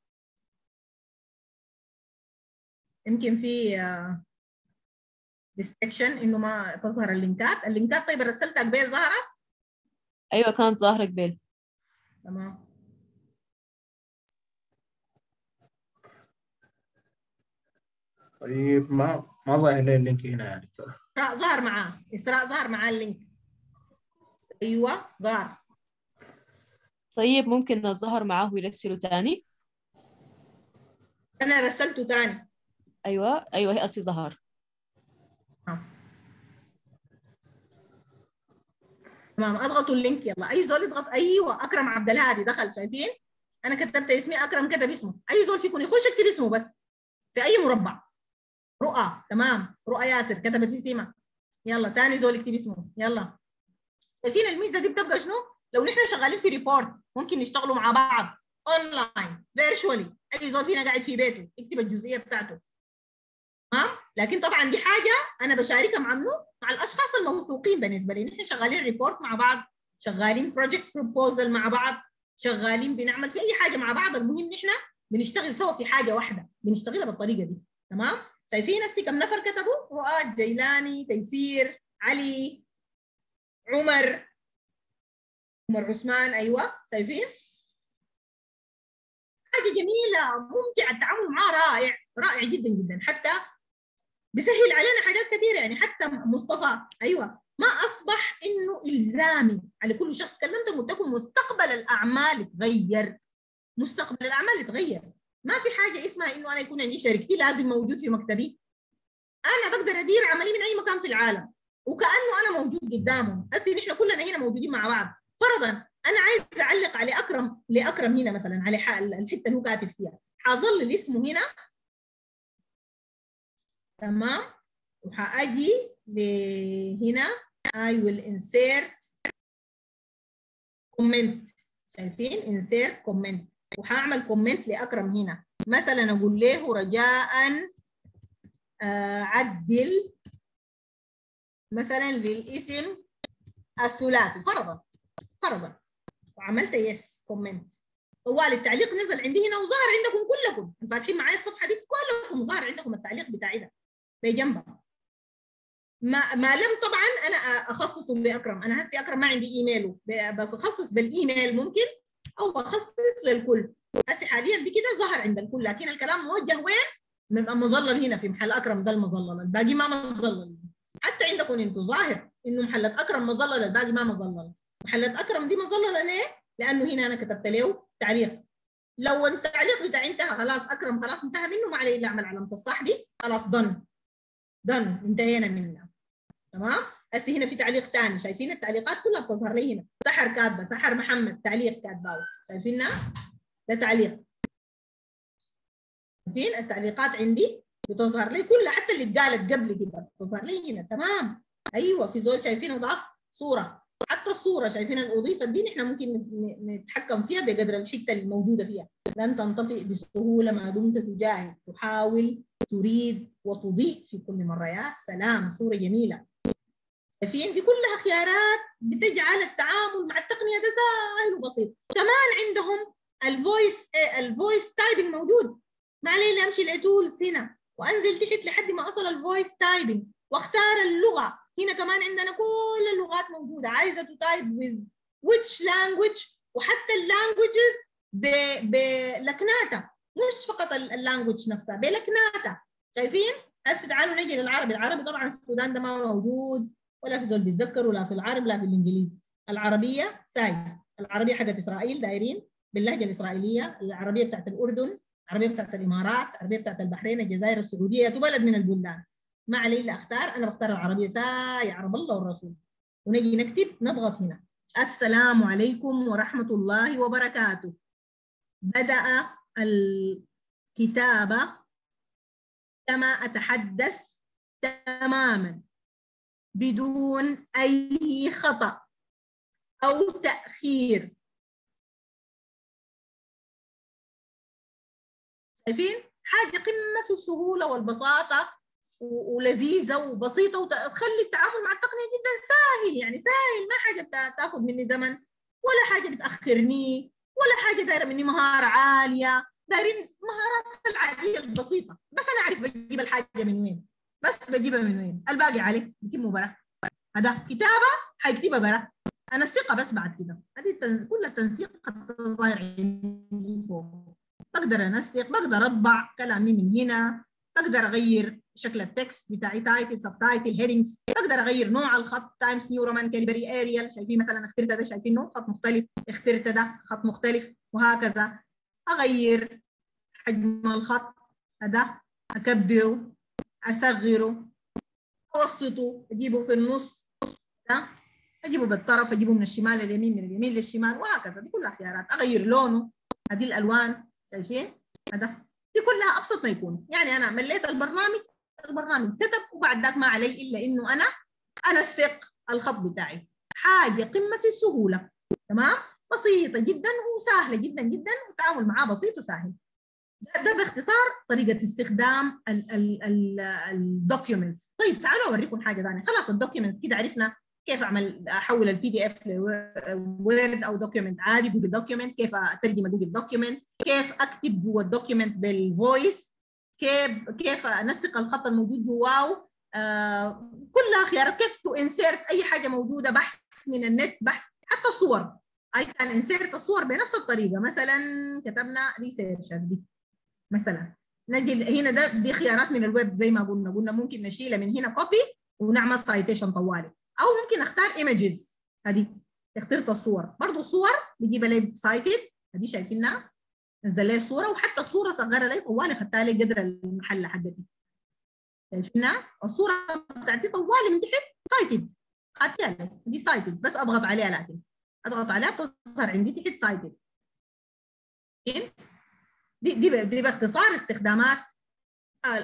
يمكن في restriction إنه ما تظهر اللينكات. اللينكات طيب رسلتها قبل ظهرت؟ أيوة كانت ظاهرة قبل تمام. طيب ما ما ظاهر لي ال link هنا يا دكتور إسراء ظهر معاه. إسراء ظهر معاه ال link. أيوه ظهر. طيب ممكن الظهر معاه ويرسله تاني؟ أنا رسلته تاني. أيوة أيوة هي أصلي ظهر. تمام أضغطوا ال link يلا. أي زول يضغط أيوه أكرم عبد الهادي دخل شايفين؟ أنا كتبت اسمي أكرم كتب اسمه. أي زول فيكم يخش يكتب اسمه بس في أي مربع. رؤى تمام. رؤى ياسر كتبت اسمها يلا تاني زول يكتب اسمه. يلا. شايفين الميزة دي؟ بتبقى شنو؟ لو نحن شغالين في report ممكن نشتغلوا مع بعض online virtually أي زول فينا قاعد في بيته يكتب الجزئية بتاعته. تمام؟ لكن طبعا دي حاجة أنا بشاركها مع منو؟ مع الأشخاص الموثوقين بالنسبة لي. نحن شغالين report مع بعض شغالين project proposal مع بعض شغالين بنعمل في أي حاجة مع بعض. المهم نحن بنشتغل سوا في حاجة واحدة بنشتغلها بالطريقة دي. تمام؟ شايفين هسي كم نفر كتبوا؟ رؤاد جيلاني تيسير علي عمر. عمر عثمان أيوه. شايفين؟ حاجة جميلة ممتعه التعامل معاه رائع رائع جدا جدا. حتى بيسهل علينا حاجات كثيره يعني. حتى مصطفى أيوه. ما أصبح إنه إلزامي على كل شخص كلمته قلت لكم مستقبل الأعمال تغير مستقبل الأعمال يتغير. ما في حاجة اسمها إنه أنا يكون عندي شركتي لازم موجود في مكتبي؟ أنا بقدر أدير عملي من أي مكان في العالم وكأنه أنا موجود قدامهم. هسه نحن كلنا هنا موجودين مع بعض. فرضا أنا عايز أعلق على أكرم لأكرم هنا مثلا على الحتة اللي هو كاتب فيها. حظل اسمه هنا؟ تمام. وحأجي لهنا. I will insert comment. شايفين؟ insert comment. وهعمل comment لأكرم هنا. مثلا أقول له رجاء آه عدل. مثلا للإسم الثلاثي. فرضا فرضا. وعملت yes comment طوالي التعليق نزل عندي هنا وظهر عندكم كلكم. فاتحين معايا الصفحة دي كلكم ظهر عندكم التعليق بتاعي ده. بجنبها ما ما لم طبعا أنا أخصصه لأكرم. أنا هسي أكرم ما عندي إيميله. بس أخصص بالإيميل ممكن. أو اخصص للكل. هسه حاليا دي كده ظهر عند الكل لكن الكلام موجه وين؟ مظلل هنا في محل أكرم ده المظلل. الباقي ما مظلل. حتى عندكم أنتم ظاهر إنه محلة أكرم مظلل الباقي ما مظلل. محلة أكرم دي مظللة ليه؟ لأنه هنا أنا كتبت له تعليق. لو التعليق بتاعي انتهى خلاص أكرم خلاص انتهى منه ما عليه إلا اعمل علامة الصح دي. خلاص ضن ضن انتهينا منها. تمام؟ هسه هنا في تعليق ثاني. شايفين التعليقات كلها بتظهر لي هنا. سحر كاتبة سحر محمد تعليق كاتبة شايفينها ده تعليق. شايفين؟ التعليقات عندي بتظهر لي كلها حتى اللي اتقالت قبل كده بتظهر لي هنا. تمام؟ أيوه في زول شايفين أضاف صورة. حتى الصورة شايفين الاضيفه دي نحن ممكن نتحكم فيها بقدر الحتة الموجودة فيها. لن تنطفئ بسهولة ما دمت تجاهد. تحاول تريد وتضيء في كل مرة. يا سلام صورة جميلة. شايفين دي كلها خيارات بتجعل التعامل مع التقنية ده سهل وبسيط. كمان عندهم ال voice ال voice typing موجود. ما علي الا أمشي ل tools هنا وأنزل تحت لحد ما أصل ال voice typing وأختار اللغة. هنا كمان عندنا كل اللغات موجودة. عايزة ت type with which language وحتى ال languages بلكناتها مش فقط اللانجوج نفسها بلكناتها شايفين؟ هسه تعالوا نجي للعربي. العربي طبعا السودان ده ما موجود. ولا في زول بيتذكر ولا في العرب ولا في الانجليزي العربية سايده العربية حقت إسرائيل دايرين باللهجة الإسرائيلية العربية بتاعت الأردن العربية بتاعت الإمارات العربية بتاعت البحرين الجزائر السعودية بلد من البلدان. ما علي إلا أختار أنا بختار العربية. ساي عرب الله والرسول. ونجي نكتب نضغط هنا. السلام عليكم ورحمة الله وبركاته. بدأ الكتابه كما أتحدث تماما. بدون أي خطأ أو تأخير. شايفين؟ حاجة قمه في السهولة والبساطة ولذيذة وبسيطة وتخلي التعامل مع التقنية جدا سهل. يعني سهل ما حاجة تأخذ مني زمن ولا حاجة بتأخرني ولا حاجة دايرة مني مهارة عالية. دايرين مهارات العادية البسيطة. بس أنا أعرف بجيب الحاجة من وين. بس بجيبها من وين؟ الباقي عليه بيتم برا هذا كتابة حيكتبها برا. أنا الثقة بس بعد كده. هذه. كل التنسيق ظاهر عندي فوق. بقدر أنسق بقدر أطبع كلامي من هنا. بقدر أغير شكل ال text بتاعي title subtitle headings بقدر أغير نوع الخط Times New Roman Calibri Arial شايفين مثلا اخترت ده شايفينه خط مختلف؟ اخترت ده خط مختلف وهكذا. أغير حجم الخط هذا. أكبره. اصغره أوسطه أجيبه في النص ده أجيبه بالطرف أجيبه من الشمال لليمين من اليمين للشمال وهكذا. دي كلها خيارات. أغير لونه هذه الألوان شايفين؟ هذا. دي كلها أبسط ما يكون. يعني أنا مليت البرنامج البرنامج كتب وبعد ذاك ما علي إلا إنه أنا انسق الخط بتاعي. حاجة قمة في السهولة. تمام؟ بسيطة جدا وسهلة جدا جدا والتعامل معاه بسيط وسهل. ده, باختصار طريقة استخدام ال documents طيب تعالوا أوريكم حاجة ثانية خلاص الدوكيومنتس كده عرفنا كيف اعمل أحول ال PDF ل Word أو document عادي Google document كيف أترجم Google document كيف أكتب جوا ال document بالفويس كيف كيف أنسق الخط الموجود جواه آه كلها خيارات. كيف to insert أي حاجة موجودة. بحث من النت بحث حتى الصور I can insert الصور بنفس الطريقة. مثلا كتبنا researcher دي. مثلا. نجي هنا ده دي خيارات من الويب زي ما قلنا. قلنا ممكن نشيلها من هنا copy ونعمل citation طوالي. أو ممكن أختار images هذه اخترت الصور. برضه الصور بيجيب لي cited هذه شايفينها. نزل لي صورة وحتى الصورة صغرها لي طوالي خدتها لي قدر المحل حقتي. شايفينها؟ الصورة بتاعتي طوالي من تحت cited خدتها لي. دي cited بس أضغط عليها لكن. أضغط عليها تظهر عندي تحت cited دي دي دي باختصار استخدامات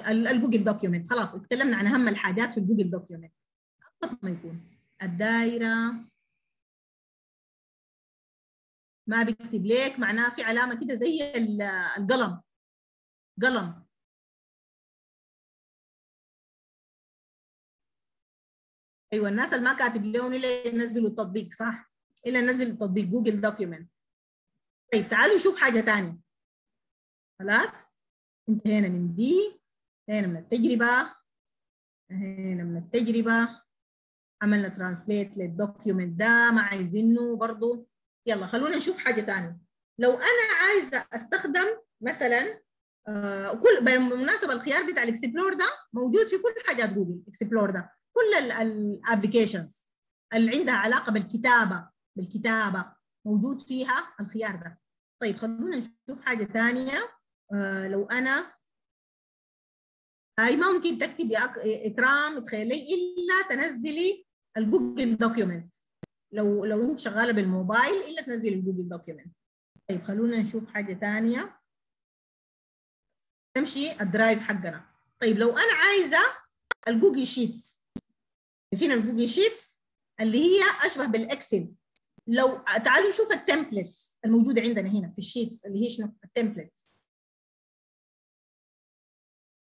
ال Google document خلاص اتكلمنا عن أهم الحاجات في ال Google document ابسط ما يكون. الدائره ما بيكتب لك معناه في علامة كده زي القلم. قلم. أيوه الناس اللي ما كاتب لهم إلا ينزلوا التطبيق صح؟ إلا ينزلوا التطبيق Google document طيب تعالوا نشوف حاجة ثانية خلاص؟ انتهينا من دي انتهينا من التجربة انتهينا من التجربة. عملنا translate لل document ده ما عايزينه برضه يلا خلونا نشوف حاجة ثانية لو أنا عايزة أستخدم مثلا آه كل بالمناسبه الخيار بتاع ال explore ده موجود في كل حاجات Google explore ده. كل ال applications اللي عندها علاقة بالكتابة بالكتابة موجود فيها الخيار ده. طيب خلونا نشوف حاجة ثانية آه لو أنا هاي ما ممكن تكتبي إكرام تخيلي إلا تنزلي ال Google document لو لو أنت شغالة بالموبايل إلا تنزلي ال Google document طيب خلونا نشوف حاجة ثانية نمشي ال Drive حقنا. طيب لو أنا عايزة ال Google Sheets فين ال Google Sheets اللي هي أشبه بال Excel. لو تعالوا نشوف ال templates الموجودة عندنا هنا في ال Sheets اللي هي شنو؟ ال templates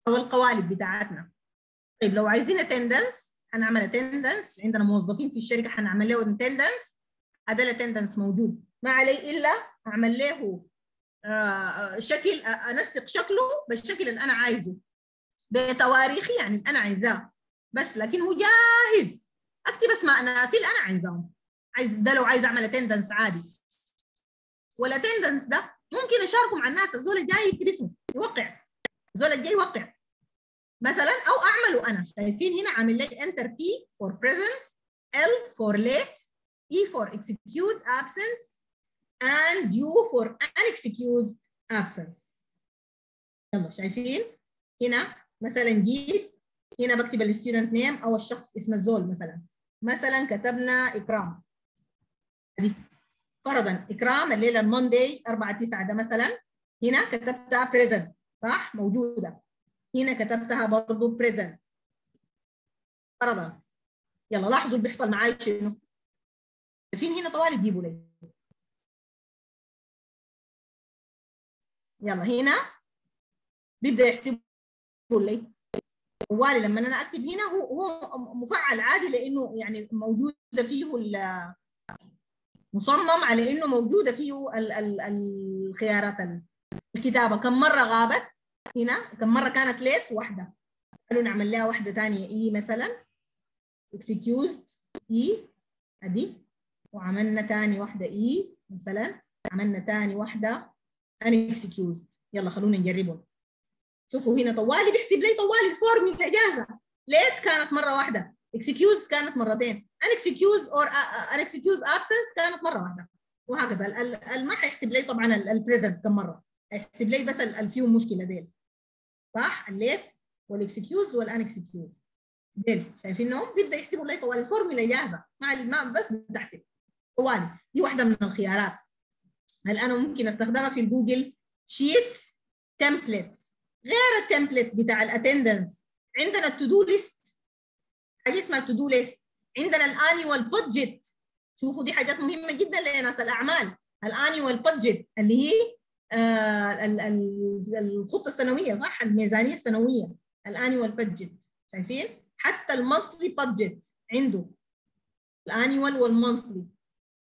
أو القوالب بتاعتنا. طيب لو عايزين attendance هنعمل attendance عندنا موظفين في الشركة هنعمل له attendance هذا ال attendance موجود. ما علي إلا أعمل له شكل أنسق شكله بالشكل اللي أنا عايزه. بتواريخي يعني أنا عايزاه. بس لكن هو جاهز. أكتب أسماء ناس اللي أنا عايزاهم. عايز ده لو عايز أعمل attendance عادي. وال attendance ده ممكن أشاركه مع الناس الزول يكتب اسمه يوقع. الزول الجاي يوقع. مثلا أو أعمله أنا. شايفين هنا عامل لي enter P for present L for late E for excused absence and U for unexcused absence. يلا شايفين؟ هنا مثلا جيت. هنا بكتب ال student name أو الشخص اسم الزول مثلا. مثلا كتبنا إكرام. فرضا إكرام الليلة ال Monday 4 9 ده مثلا. هنا كتبتها present صح؟ موجودة. هنا كتبتها برضه present فرضا. يلا لاحظوا اللي بيحصل معاي شنو؟ شايفين هنا طوالي تجيبوا لي. يلا هنا بيبدأ يحسبوا لي. طوالي لما أنا أكتب هنا هو هو مفعل عادي لأنه يعني موجودة فيه مصمم على إنه موجودة فيه ال ال الخيارات الكتابة. كم مرة غابت هنا؟ كم مرة كانت late؟ واحدة. قالوا نعمل لها واحدة ثانية E مثلا. Excused. E أدي. وعملنا ثاني واحدة. E مثلا. عملنا ثاني واحدة. Unexcused يلا خلونا نجربهم. شوفوا هنا طوالي بيحسب لي طوالي الفورمولا جاهزه late كانت مرة واحدة. Excused كانت مرتين. Unexcused or unexcused absence كانت مرة واحدة. وهكذا. ما حيحسب لي طبعا ال present كم مرة. هيحسب لي بس الفيو مشكلة ديل. صح؟ ال late وال excused وال unexcused ديل. شايفينهم بيبدأ يحسبوا لي طوال الفورمولا جاهزة. مع ما بس بتحسب طوالي دي واحدة من الخيارات. هل أنا ممكن أستخدمها في ال Google Sheets templates غير ال template بتاع ال attendance عندنا ال to do list حاجة اسمها to-do list عندنا ال annual budget شوفوا دي حاجات مهمة جدا لناس الأعمال. ال annual budget اللي هي الخطة السنوية صح؟ الميزانية السنوية ال annual budget شايفين؟ حتى ال monthly budget عنده. ال annual وال monthly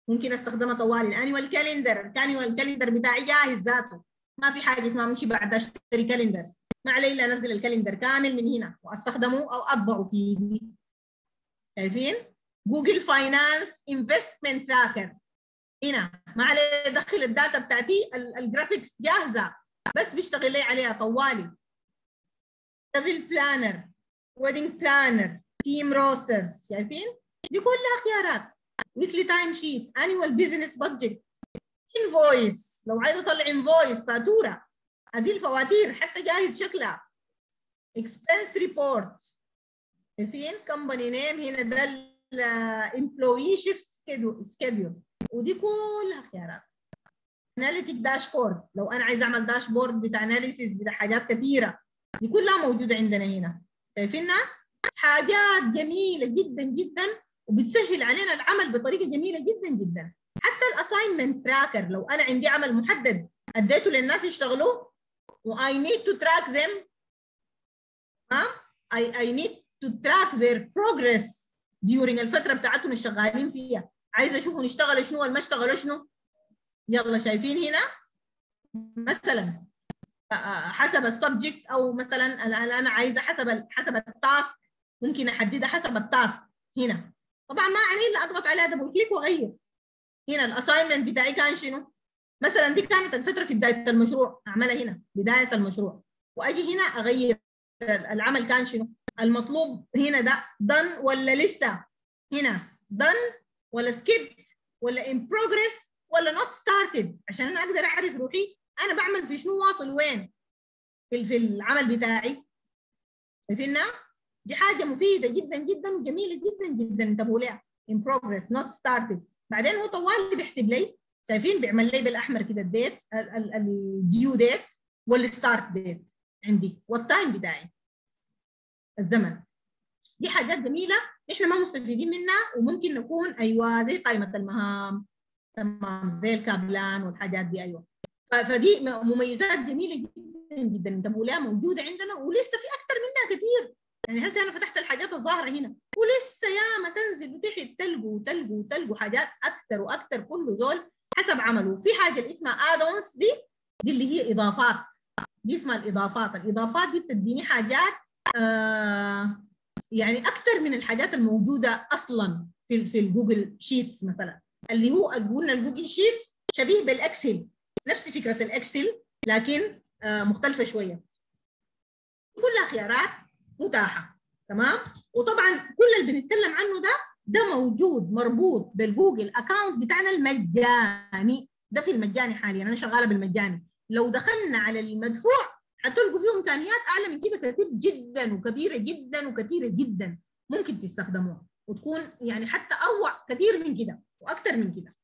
ممكن أستخدمها طوالي ال annual calendar ال annual calendar بتاعي جاهز ذاته. ما في حاجة اسمها مشي بعد أشتري calendars ما علي إلا أنزل ال calendar كامل من هنا وأستخدمه أو أطبعه في ايدي شايفين؟ Google Finance investment tracker هنا ما علي ادخل ال data بتاعتي ال- ال graphics جاهزة بس بيشتغل لي عليها طوالي. travel planner wedding planner team rosters شايفين؟ دي كلها خيارات. weekly time sheet annual business budget invoice لو عايز أطلع invoice فاتورة. ادي الفواتير حتى جاهز شكلها. expense report شايفين؟ company name هنا ده ال employee shift schedule ودي كلها خيارات analytic dashboard لو أنا عايز أعمل dashboard بتاع analysis بتاع حاجات كثيره دي كلها موجودة عندنا هنا. شايفينها؟ حاجات جميلة جدا جدا وبتسهل علينا العمل بطريقة جميلة جدا جدا. حتى ال assignment tracker لو أنا عندي عمل محدد أديته للناس يشتغلوه و I need to track them. ها؟ I, I need to track their progress during الفترة بتاعتهم الشغالين فيها. عايزة اشوفهم اشتغلوا شنو ولا ما اشتغلوا شنو؟ يلا شايفين هنا؟ مثلا حسب ال subject أو مثلا أنا أنا عايزة حسب حسب ال task ممكن أحددها حسب ال task. هنا. طبعا ما علي إلا أضغط عليها double click وأغير. هنا الاساينمنت بتاعي كان شنو؟ مثلا دي كانت الفترة في بداية المشروع. أعملها هنا بداية المشروع. وأجي هنا أغير العمل كان شنو؟ المطلوب هنا ده done ولا لسه؟ هنا done ولا skipped ولا in progress ولا not started. عشان أنا أقدر أعرف روحي أنا بعمل في شنو واصل وين؟ في في العمل بتاعي. شايفينها دي حاجة مفيدة جدا جدا جميلة جدا جدا. انتبهوا لها in progress not started. بعدين هو طوال بيحسب لي. شايفين بيعمل لي بالأحمر كده ال date ال due date وال start date عندي وال time بتاعي. الزمن. دي حاجات جميلة إحنا ما مستفيدين منها وممكن نكون أيوه زي قائمة المهام. تمام زي ال plan والحاجات دي أيوه. فدي مميزات جميلة جدا جدا. انتبهوا لها موجودة عندنا ولسه في أكثر منها كثير يعني هسه أنا فتحت الحاجات الظاهرة هنا. ولسه ياما تنزل وتحت تلقوا وتلقوا وتلقوا حاجات أكثر وأكثر كل زول حسب عمله. في حاجة اللي اسمها add-ons دي دي اللي هي إضافات. دي اسمها الإضافات. الإضافات دي بتديني حاجات آه يعني أكثر من الحاجات الموجودة أصلا في في ال Google Sheets مثلا. اللي هو قلنا ال Google Sheets شبيه بال Excel. نفس فكرة ال Excel لكن آه مختلفة شوية. كلها خيارات متاحة. تمام؟ وطبعا كل اللي بنتكلم عنه ده ده موجود مربوط بالجوجل أكاونت بتاعنا المجاني. ده في المجاني حاليا. أنا شغالة بالمجاني. لو دخلنا على المدفوع هتلقوا فيه إمكانيات أعلى من كده كثير جدا وكبيرة جدا وكثيره جدا ممكن تستخدموها وتكون يعني حتى أروع كثير من كده وأكثر من كده.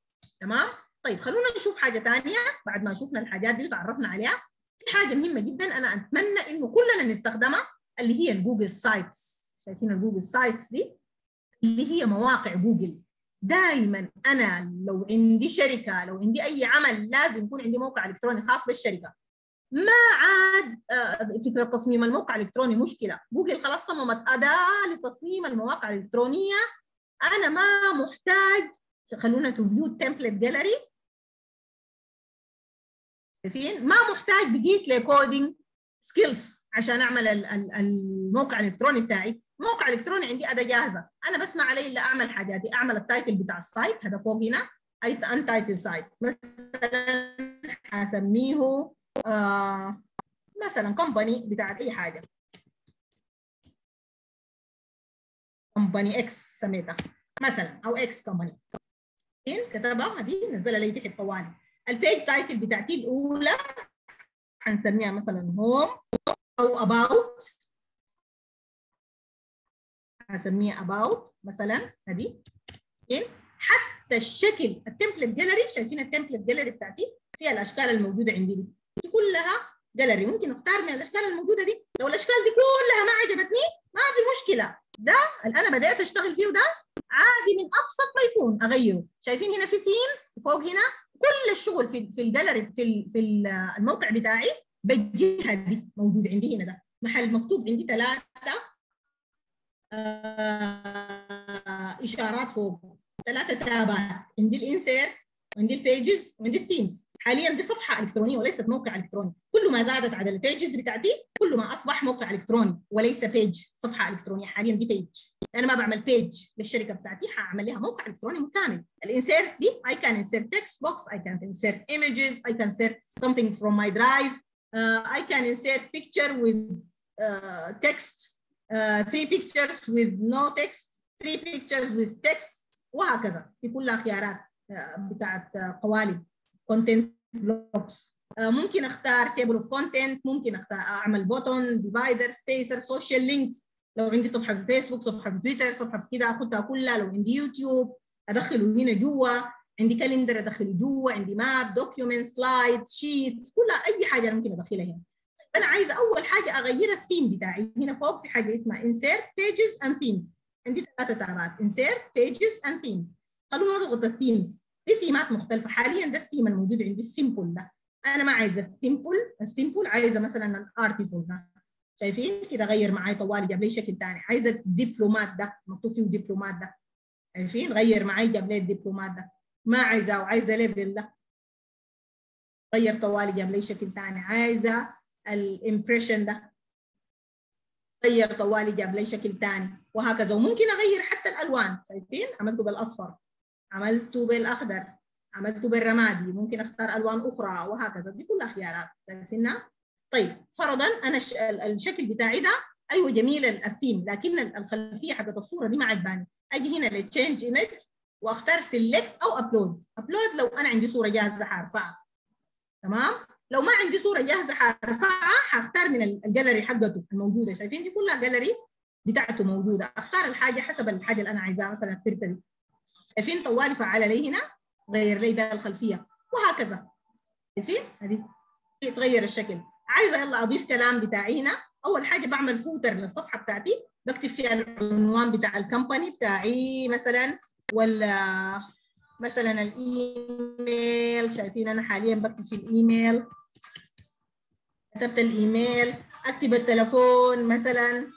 تمام؟ طيب خلونا نشوف حاجة ثانية بعد ما شفنا الحاجات دي وتعرفنا عليها. في حاجة مهمة جدا أنا أتمنى إنه كلنا نستخدمها اللي هي ال Google Sites. شايفين ال Google Sites دي؟ اللي هي مواقع جوجل. دائما أنا لو عندي شركة لو عندي أي عمل لازم يكون عندي موقع إلكتروني خاص بالشركة. ما عاد فكرة تصميم الموقع الإلكتروني مشكلة. جوجل خلاص صممت أداة لتصميم المواقع الإلكترونية. أنا ما محتاج خلونا to view template gallery شايفين ما محتاج بقيت ل coding skills عشان أعمل الموقع الإلكتروني بتاعي. موقع إلكتروني عندي أداة جاهزة. أنا بس ما علي إلا أعمل حاجاتي. أعمل ال title بتاع ال site هذا فوق هنا. اي untitled site مثلا حسميه آه مثلا company بتاعت أي حاجة. company X سميتها. مثلا أو X company كتبها دي نزلها لي تحت طوالي. ال page title بتاعتي الأولى حنسميها مثلا home أو about هسميها about مثلا هذه. حتى الشكل ال template gallery شايفين ال template gallery بتاعتي؟ فيها الأشكال الموجودة عندي دي. دي كلها جاليري ممكن أختار من الأشكال الموجودة دي. لو الأشكال دي كلها ما عجبتني ما في مشكلة. ده اللي أنا بدأت أشتغل فيه ده عادي من أبسط ما يكون. أغيره. شايفين هنا في themes فوق هنا. كل الشغل في في الجاليري في في ال- الموقع بتاعي بالجهه دي موجود عندي هنا ده. محل مكتوب عندي ثلاثة آه إشارات فوق. ثلاثة tabات عندي ال insert وعندي ال pages وعندي ال themes حاليا دي صفحة إلكترونية وليست موقع إلكتروني. كل ما زادت عدد ال pages بتاعتي كل ما أصبح موقع إلكتروني وليس بيج صفحة إلكترونية. حاليا دي بيج أنا ما بعمل بيج للشركة بتاعتي حاعمل لها موقع إلكتروني مكامل. الانسيرت دي I can insert text box I can insert images I can insert something from my drive uh, I can insert picture with uh, text uh, three pictures with no text three pictures with text وهكذا. دي كلها خيارات بتاعت قوالب. Content blocks. uh, ممكن أختار table of content ممكن أختار أعمل button divider spacer social links لو عندي صفحة في فيسبوك صفحة في تويتر صفحة في كده أخدها كلها. لو عندي يوتيوب أدخله هنا جوا. عندي calendar أدخله جوا. عندي map document slides sheets كلها أي حاجة أنا ممكن أدخلها هنا. أنا عايزة أول حاجة أغير الثيم بتاعي. هنا فوق في حاجة اسمها insert pages and themes. عندي ثلاثة tabات insert pages and themes. خلونا نضغط ال themes في themeات مختلفة. حاليا ده الثيم الموجود عندي ال simple ده. أنا ما عايزة ال simple ال simple عايزة مثلا ال artisan ده. شايفين؟ كده غير معاي طوالي جاب لي شكل ثاني عايزة ال diplomat ده مكتوب فيه diplomat ده. شايفين؟ غير معاي جاب لي ال diplomat ده. ما عايزة وعايزه level ده. غير طوالي جاب لي شكل ثاني عايزة ال impression ده. غير طوالي جاب لي شكل ثاني وهكذا. وممكن أغير حتى الألوان. شايفين؟ عملته بالاصفر عملته بالأخضر عملته بالرمادي ممكن أختار ألوان أخرى وهكذا. دي كلها خيارات شايفينها؟ طيب فرضا أنا الش- الشكل بتاعي ده أيوه جميل الثيم لكن الخلفية حقت الصورة دي ما عجباني. أجي هنا لل change image وأختار select أو upload upload لو أنا عندي صورة جاهزة حارفعها. تمام؟ لو ما عندي صورة جاهزة حارفعها حختار من الجاليري حقته الموجودة. شايفين؟ دي كلها جاليري بتاعته موجودة. أختار الحاجة حسب الحاجة اللي أنا عايزاها مثلا الترتري شايفين طوالي فعل لي هنا غير لي بها الخلفية؟ وهكذا. شايفين؟ هذه يتغير الشكل. عايزة يلا أضيف كلام بتاعي هنا أول حاجة بعمل footer للصفحة بتاعتي. بكتب فيها العنوان بتاع ال company بتاعي مثلا ولا مثلا الإيميل. شايفين أنا حاليا بكتب في الإيميل. كتبت الإيميل. أكتب التلفون مثلا.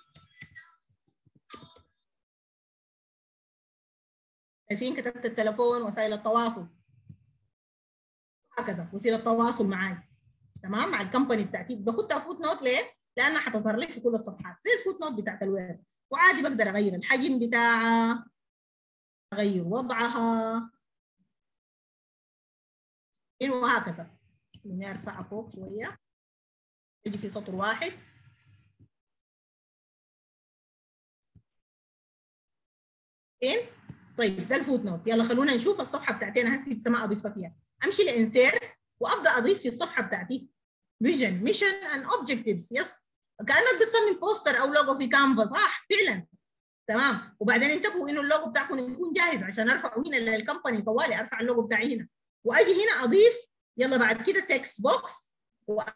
شايفين كتبت التلفون وسائل التواصل. هكذا وسيلة التواصل معي تمام؟ مع ال company بتاعتي. باخدها footnote ليه؟ لانها حتظهر لي في كل الصفحات. زي ال footnote بتاعت الويب. وعادي بقدر أغير الحجم بتاعها أغير وضعها. وهكذا خليني ارفعها فوق شوية. يجي في سطر واحد. فين؟ طيب ده ال footnote يلا خلونا نشوف الصفحة بتاعتنا هسه لسه ما اضفتها فيها أمشي ل insert وأبدأ أضيف في الصفحة بتاعتي. vision mission and objectives yes كأنك بتصمم بوستر أو لوجو في Canva صح فعلا. تمام. وبعدين انتبهوا إنه اللوجو بتاعكم يكون جاهز عشان ارفعه هنا لل company طوالي. أرفع اللوجو بتاعي هنا. وأجي هنا أضيف. يلا بعد كده text box وأكتب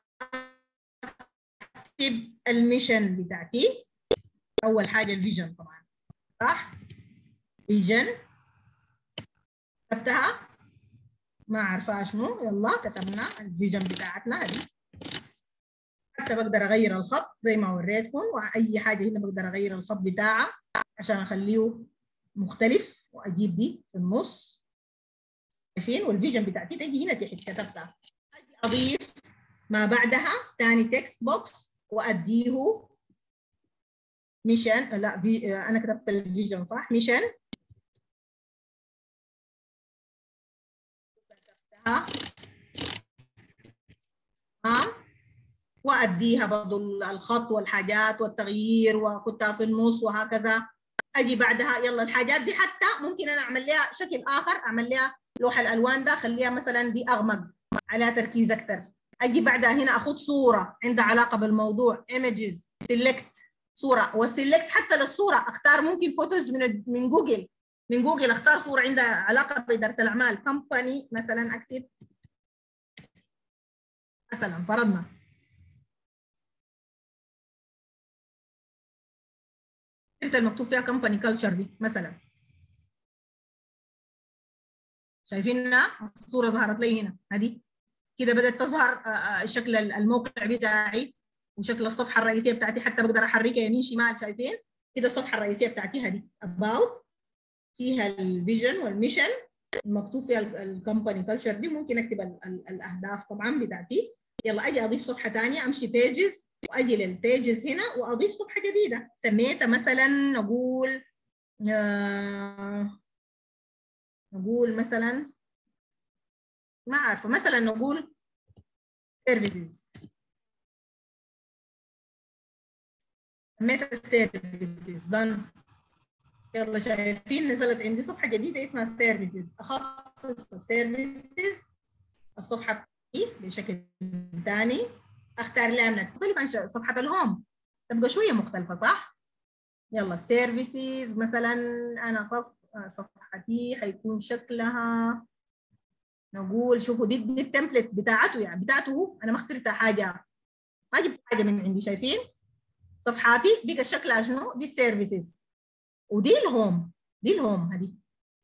ال mission بتاعتي. أول حاجة ال vision طبعا. صح؟ vision كتبتها ما عارفه شنو. يلا كتبنا ال vision بتاعتنا هذه. حتى بقدر أغير الخط زي ما وريتكم وأي حاجة هنا بقدر أغير الخط بتاعها عشان أخليه مختلف وأجيب دي في النص. شايفين؟ وال vision بتاعتي تجي هنا تحت كتبتها. أجي أضيف ما بعدها ثاني text box وأديه. mission لا في أنا كتبت ال vision صح؟ mission تمام وأديها برضو الخط والحاجات والتغيير وأختها في النص وهكذا. أجي بعدها يلا الحاجات دي حتى ممكن أنا أعمل لها شكل آخر أعمل لها لوح الألوان ده أخليها مثلا دي اغمق على تركيز أكثر أجي بعدها هنا أخذ صورة عندها علاقة بالموضوع images select صورة. وال select حتى للصورة أختار ممكن photos من من جوجل من جوجل اختار صورة عندها علاقة بإدارة الأعمال. company مثلا اكتب مثلا فرضنا. التيشيرت المكتوب فيها company culture دي مثلا. شايفينها؟ الصورة ظهرت لي هنا هذه. كده بدأت تظهر آه، آه، شكل الموقع بتاعي وشكل الصفحة الرئيسية بتاعتي. حتى بقدر أحركها يمين شمال شايفين؟ كده الصفحة الرئيسية بتاعتي هذه. About. فيها ال vision وال mission مكتوب فيها ال company culture دي. ممكن أكتب ال ال الأهداف طبعا بتاعتي. يلا أجي أضيف صفحة ثانية أمشي pages وأجي لل pages هنا وأضيف صفحة جديدة. سميتها مثلا نقول آه نقول مثلا ما عارفة مثلا نقول services سميتها services done يلا شايفين نزلت عندي صفحة جديدة اسمها services أخصص ال services الصفحة دي بشكل ثاني. أختار لها تختلف عن صفحة ال home تبقى شوية مختلفة صح؟ يلا services مثلا أنا صف صفحتي حيكون شكلها نقول شوفوا دي دي ال template بتاعته يعني بتاعته أنا ما اخترتها حاجة ما جبت حاجة من عندي شايفين؟ صفحاتي بقى شكلها شنو؟ دي ال services ودي ال home دي ال home هذه.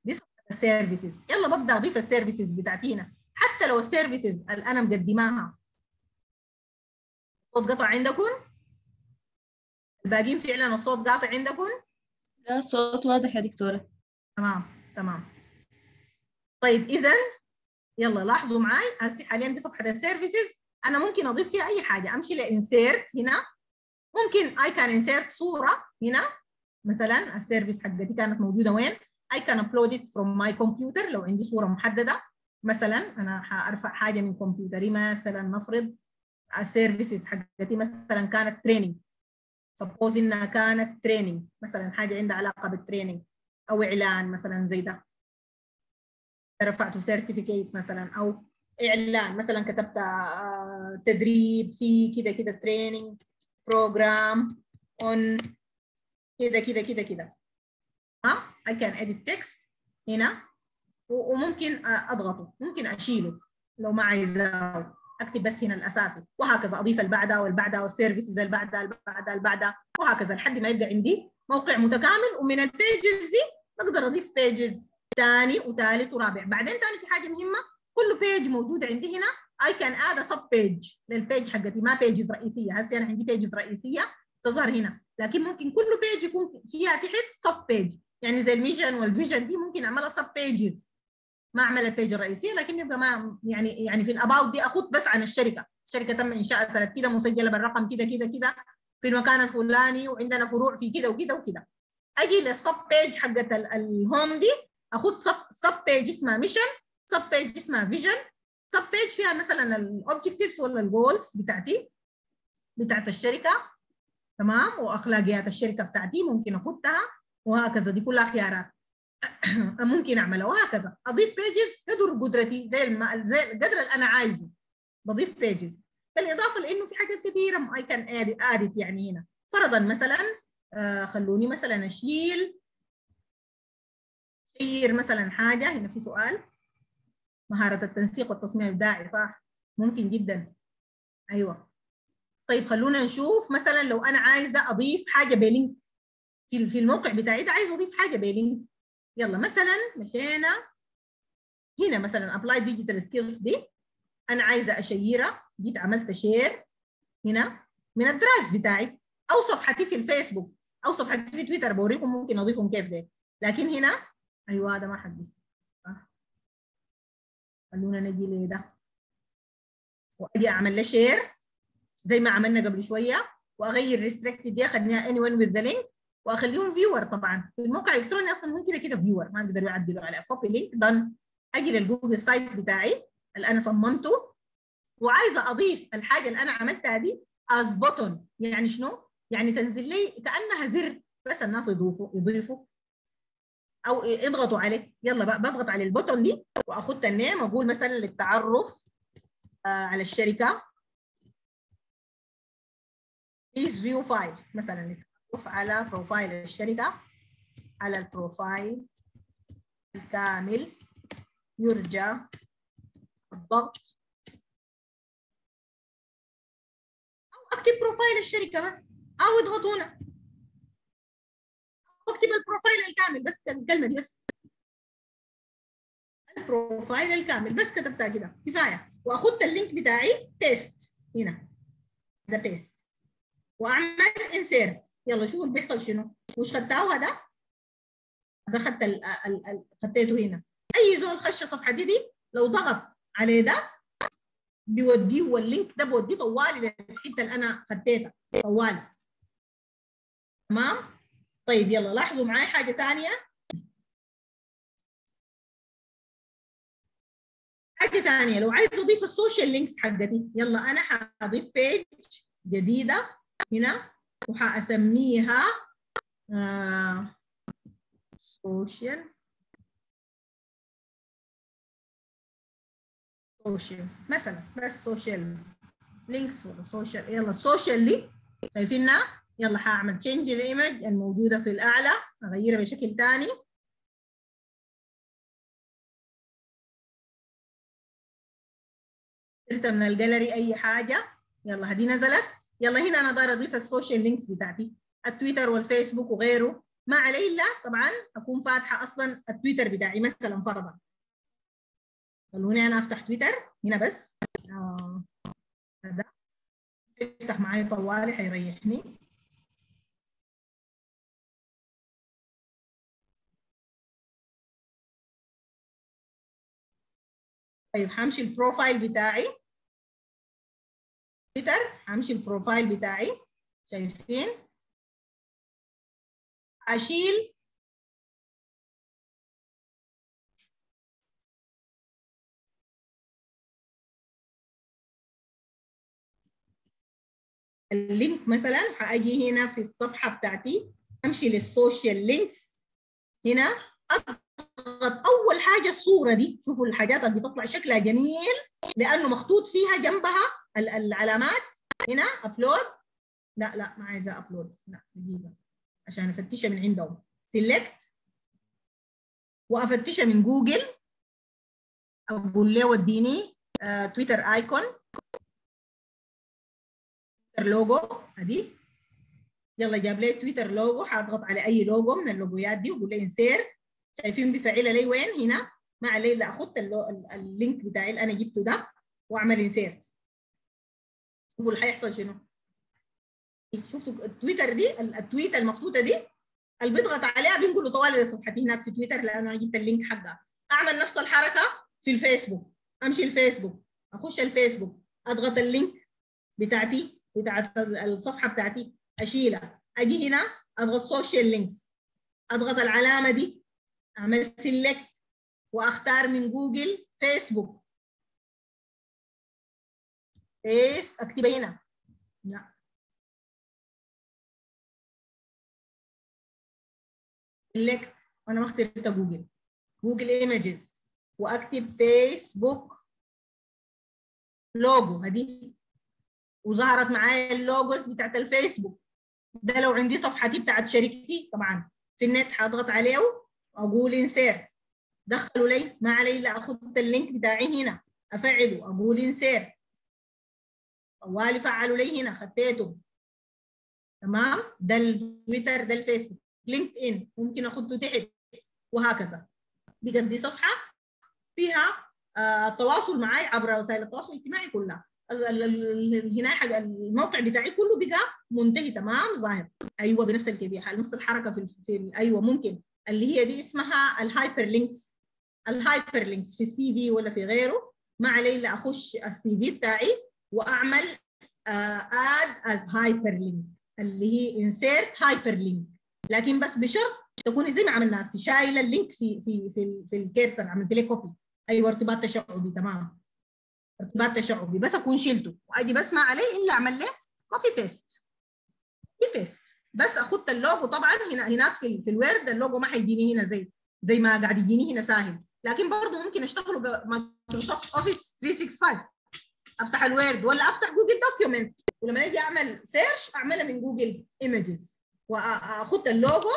دي ال services يلا ببدأ أضيف ال services بتاعتي هنا حتى لو ال services اللي أنا مقدماها الصوت قطع عندكم؟ الباقيين فعلا الصوت قاطع عندكم؟ لا الصوت واضح يا دكتورة. تمام تمام. طيب اذا يلا لاحظوا معي هسه حاليا دي صفحة ال services أنا ممكن أضيف فيها أي حاجة. أمشي ل insert هنا. ممكن I can insert صورة هنا. مثلا ال service حقتي كانت موجودة وين؟ I can upload it from my computer لو عندي صورة محددة. مثلا أنا حأرفع حاجة من كمبيوتري مثلا نفرض ال services حقتي مثلا كانت training suppose إنها كانت training مثلا حاجة عندها علاقة بال training أو إعلان مثلا زي ده. رفعته certificate مثلا. أو إعلان. مثلا كتبت آه، تدريب في كده كده training program on كده كده كده كده. ها؟ I can edit text هنا. وممكن أضغطه. ممكن أشيله لو ما عايزاه أكتب بس هنا الأساسي. وهكذا. أضيف البعدة والبعدة وال services البعدة البعدة البعدة. وهكذا. لحد ما يبقى عندي موقع متكامل. ومن ال pages دي بقدر أضيف pages ثاني وثالث ورابع. بعدين ثاني في حاجة مهمة. كل page موجود عندي هنا. اي كان add sub page لل page حقتي. ما pages رئيسية. هسه أنا عندي pages رئيسية. تظهر هنا. لكن ممكن كل page يكون فيها تحت sub page يعني زي ال mission وال vision دي ممكن أعملها sub pages ما أعمل ال page الرئيسية لكن يبقى ما يعني يعني في ال about دي أخذ بس عن الشركة. الشركة تم إنشاء سنة كده مسجلة بالرقم كده كده كده في المكان الفلاني وعندنا فروع في كده وكده وكده. أجي لل sub page حقت ال home دي صف sub page اسمها mission sub page اسمها vision sub page فيها مثلا ال objectives ولا ال goals بتاعتي بتاعت الشركة. تمام؟ واخلاقيات الشركة بتاعتي ممكن أخدها وهكذا. دي كلها خيارات. ممكن أعملها وهكذا. أضيف بيجز قدر قدرتي زي الم... زي القدر اللي أنا عايزه. بضيف بيجز بالإضافة لإنه في حاجات كثيره اي كان ادت يعني هنا. فرضا مثلا آه خلوني مثلا أشيل غير مثلا حاجة. هنا في سؤال. مهارة التنسيق والتصميم الإبداعي صح؟ ممكن جدا. أيوه. طيب خلونا نشوف مثلا لو أنا عايزة أضيف حاجة ب link في في الموقع بتاعي ده عايزه أضيف حاجة ب link يلا مثلا مشينا. هنا مثلا apply digital skills دي. أنا عايزة أ share ها. جيت عملت share هنا من ال Drive بتاعي. أو صفحتي في الفيسبوك. أو صفحتي في تويتر. بوريكم ممكن أضيفهم كيف ده. لكن هنا أيوه ده ما حقي خلونا نجي لده. وأجي أعمل له share زي ما عملنا قبل شوية وأغير restricted دي أخليها anyone with the link وأخليهم viewer طبعا. في الموقع الإلكتروني أصلا هم كده كده viewer ما بيقدروا يعدلوا على copy link done أجي لل Google Site بتاعي اللي أنا صممته. وعايزة أضيف الحاجة اللي أنا عملتها دي as button يعني شنو؟ يعني تنزل لي كأنها زر بس الناس يضيفوا يضيفوا. أو اضغطوا عليه. يلا بقى بضغط على ال button دي وأخد ال name أقول مثلا للتعرف آه على الشركة. please view file مثلا للتعرف على profile الشركة على ال profile الكامل. يرجى الضغط. أو أكتب profile الشركة بس. أو اضغط هنا. واكتب ال profile الكامل بس. الكلمة دي بس. ال profile الكامل بس كتبتها كده. كفاية. واخدت ال link بتاعي. paste هنا. ده paste واعمل insert يلا شوفوا اللي بيحصل شنو. مش خدتها ده؟ ده خدت ال ال خديته هنا. أي زول خش الصفحه دي دي لو ضغط عليه ده بيوديه هو ال link ده بوديه طوالي للحتة اللي أنا خديتها. طوالي. تمام؟ طيب يلا لاحظوا معاي حاجة ثانية حاجة ثانية لو عايز أضيف ال social links حقتي يلا أنا حاضيف page جديدة. هنا وحاسميها آه social social مثلا بس social links ولا social يلا ال social دي شايفينها يلا حأعمل change ال image الموجودة في الأعلى. أغيرها بشكل ثاني شلت من الجاليري أي حاجة؟ يلا هدي نزلت. يلا هنا أنا داير اضيف ال social links بتاعتي التويتر والفيسبوك وغيره. ما علي إلا طبعا أكون فاتحة أصلا التويتر بتاعي مثلا فرضا. خلوني أنا أفتح تويتر هنا بس. آه. هذا. يفتح معي طوالي حيريحني. طيب همشي ال profile بتاعي. تويتر همشي ال profile بتاعي. شايفين؟ أشيل. ال link مثلا حاجي هنا في الصفحة بتاعتي. امشي لل social links. هنا. اضغط أول حاجة الصورة دي شوفوا الحاجات اللي بتطلع شكلها جميل لأنه محطوط فيها جنبها العلامات. هنا upload لا لا ما عايزة upload لا دقيقة. عشان افتشها من عندهم select وافتشها من جوجل. أقول له وديني آه Twitter icon Twitter logo أدي. يلا جاب لي Twitter logo حاضغط على أي لوجو من اللوجويات دي واقول له insert شايفين بفعلها لي وين؟ هنا. ما علي الا اخذ ال link بتاعي اللي أنا جبته ده وأعمل insert شوفوا اللي حيحصل شنو. شفتوا التويتر دي؟ التويتة المحطوطة دي؟ اللي بيضغط عليها بينقل له طوالي لصفحتي هناك في تويتر لأنه أنا جبت ال link حقها. أعمل نفس الحركة في الفيسبوك. أمشي الفيسبوك. أخش الفيسبوك. أضغط ال link بتاعتي بتاعت الصفحة بتاعتي. أشيلها. أجي هنا أضغط social links أضغط العلامة دي. اعمل select وأختار من جوجل فيسبوك فيس اكتبها هنا. لا. select وأنا ما اخترت جوجل. Google Images وأكتب فيسبوك لوجو هدي وظهرت معايا ال logos بتاعت الفيسبوك. ده لو عندي صفحتي بتاعت شركتي طبعا. في النت حاضغط عليه واقول insert. دخلوا لي ما علي إلا اخذ ال link بتاعي هنا. أفعله. أقول insert. طوالي فعلوا لي هنا. حطيته. تمام؟ ده التويتر ده ال Facebook. LinkedIn ممكن أخده تحت. وهكذا. بقت دي صفحة فيها آه تواصل معي عبر وسائل التواصل الاجتماعي كلها. هنا حق الموقع بتاعي كله بقى منتهي تمام ظاهر. أيوه بنفس الكيفية. نفس الحركة في, في أيوه ممكن. اللي هي دي اسمها ال hyperlinks ال hyperlinks في ال CV ولا في غيره. ما علي إلا أخش ال CV بتاعي وأعمل add as hyperlink اللي هي insert hyperlink لكن بس بشرط تكوني زي ما عملنا شايلة ال link في في في في ال cursor عملت لي copy أيوه ارتباط تشعبي تمام. ارتباط تشعبي. بس أكون شلته. واجي بس ما عليه إلا أعمل له copy paste copy paste بس اخدت اللوجو طبعا هنا هناك في, في ال Word ال logo ما حيجيني هنا زي زي ما قاعد يجيني هنا سهل لكن برضه ممكن أشتغله ب Microsoft Office 365 أفتح ال Word ولا أفتح Google Document ولما أجي أعمل search أعملها من Google Images واخد اللوجو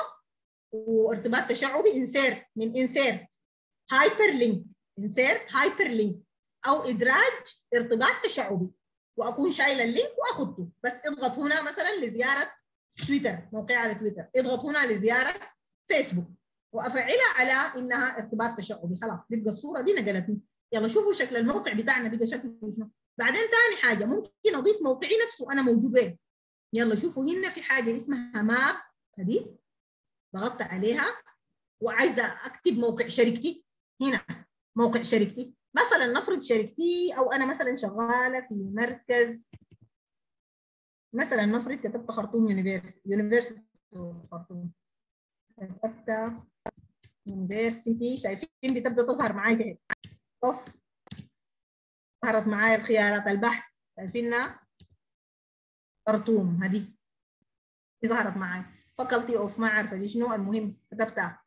وارتباط تشعبي insert من insert hyperlink insert hyperlink أو إدراج ارتباط تشعبي. وأكون شايلة ال link واخده بس إضغط هنا مثلا لزيارة تويتر موقعي على تويتر. اضغط هنا لزياره فيسبوك. وافعلها على إنها ارتباط تشعبي. خلاص تبقى الصورة دي نقلتني يلا شوفوا شكل الموقع بتاعنا بقى شكله شنو. بعدين ثاني حاجة ممكن أضيف موقعي نفسه أنا موجود وين؟ يلا شوفوا هنا في حاجة اسمها map. هذه ضغطت عليها. وعايزة أكتب موقع شركتي. هنا موقع شركتي. مثلا نفرض شركتي أو أنا مثلا شغالة في مركز مثلا نفرض كتبت خرطوم university university خرطوم. كتبت university شايفين بتبدأ تظهر معاي كده. أوف. ظهرت معاي الخيارات البحث. شايفينها خرطوم هذه ظهرت معاي faculty of ما عارفة دي شنو المهم كتبتها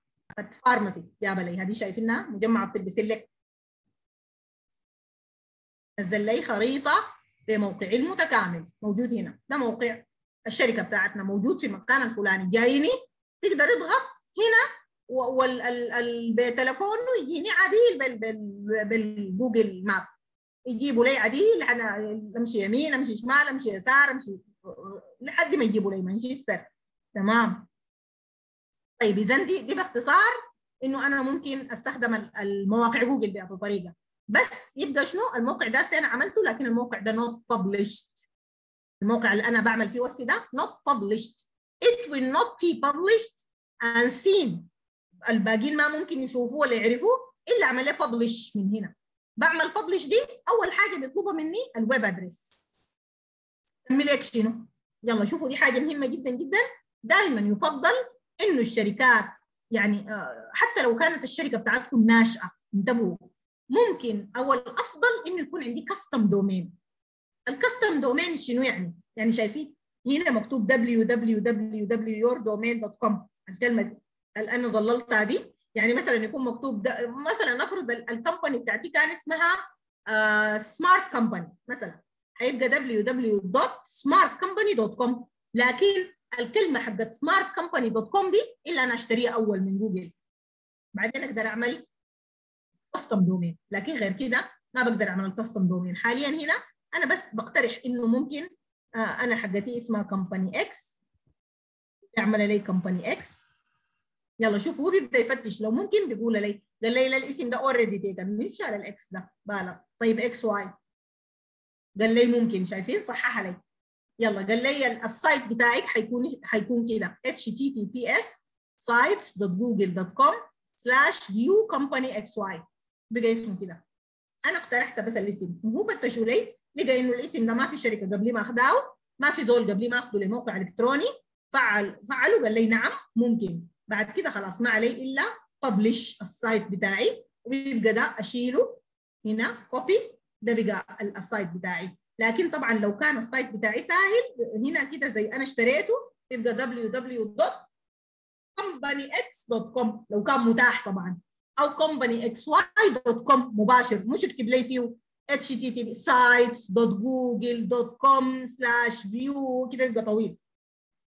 pharmacy جاب لي. هذه شايفينها مجمع الطب سلك نزل لي خريطة بموقعي المتكامل موجود هنا. ده موقع الشركة بتاعتنا موجود في المكان الفلاني. جايني تقدر اضغط هنا وبتليفونه يجيني عديل بال Google Map. يجيبوا لي عديل أمشي يمين أمشي شمال أمشي يسار أمشي لحد ما يجيبوا لي مانشستر تمام؟ طيب اذا دي دي باختصار إنه أنا ممكن أستخدم المواقع جوجل بهذه طريقة. بس يبقى شنو؟ الموقع ده أنا عملته لكن الموقع ده not published. الموقع اللي أنا بعمل فيه وسي ده not published. It will not be published and seen. الباقيين ما ممكن يشوفوه ولا يعرفوه إلا له publish من هنا. بعمل publish دي أول حاجة بيطلبها مني ال web address. اعمل شنو؟ يلا شوفوا دي حاجة مهمة جدا جدا. دائما يفضل إنه الشركات يعني حتى لو كانت الشركة بتاعتكم ناشئة انتبهوا. ممكن أو الأفضل إنه يكون عندي custom domain الكاستم دومين شنو يعني؟ يعني شايفين؟ هنا مكتوب www.yourdomain.com الكلمة دي. اللي ظللتها دي. يعني مثلا يكون مكتوب مثلا نفرض الكمباني بتاعتي كان اسمها سمارت uh, كمباني مثلا هيبقى www.smartcompany.com لكن الكلمة حقت smartcompany.com دي إلا أنا أشتريها أول من جوجل. بعدين أقدر أعمل custom domain لكن غير كده ما بقدر أعمل ال custom domain حاليا هنا أنا بس بقترح إنه ممكن آه أنا حقتي اسمها company X يعمل لي company X يلا شوف هو بيبدأ يفتش. لو ممكن بيقول لي قال لي الاسم ده already taken مش على ال X ده؟ بالغ طيب XY قال لي ممكن. شايفين؟ صحح لي. يلا قال لي ال site بتاعك حيكون حيكون كده. Https sites.google.com slash view company xy بقى اسمه كده. أنا اقترحت بس الاسم. وهو فتشوا لي لقى إنه الاسم ده ما في شركة قبلي ما اخداه ما في زول قبلي ما أخده لموقع إلكتروني. فعل فعلوا قال لي نعم ممكن. بعد كده خلاص ما علي إلا ب publish ال site بتاعي ويبقى ده أشيله هنا copy ده بقى ال site بتاعي. لكن طبعا لو كان ال site بتاعي سهل هنا كده زي أنا اشتريته يبقى www.companyx.com لو كان متاح طبعا. أو companyxy.com مباشر. مش اكتب لي فيه؟ Http sites.google.com slash view. كده يبقى طويل.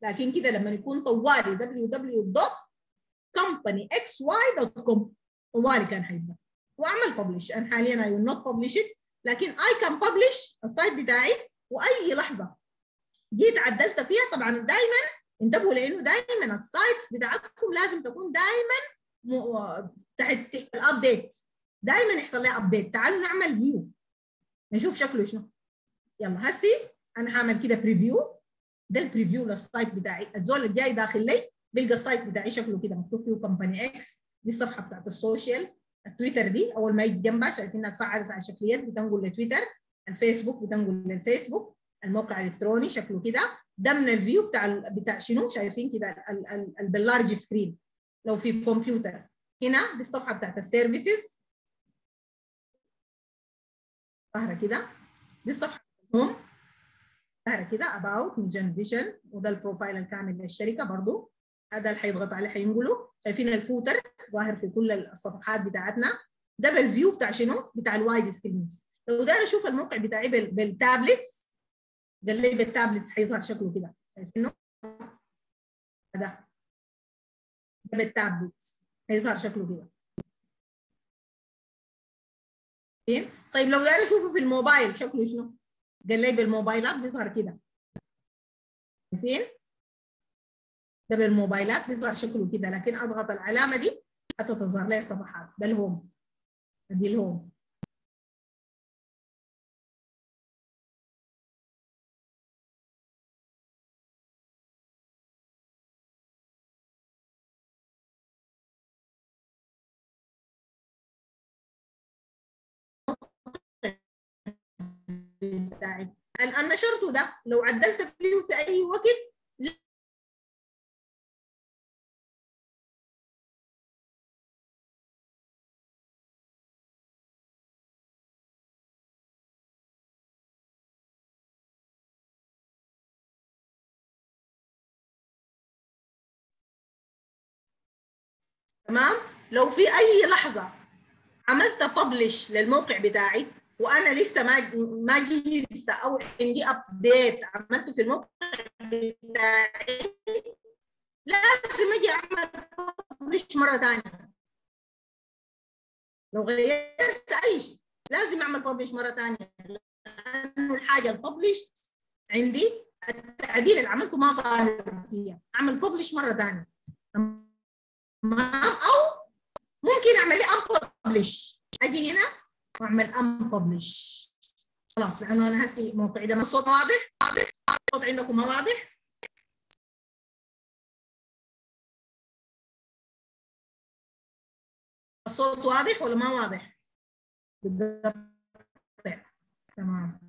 لكن كده لما يكون طوالي www.companyxy.com طوالي كان حيبقى. وأعمل publish. أنا حاليا will not publish it. لكن I can publish ال site بتاعي وأي لحظة. جيت عدلت فيها. طبعا دائما انتبهوا لأنه دائما ال sites بتاعتكم لازم تكون دائما تحت تحت ال update دائما يحصل لها update تعالوا نعمل view نشوف شكله شنو. يلا هسي أنا هعمل كده preview ده ال preview لل site بتاعي. الزول الجاي داخل لي بيلقى ال site بتاعي شكله كده مكتوب فيه company X دي الصفحة بتاعت ال social. التويتر دي أول ما يجي جنبها شايفينها تفعلت على الشكليات بتنقل لتويتر. الفيسبوك بتنقل للفيسبوك. الموقع الإلكتروني شكله كده. ده من ال view بتاع بتاع شنو؟ شايفين كده بال large screen لو في كمبيوتر هنا دي الصفحه بتاعت ال services. ظاهره كده. دي الصفحة هم ظاهره كده about mission vision وده ال profile الكامل للشركة برضو. هذا اللي هيضغط عليه هينقله. شايفين ال footer ظاهر في كل الصفحات بتاعتنا. ده بال view بتاع شنو؟ بتاع ال wide screens لو داير أشوف الموقع بتاعي بال tablets قال لي بال tablets هيظهر شكله كده. شايفينه؟ ده بال tablets هيظهر شكله كده طيب لو داير اشوفه في الموبايل شكله شنو؟ قال لي بالموبايلات بيظهر كده. شايفين؟ ده بالموبايلات بيظهر شكله كده لكن أضغط العلامة دي حتى تظهر لي الصفحات. ده الهوم. دي الهوم. الان نشرته ده. لو عدلت فيه في أي وقت تمام؟ لو في أي لحظة عملت ببلش للموقع بتاعي وأنا لسه ما ما جهزت أو عندي ابديت عملته في الموقع بتاعي. لازم أجي أعمل ببلش مرة ثانية لو غيرت أي شيء لازم أعمل ببلش مرة ثانية لأنه الحاجة الببلش عندي التعديل اللي عملته ما ظاهر فيها. أعمل ببلش مرة ثانية تمام؟ أو ممكن أعمل لي ان ببلش أجي هنا واعمل ببلش خلاص لأنه أنا هسي موقعي ده الصوت واضح الصوت عندكم واضح الصوت واضح ولا ما واضح؟ تمام.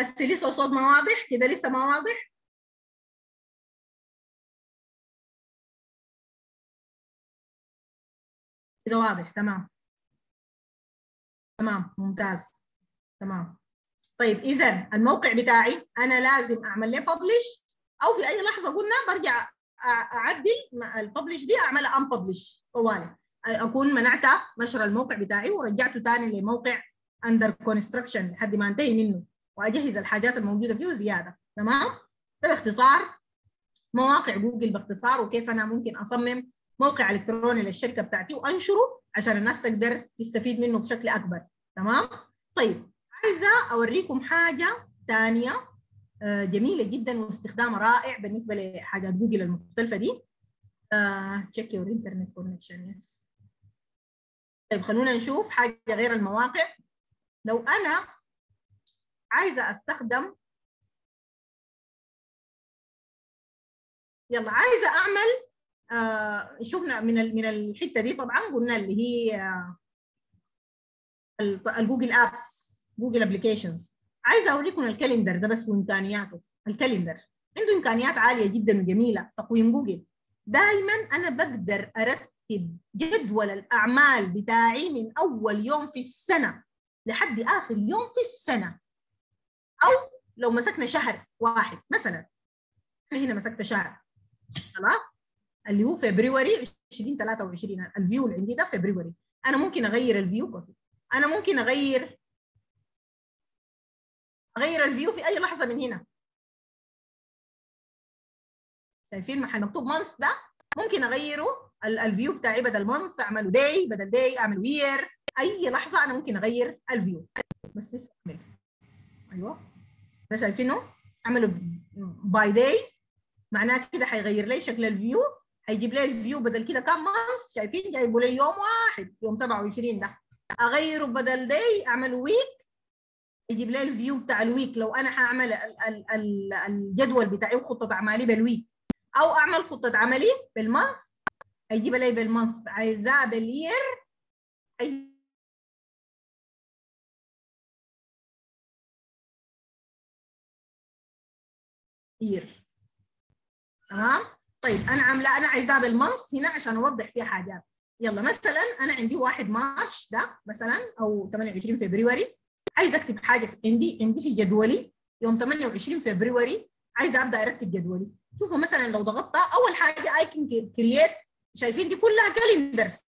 بس لسه الصوت ما واضح كده لسه ما واضح كده واضح تمام. تمام ممتاز. تمام. طيب إذا الموقع بتاعي أنا لازم أعمل له ببلش أو في أي لحظة قلنا برجع أعدل الببلش دي اعملها ان ببلش طوالي. أكون منعت نشر الموقع بتاعي ورجعته ثاني لموقع under construction لحد ما أنتهي منه. واجهز الحاجات الموجودة فيه زياده تمام؟ ده باختصار مواقع جوجل باختصار وكيف أنا ممكن أصمم موقع إلكتروني للشركة بتاعتي وأنشره عشان الناس تقدر تستفيد منه بشكل أكبر تمام؟ طيب عايزة أوريكم حاجة ثانية جميلة جدا واستخدامها رائع بالنسبة لحاجات جوجل المختلفة دي. check your internet connection طيب خلونا نشوف حاجة غير المواقع. لو أنا عايزة أستخدم. يلا عايزة أعمل آه شفنا من من الحتة دي طبعا قلنا اللي هي آه ال Google apps Google applications عايزة أوريكم ال calendar ده بس وإمكانياته. ال calendar عنده إمكانيات عالية جدا وجميلة. تقويم جوجل. دائما أنا بقدر أرتب جدول الأعمال بتاعي من أول يوم في السنة لحد آخر يوم في السنة. أو لو مسكنا شهر واحد مثلا. أنا هنا مسكت شهر. خلاص؟ اللي هو فبراير 2023 ال view اللي عندي ده فبراير. أنا ممكن أغير ال view أنا ممكن اغير أغير ال view في أي لحظة من هنا. شايفين محل مكتوب month ده؟ ممكن أغيره. ال view بتاعي بدل month أعمله day بدل day اعمل year أي لحظة أنا ممكن أغير ال view. بس لسه أيوه. شايفينه. أعمله by day معناه كده حيغير لي شكل ال view. هيجيب لي ال view بدل كده كم month شايفين؟ جايبه لي يوم واحد. يوم 27 ده. أغيره بدل day اعمل week يجيب لي ال view بتاع ال week لو أنا هعمل ال ال ال الجدول بتاعي وخطة أعمالي بال week أو أعمل خطة عملي بال month هيجيب لي بال month عايزاه بال year year تمام طيب أنا عاملة أنا عايزاه بال month هنا عشان أوضح فيها حاجات يلا مثلا أنا عندي 1 March ده مثلا أو 28 فبراير. عايزة أكتب حاجة عندي عندي في جدولي يوم 28 فبراير. عايزة أبدأ أرتب جدولي. شوفوا مثلا لو ضغطت أول حاجة I can create شايفين دي كلها calendars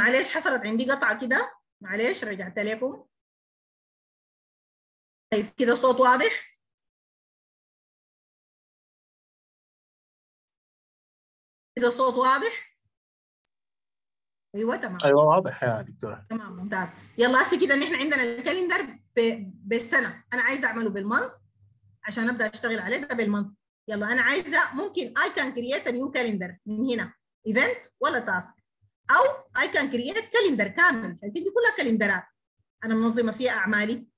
معلش حصلت عندي قطعة كده. معلش رجعت لكم. طيب كده الصوت واضح؟ كده الصوت واضح؟ أيوه تمام. أيوه واضح يا دكتورة. تمام ممتاز. يلا هسه كده نحن عندنا ال calendar بالسنة. أنا عايزة أعمله بال month عشان أبدأ أشتغل عليه ده بال month يلا أنا عايزة ممكن I can create new calendar من هنا. event ولا task أو I can create calendar كامل. شايفين دي كلها calendar ات. أنا منظمة فيها أعمالي.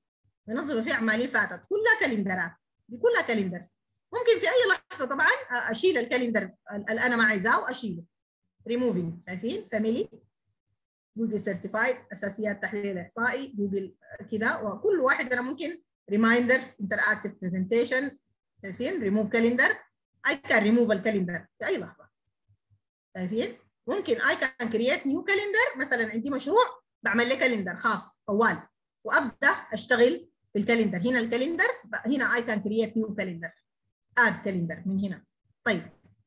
منظمة فيها أعمالي فاتت كلها calendar ات. دي كلها calendars ممكن في أي لحظة طبعا أشيل ال calendar اللي أنا ما عايزاه وأشيله. ريموفينج شايفين؟ family Google certified أساسيات تحليل إحصائي. جوجل كده وكل واحد أنا ممكن reminders interactive presentation شايفين؟ ريموف كالندر اي كان ريموف الكالندر في أي لحظة. شايفين؟ ممكن I can create new calendar مثلا عندي مشروع بعمل لي calendar خاص طوال. وأبدأ أشتغل في ال calendar. هنا ال calendars هنا I can create new calendar add calendar من هنا. طيب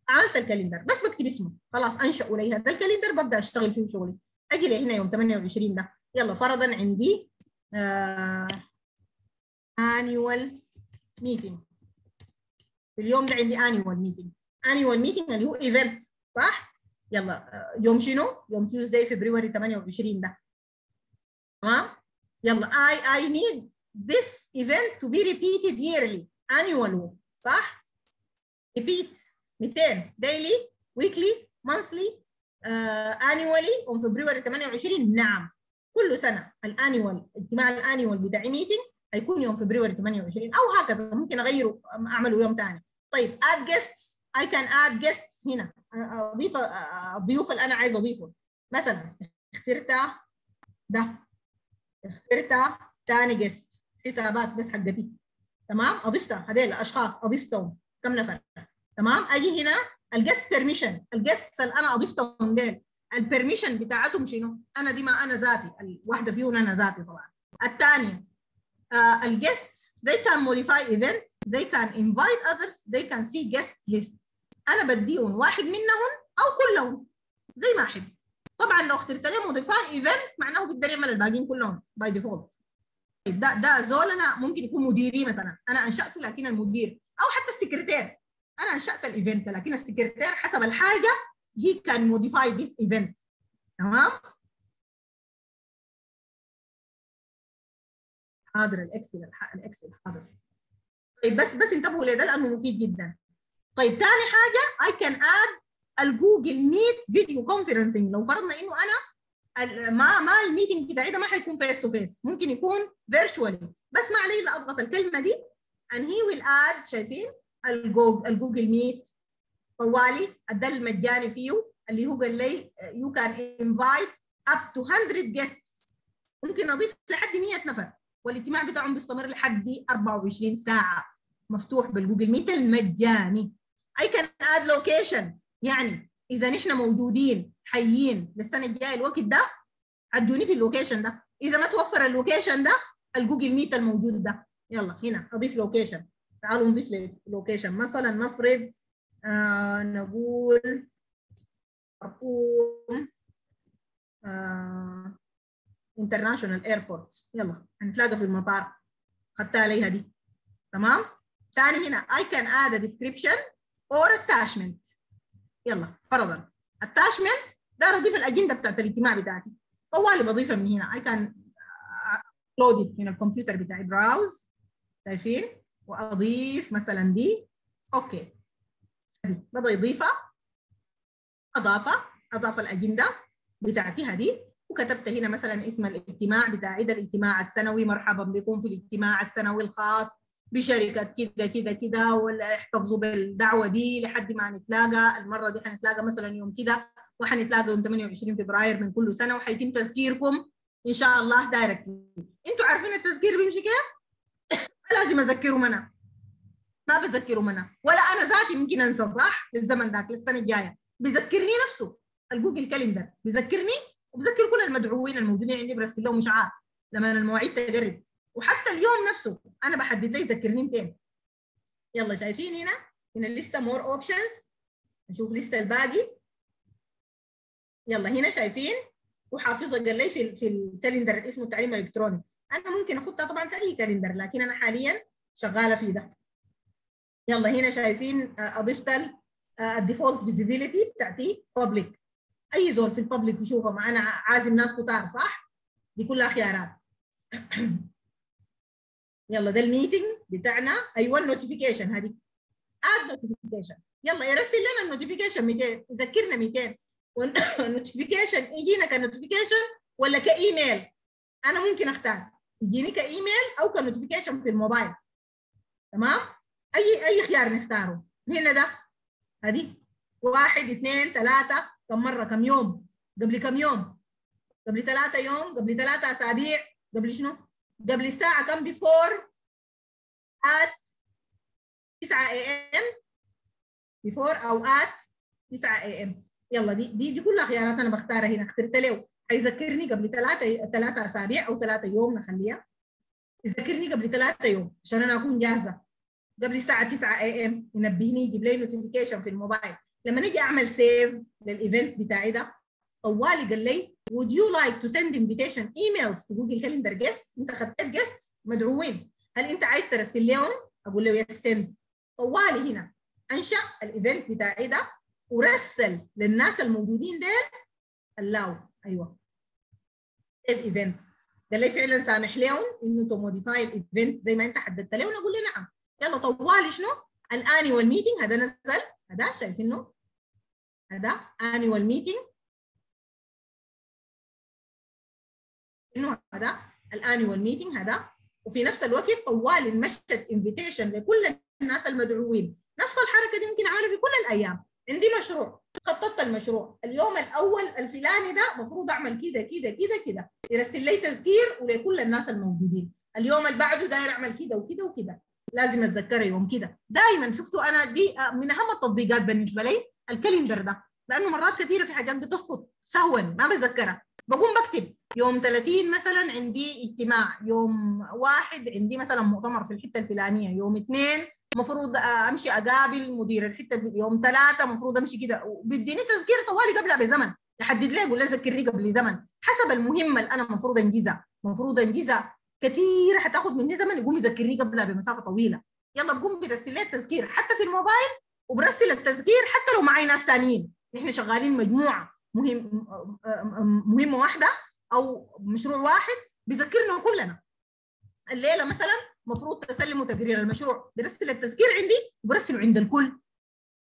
عملت ال calendar. بس بكتب اسمه. خلاص انشأوا لي هذا ال calendar ببدأ أشتغل فيه شغلي. أجي لي هنا يوم 28 ده. يلا فرضا عندي آه annual meeting. في اليوم ده عندي annual meeting. annual meeting اللي هو event صح؟ يلا يوم شنو؟ يوم Tuesday فبراير 28 ده تمام؟ يلا I I need this event to be repeated yearly annual صح؟ repeat 200 daily weekly monthly uh, annually on فبراير 28 نعم كل سنة ال annual اجتماع ال annual بتاعي meeting هيكون يوم فبراير 28 أو هكذا ممكن أغيره أعمله يوم ثاني طيب add guests I can add guests هنا أضيف الضيوف اللي أنا عايز أضيفه. مثلا اخترت ده. اخترت ثاني guest حسابات بس حقتي. تمام؟ اضفتها هذيل الأشخاص أضفتهم. كم نفر؟ تمام؟ أجي هنا. ال guest permission ال guest اللي أنا أضفتهم ديل. ال permission بتاعتهم شنو؟ أنا دي ما أنا ذاتي. الواحدة فيهم أنا ذاتي طبعا. الثانية uh, ال guest they can modify event. They can invite others. They can see guest list. أنا بديهم واحد منهم أو كلهم زي ما أحب. طبعا لو اخترت لي modify event معناه بيقدر يعمل الباقيين كلهم by default. ده ده زول أنا ممكن يكون مديري مثلا. أنا انشاته لكن المدير. أو حتى السكرتير. أنا أنشأت ال event لكن السكرتير حسب الحاجة he can modify this event. تمام؟ حاضر ال Excel ال Excel حاضر. طيب بس بس انتبهوا لده لأنه مفيد جدا. طيب ثاني حاجة I can add ال Google Meet video conferencing لو فرضنا إنه أنا ما ما ال meeting بتاعي ده ما حيكون face to face ممكن يكون virtually بس ما علي إلا أضغط الكلمة دي and he will add شايفين؟ ال Google Meet طوالي ده المجاني فيه اللي هو قال لي you can invite up to 100 guests. ممكن أضيف لحد 100 نفر. والاجتماع بتاعهم بيستمر لحد 24 ساعة. مفتوح بال Google Meet المجاني. I can add location. يعني إذا نحن موجودين حيين للسنة الجاية الوقت ده عدوني في ال location ده. إذا ما توفر ال location ده ال Google Meet الموجود ده. يلا هنا أضيف location تعالوا نضيف location مثلا نفرض آه نقول خرطوم آه international airport يلا هنتلاقى في المطار. خدتها لي دي. تمام؟ ثاني هنا I can add a description. Or attachment. يلا فرضا. attachment ده اضيف الأجندة بتاعت الاجتماع بتاعتي. طوالي بضيفها من هنا. Can upload it من الكمبيوتر بتاعي browse شايفين؟ وأضيف مثلا دي. okay. دي بدأ يضيفها. اضافه أضاف الأجندة بتاعتها دي وكتبت هنا مثلا اسم الاجتماع بتاعي. ده الاجتماع السنوي. مرحبا بكم في الاجتماع السنوي الخاص. بشركة كده كده كده ولا احتفظوا بالدعوة دي لحد ما نتلاقى المرة دي حنتلاقى مثلا يوم كده وحنتلاقى يوم 28 فبراير من كل سنة وحيتم تذكيركم إن شاء الله directly أنتوا عارفين التذكير بيمشي كيف؟ لازم أذكرهم أنا. ما بذكرهم أنا. ولا أنا ذاتي ممكن أنسى صح؟ للزمن ذاك للسنة الجاية. بيذكرني نفسه. ال Google Calendar. بيذكرني وبذكر كل المدعوين الموجودين عندي برسل لهم إشعار. لما المواعيد تقرب. وحتى اليوم نفسه أنا بحدد لي يذكرني 200 يلا شايفين هنا؟ هنا لسه more options نشوف لسه الباقي. يلا هنا شايفين؟ وحافظها قال لي في في ال calendar اسمه التعليم الإلكتروني. أنا ممكن أخدها طبعا في أي calendar لكن أنا حاليا شغالة في ده. يلا هنا شايفين آه، اضفت ال default visibility بتاعتي public أي زول في ال public يشوفها معنا عازم ناس كتار صح؟ دي كلها خيارات. يلا ده ال meeting بتاعنا. أيوه ال notification هذه add notification يلا يرسل لنا ال notification 200 يذكرنا 200 وال notification يجينا ك notification ولا كإيميل؟ أنا ممكن أختار. يجيني كإيميل أو ك notification في الموبايل. تمام؟ أي أي خيار نختاره؟ هنا ده. هذه. واحد اثنين ثلاثة. كم مرة؟ كم يوم؟ قبل كم يوم؟ قبل ثلاثة يوم؟ قبل ثلاثة أسابيع؟ قبل شنو؟ قبل الساعة كم before at 9 am before أو at 9 am يلا دي دي, دي كلها خيارات أنا بختارها هنا. اخترت له حيذكرني قبل ثلاثة ثلاثة أسابيع أو ثلاثة يوم نخليها. يذكرني قبل ثلاثة يوم عشان أنا أكون جاهزة. قبل الساعة 9 AM ينبهني يجيب لي notification في الموبايل. لما نجي أعمل save لل event بتاعي ده طوالي قال لي would you like to send invitation emails to Google Calendar guests? انت خدت guests مدعوين. هل انت عايز ترسل لهم أقول له yes send طوالي هنا أنشأ ال event بتاعي ده ورسل للناس الموجودين ديل allow أيوه. ال event قال لي فعلا سامح لهم إنه to modify ال event زي ما انت حددت له ونقول له نعم. يلا طوالي شنو؟ ال annual meeting هذا نزل. هذا شايفينه هذا annual meeting إنه هذا ال annual meeting هذا وفي نفس الوقت طوالي المشت invitation لكل الناس المدعوين. نفس الحركة دي ممكن أعملها في كل الأيام. عندي مشروع خططت المشروع. اليوم الأول الفلاني ده المفروض أعمل كده كده كده كده يرسل لي تذكير ولكل الناس الموجودين. اليوم اللي بعده داير أعمل كده وكده وكده لازم اتذكرها يوم كده دائما شفتوا أنا دي من أهم التطبيقات بالنسبة لي الكالندر ده. لأنه مرات كثيرة في حاجات بتسقط. سهوا ما بتذكرها. بقوم بكتب. يوم 30 مثلا عندي اجتماع. يوم واحد عندي مثلا مؤتمر في الحتة الفلانية. يوم اثنين المفروض أمشي أقابل مدير الحتة يوم ثلاثة المفروض أمشي كده. وبيديني تذكير طوالي قبلها بزمن يحدد لي يقول لي ذكرني قبل زمن. حسب المهمة اللي أنا المفروض أنجزها. المفروض أنجزها. كثير حتاخذ مني زمن يقوم يذكرني قبلها بمسافه طويلة. يلا بقوم برسل لي التذكير. حتى في الموبايل وبرسل التذكير حتى لو معي ناس ثانيين إحنا شغالين مجموعة. مهم مهمه واحدة أو مشروع واحد بيذكرنا كلنا. الليلة مثلا المفروض تسلموا تقرير المشروع برسل التذكير عندي وبرسله عند الكل.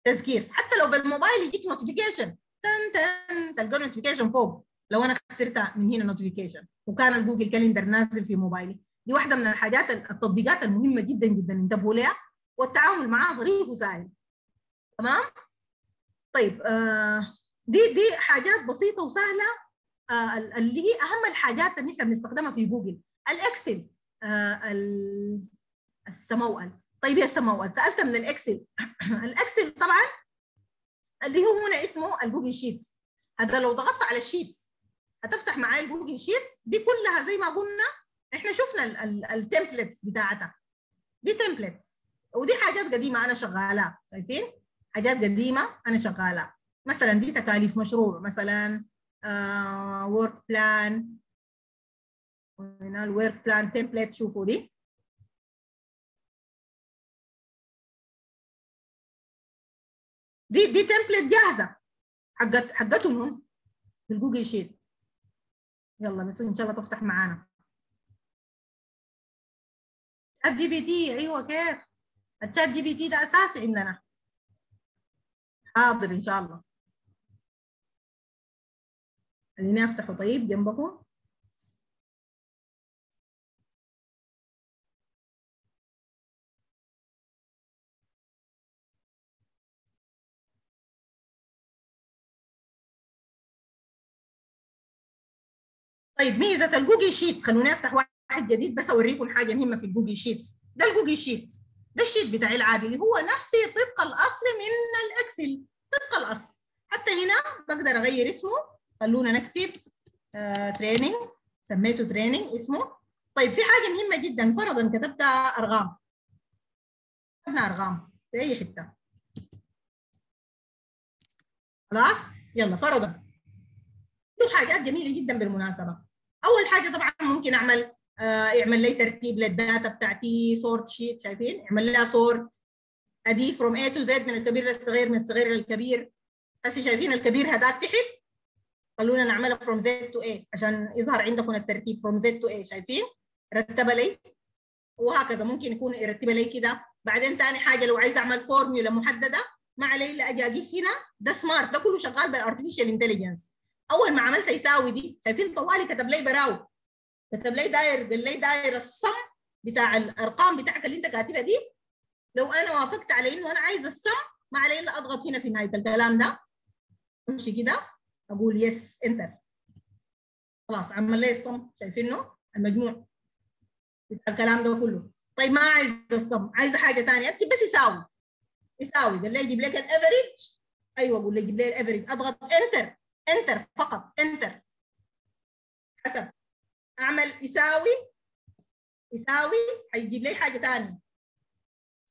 تذكير. حتى لو بالموبايل يجيك notification تن تن تلقى notification فوق. لو أنا اخترتها من هنا notification وكان ال Google Calendar نازل في موبايلي. دي واحدة من الحاجات التطبيقات المهمة جدا جدا. انتبهوا لها والتعامل معها ظريف وسهل. تمام؟ طيب آه دي دي حاجات بسيطة وسهلة آه اللي هي أهم الحاجات اللي إحنا بنستخدمها في Google. ال Excel آه السموأل طيب يا السموأل سألت من ال Excel. ال Excel طبعا اللي هو هنا اسمه ال Google Sheets. هذا لو ضغطت على ال Sheets هتفتح معايا ال Google Sheets. دي كلها زي ما قلنا إحنا شفنا ال templates بتاعتها. دي templates. ودي حاجات قديمة أنا شغالها شايفين؟ حاجات قديمة أنا شغالها مثلا دي تكاليف مشروع مثلا work plan هنا ال work plan template شوفوا دي. دي دي template جاهزة. حقت حقتهم في ال Google Sheet. يلا بس إن شاء الله تفتح معانا. ال ChatGPT أيوه كيف؟ ال ChatGPT ده أساسي عندنا. حاضر إن شاء الله. خليني أفتحه. طيب جنبكم. طيب ميزة ال Google Sheet. خلوني أفتح واحد جديد بس أوريكم حاجة مهمة في ال Google Sheets. ده الجوجل شيت. ده الشيت بتاعي العادي اللي هو نفسي طبق الأصل من ال Excel. طبق الأصل. حتى هنا بقدر أغير اسمه. خلونا نكتب training uh, سميته training اسمه. طيب في حاجة مهمة جدا فرضا كتبت أرقام. كتبنا أرقام في أي حتة. خلاص؟ يلا فرضا. حاجات جميلة جدا بالمناسبة. أول حاجة طبعا ممكن أعمل آه يعمل لي ترتيب لل data بتاعتي sort sheet شايفين؟ اعمل لها sort أدي from A to Z من الكبير للصغير من الصغير للكبير. هسه شايفين الكبير هذاك تحت؟ خلونا نعملها from Z to A عشان يظهر عندكم الترتيب from Z to A شايفين؟ رتبها لي. وهكذا ممكن يكون يرتبها لي كده. بعدين ثاني حاجة لو عايز أعمل فورمولا محددة ما علي الا أجي اقف هنا. ده smart ده كله شغال بال artificial intelligence أول ما عملت يساوي دي شايفين؟ طوالي كتب لي براو. كتب لي داير قال لي داير ال sum بتاع الأرقام بتاعك اللي أنت كاتبها دي. لو أنا وافقت على إنه أنا عايز ال sum ما علي إلا أضغط هنا في نهاية الكلام ده. أمشي كده. أقول yes enter خلاص عمل لي ال sum شايفينه المجموع. الكلام ده كله. طيب ما عايز ال sum. عايزه حاجة ثانية أكتب بس يساوي. يساوي. قال لي يجيب لك ال average أيوه أقول له يجيب لي ال average أضغط enter enter فقط. enter حسب. أعمل يساوي. يساوي. هيجيب لي حاجة ثانية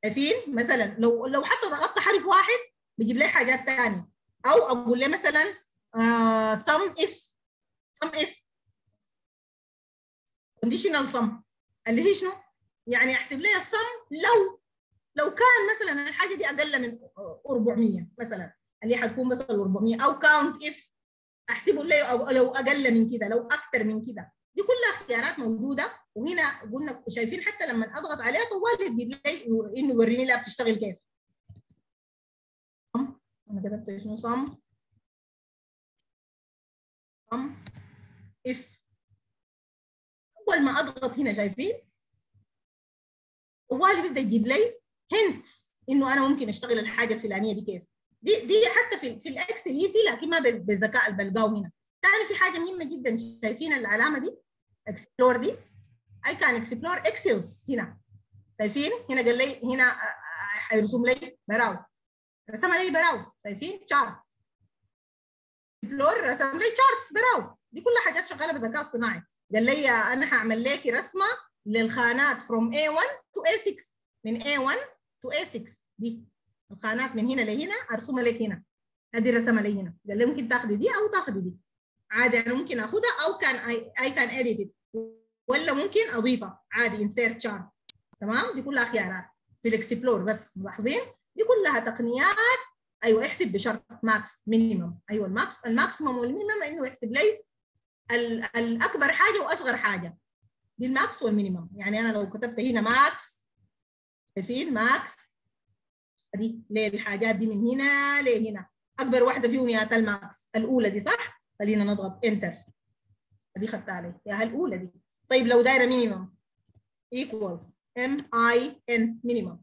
شايفين؟ مثلا لو لو حتى ضغطت حرف واحد بيجيب لي حاجات ثانية أو أقول له مثلا آه sum if sum if. Conditional sum اللي هي شنو؟ يعني أحسب لي ال sum لو لو كان مثلا الحاجة دي أقل من 400 مثلا اللي حتكون مثلا 400 أو count if أحسبه لي أو لو أقل من كده لو أكثر من كده دي كلها اختيارات موجودة. وهنا قلنا شايفين حتى لما أضغط عليها طوال يجيب لي انه يوريني لها بتشتغل كيف. أنا كتبت شنو sum sum if أول ما أضغط هنا شايفين؟ طوال بيبدأ يجيب لي hints إنه أنا ممكن أشتغل الحاجة الفلانية دي كيف. دي دي حتى في في ال Excel هي في لكن ما بالذكاء اللي بلقاه هنا. ثاني في حاجة مهمة جدا شايفين العلامة دي؟ explore دي. I can explore Excels هنا. شايفين؟ هنا قال لي هنا حيرسم لي براو. رسم لي براو. شايفين؟ chart explore رسم لي charts براو دي كلها حاجات شغالة بالذكاء الصناعي. قال لي أنا هعمل لك رسمة للخانات from A1 to A6 من A1 to A6 دي الخانات من هنا لهنا أرسمها لك هنا. هذه رسمها لي هنا قال لي ممكن تاخذي دي أو تاخذي دي. عادي أنا ممكن آخذها أو كان I can edit ولا ممكن أضيفها. عادي insert chart تمام؟ دي كلها خيارات. في ال explore بس. ملاحظين؟ دي كلها تقنيات أيوه احسب بشرط max minimum أيوه ال max ال maximum وال minimum إنه يحسب لي الأكبر حاجة وأصغر حاجة. دي ال max وال minimum. يعني أنا لو كتبت هنا max شايفين max دي ليه الحاجات دي من هنا لهنا أكبر واحدة فيهم يا ال max الأولى دي صح؟ خلينا نضغط enter دي خدتها لي يا الاولى دي. طيب لو دايرة minimum equals M I N minimum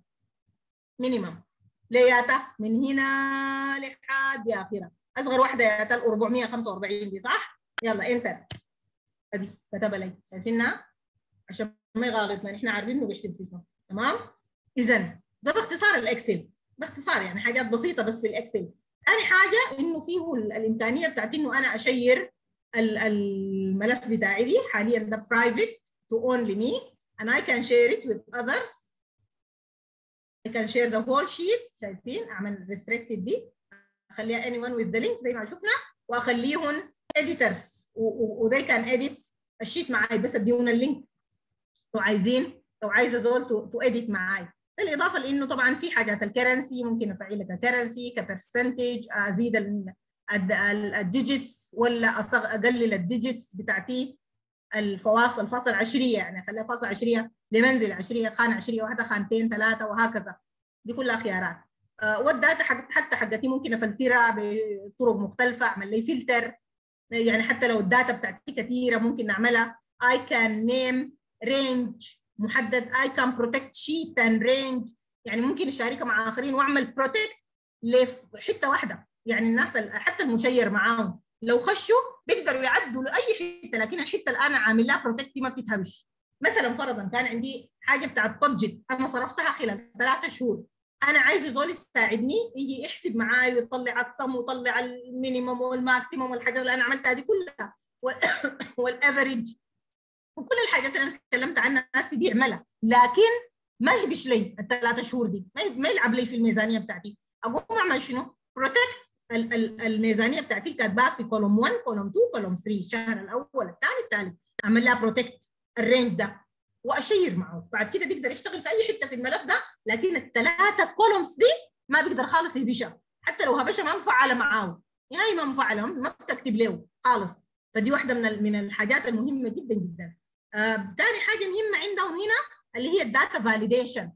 minimum لل data من هنا لحد اخرها أصغر واحدة يا ال 445 دي صح؟ يلا enter ادي كتبها لي. شايفينها عشان ما يغالطنا. نحن عارفين إنه بيحسب فيها تمام؟ اذا ده باختصار ال Excel. باختصار يعني حاجات بسيطة بس في ال Excel. ثاني حاجة إنه فيه الإمكانية بتاعت إنه أنا أ share الملف بتاعي دي. حاليا ده private to only me. And I can share it with others. I can share the whole sheet. شايفين؟ أعمل restricted دي. أخليها anyone with the link زي ما شفنا. وأخليهم editors. و they can edit ال sheet معاي. بس اديهم ال link لو عايزين. لو عايزه زول to edit معاي. بالإضافة لإنه طبعا في حاجات. ال currency ممكن افعلها ك currency ك percentage أزيد ال digits ولا أقلل ال digits بتاعتي. الفواصل الفاصل عشرية يعني اخليها فاصل عشرية لمنزل عشرية خانة عشرية واحدة خانتين ثلاثة وهكذا. دي كلها خيارات. أه وال data حق حتى حقتي ممكن أفلترها بطرق مختلفة أعمل لي فلتر يعني حتى لو ال data بتاعتي كثيرة ممكن نعملها. I can name range محدد. I can protect sheet and range. يعني ممكن أشاركها مع آخرين وأعمل protect لحته واحدة. يعني الناس حتى الم share معاهم. لو خشوا بيقدروا يعدوا لأي حتة لكن الحتة اللي أنا protect ما بتتهمش. مثلا فرضا كان عندي حاجة بتاعت budget أنا صرفتها خلال ثلاثة شهور. أنا عايز زول يساعدني يجي يحسب معاي ويطلع ال sum ويطلع ال minimum وال maximum والحاجات اللي أنا عملتها دي كلها. وال average وكل الحاجات اللي أنا تكلمت عنها الناس دي يعملها لكن ما يهبش لي الثلاثة شهور دي. ما يلعب لي في الميزانية بتاعتي. أقوم أعمل شنو؟ protect الميزانية بتاعتي كاتباها في column 1 column 2 column 3 الشهر الأول الثاني الثالث أعمل لها protect ال range ده وأ share معه. بعد كده بيقدر يشتغل في أي حتة في الملف ده لكن الثلاثه columns دي ما بيقدر خالص يهبشها. حتى لو هبشها ما مفعله معاه نهائي ما مفعله ما بتكتب له. خالص. فدي واحدة من من الحاجات المهمة جدا جدا. آه ثاني حاجة مهمة عندهم هنا اللي هي ال data validation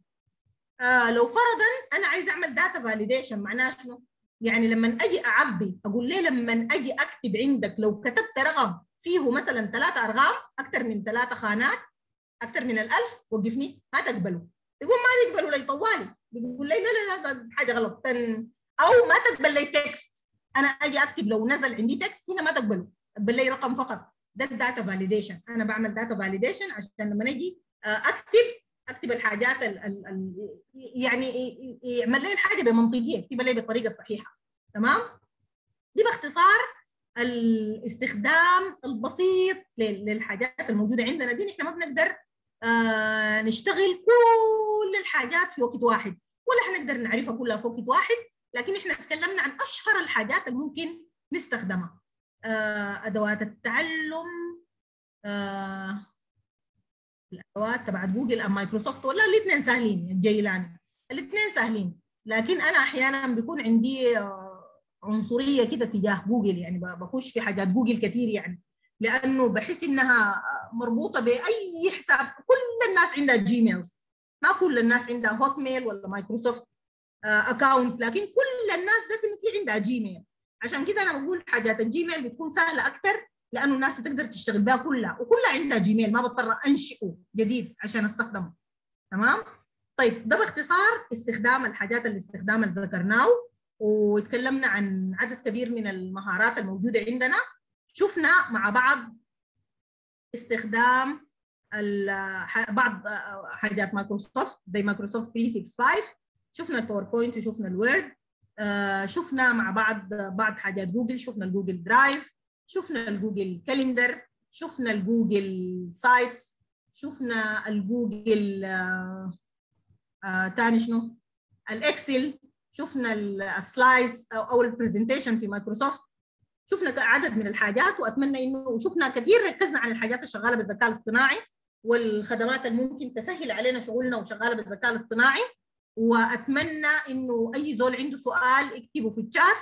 آه لو فرضا أنا عايز أعمل data validation معناه شنو؟ يعني لما أجي أعبي أقول ليه لما أجي أكتب عندك لو كتبت رقم فيه مثلا ثلاثة أرقام أكثر من ثلاثة خانات أكثر من الألف وقفني ما تقبله يقول ما بيقبلوا لي طوالي. بيقول لي لا لا لا حاجة غلط. أو ما تقبل لي text أنا أجي أكتب لو نزل عندي text هنا ما تقبله تقبل لي رقم فقط. ده ال data validation أنا بعمل data validation عشان لما أجي آه، أكتب أكتب الحاجات ال ال ال يعني يعمل لي الحاجة بمنطقية يكتبها لي بالطريقة الصحيحه تمام؟ دي باختصار الاستخدام البسيط لل- للحاجات الموجودة عندنا دي. نحن ما بنقدر آه نشتغل كل الحاجات في وقت واحد ولا حنقدر نعرفها كلها في وقت واحد لكن إحنا تكلمنا عن أشهر الحاجات اللي ممكن نستخدمها آه أدوات التعلم آه الأدوات تبعت جوجل أم مايكروسوفت ولا الاثنين سهلين الجيلاني الاثنين سهلين. لكن أنا أحيانا بيكون عندي آه، عنصرية كده تجاه جوجل يعني بخش في حاجات جوجل كثير يعني. لأنه بحس إنها مربوطة بأي حساب. كل الناس عندها Gmails ما كل الناس عندها Hotmail ولا Microsoft account لكن كل الناس definitely عندها Gmail عشان كده أنا بقول حاجات ال Gmail بتكون سهلة أكثر لأنه الناس بتقدر تشتغل بها كلها وكلها عندها Gmail ما بضطر أنشئه جديد عشان أستخدمه. تمام؟ طيب ده باختصار استخدام الحاجات الاستخدام اللي ذكرناه وتكلمنا عن عدد كبير من المهارات الموجودة عندنا. شفنا مع بعض استخدام بعض حاجات مايكروسوفت زي مايكروسوفت 365 شفنا ال PowerPoint وشفنا ال Word آه، شفنا مع بعض بعض حاجات جوجل شفنا ال Google Drive شفنا ال Google Calendar شفنا ال Google Sites شفنا الجوجل آه، آه، تاني شنو؟ ال Excel شفنا ال slides أو ال presentation في مايكروسوفت شفنا عدد من الحاجات وأتمنى انه شفنا كثير ركزنا على الحاجات الشغالة بالذكاء الاصطناعي والخدمات اللي ممكن تسهل علينا شغلنا وشغالة بالذكاء الاصطناعي. وأتمنى إنه أي زول عنده سؤال اكتبه في الشات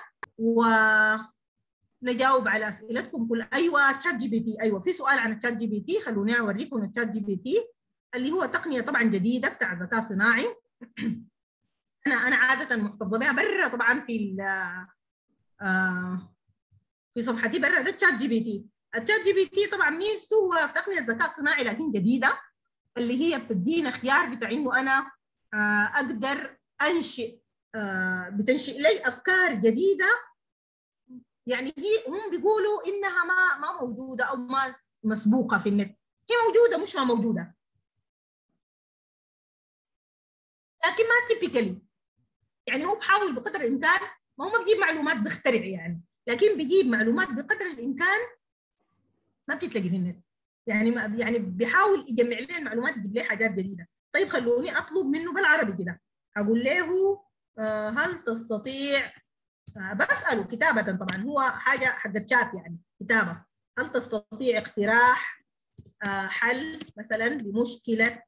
ونجاوب على أسئلتكم كل أيوه ChatGPT أيوه في سؤال عن ال ChatGPT خلوني أوريكم ال ChatGPT اللي هو تقنية طبعا جديدة بتاع ذكاء صناعي. أنا أنا عادة محتفظه بها برا طبعا في آه في صفحتي برا ده الشات جي بي تي الشات جي بي تي طبعا ميزته هو تقنية ذكاء صناعي لكن جديدة اللي هي بتدينا خيار بتاع إنه أنا آه أقدر أنشئ آه بتنشئ لي أفكار جديدة يعني هي هم بيقولوا إنها ما ما موجودة أو ما مسبوقة في النت. هي موجودة مش ما موجودة. لكن ما تيبيكالي يعني هو بحاول بقدر الإمكان ما هو ما بيجيب معلومات بيخترع يعني. لكن بيجيب معلومات بقدر الإمكان ما بتتلاقي في النت. يعني ما يعني بيحاول يجمع لنا المعلومات يجيب لي حاجات جديدة. طيب خلوني أطلب منه بالعربي كده. أقول له آه، هل تستطيع بساله كتابة طبعا هو حاجة حقت شات يعني كتابة. هل تستطيع اقتراح آه، حل مثلا لمشكلة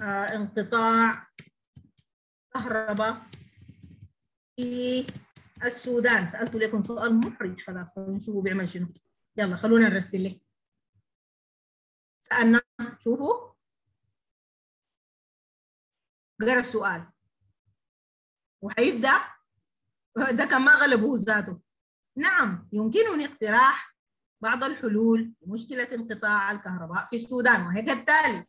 آه، انقطاع كهرباء في السودان؟ سألت لكم سؤال محرج خلاص نشوفوا بيعمل شنو؟ يلا خلونا نرسل لك. سألنا شوفوا. قرأ السؤال. وحيبدأ. ده كان ما غلبه ذاته. نعم يمكنني اقتراح بعض الحلول لمشكلة انقطاع الكهرباء في السودان وهي كالتالي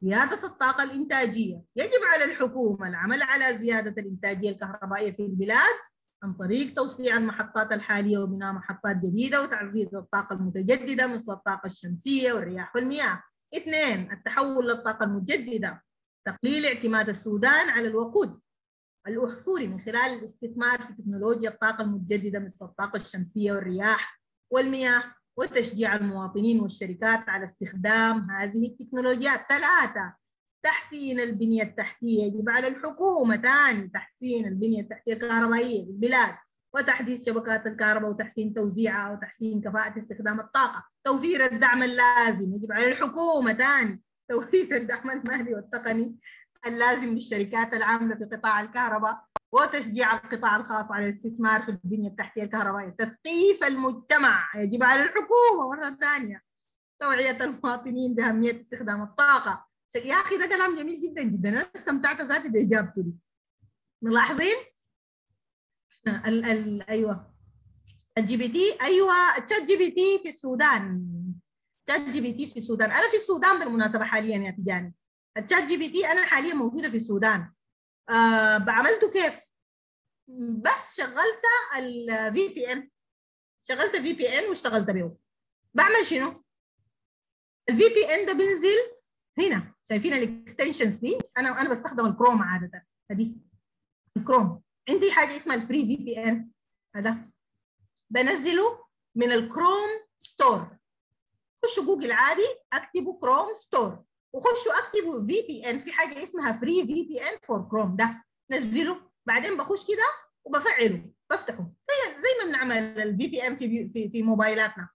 زيادة الطاقة الإنتاجية. يجب على الحكومة العمل على زيادة الإنتاجية الكهربائية في البلاد عن طريق توسيع المحطات الحالية وبناء محطات جديدة وتعزيز الطاقة المتجددة مثل الطاقة الشمسية والرياح والمياه. اثنين التحول للطاقة المتجددة. تقليل اعتماد السودان على الوقود. الأحفوري من خلال الاستثمار في تكنولوجيا الطاقة المتجددة مثل الطاقة الشمسية والرياح والمياه وتشجيع المواطنين والشركات على استخدام هذه التكنولوجيات. ثلاثة تحسين البنية التحتية. يجب على الحكومة ثاني تحسين البنية التحتية الكهربائية في البلاد وتحديث شبكات الكهرباء وتحسين توزيعها وتحسين كفاءة استخدام الطاقة. توفير الدعم اللازم. يجب على الحكومة ثاني توفير الدعم المالي والتقني اللازم للشركات العاملة في قطاع الكهرباء وتشجيع القطاع الخاص على الاستثمار في البنية التحتية الكهربائية. تثقيف المجتمع يجب على الحكومة. مرة ثانية. توعية المواطنين بأهمية استخدام الطاقة. يا أخي ده كلام جميل جدا جدا. أنا استمتعت ذاتي بإجابته دي. ملاحظين؟ ال ال أيوه. ال GPT أيوه. ChatGPT في السودان. ChatGPT في السودان. أنا في السودان بالمناسبة حاليا يا تجاني. ال ChatGPT أنا حاليا موجودة في السودان. آه بعملته كيف؟ بس شغلت ال VPN شغلت VPN واشتغلت به بعمل شنو؟ ال VPN ده بينزل هنا. شايفين ال extensions دي؟ أنا أنا بستخدم الكروم عادة. هدي الكروم عندي حاجة اسمها ال free VPN هذا. بنزله من ال Chrome Store خشوا جوجل عادي أكتبوا Chrome Store وخشوا أكتبوا VPN في حاجة اسمها Free VPN for Chrome ده. نزله بعدين بخش كده وبفعله بفتحه. زي زي ما بنعمل ال VPN في في في موبايلاتنا.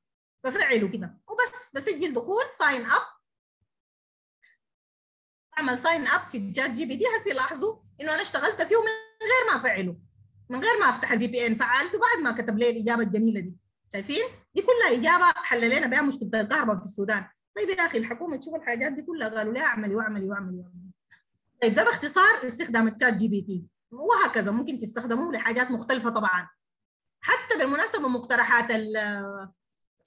بفعله كده. وبس بسجل دخول sign up اعمل sign up في ال ChatGPT هسه لاحظوا إنه أنا اشتغلت فيه من غير ما أفعله. من غير ما أفتح ال VPN فعلته بعد ما كتب لي الإجابة الجميلة دي. شايفين؟ دي كلها إجابة حل لنا بها مشكله الكهرباء في السودان. طيب يا أخي الحكومة تشوف الحاجات دي كلها قالوا لها اعملي واعملي واعملي واعملي. طيب ده باختصار استخدام ال ChatGPT وهكذا ممكن تستخدموه لحاجات مختلفة طبعا. حتى بالمناسبة مقترحات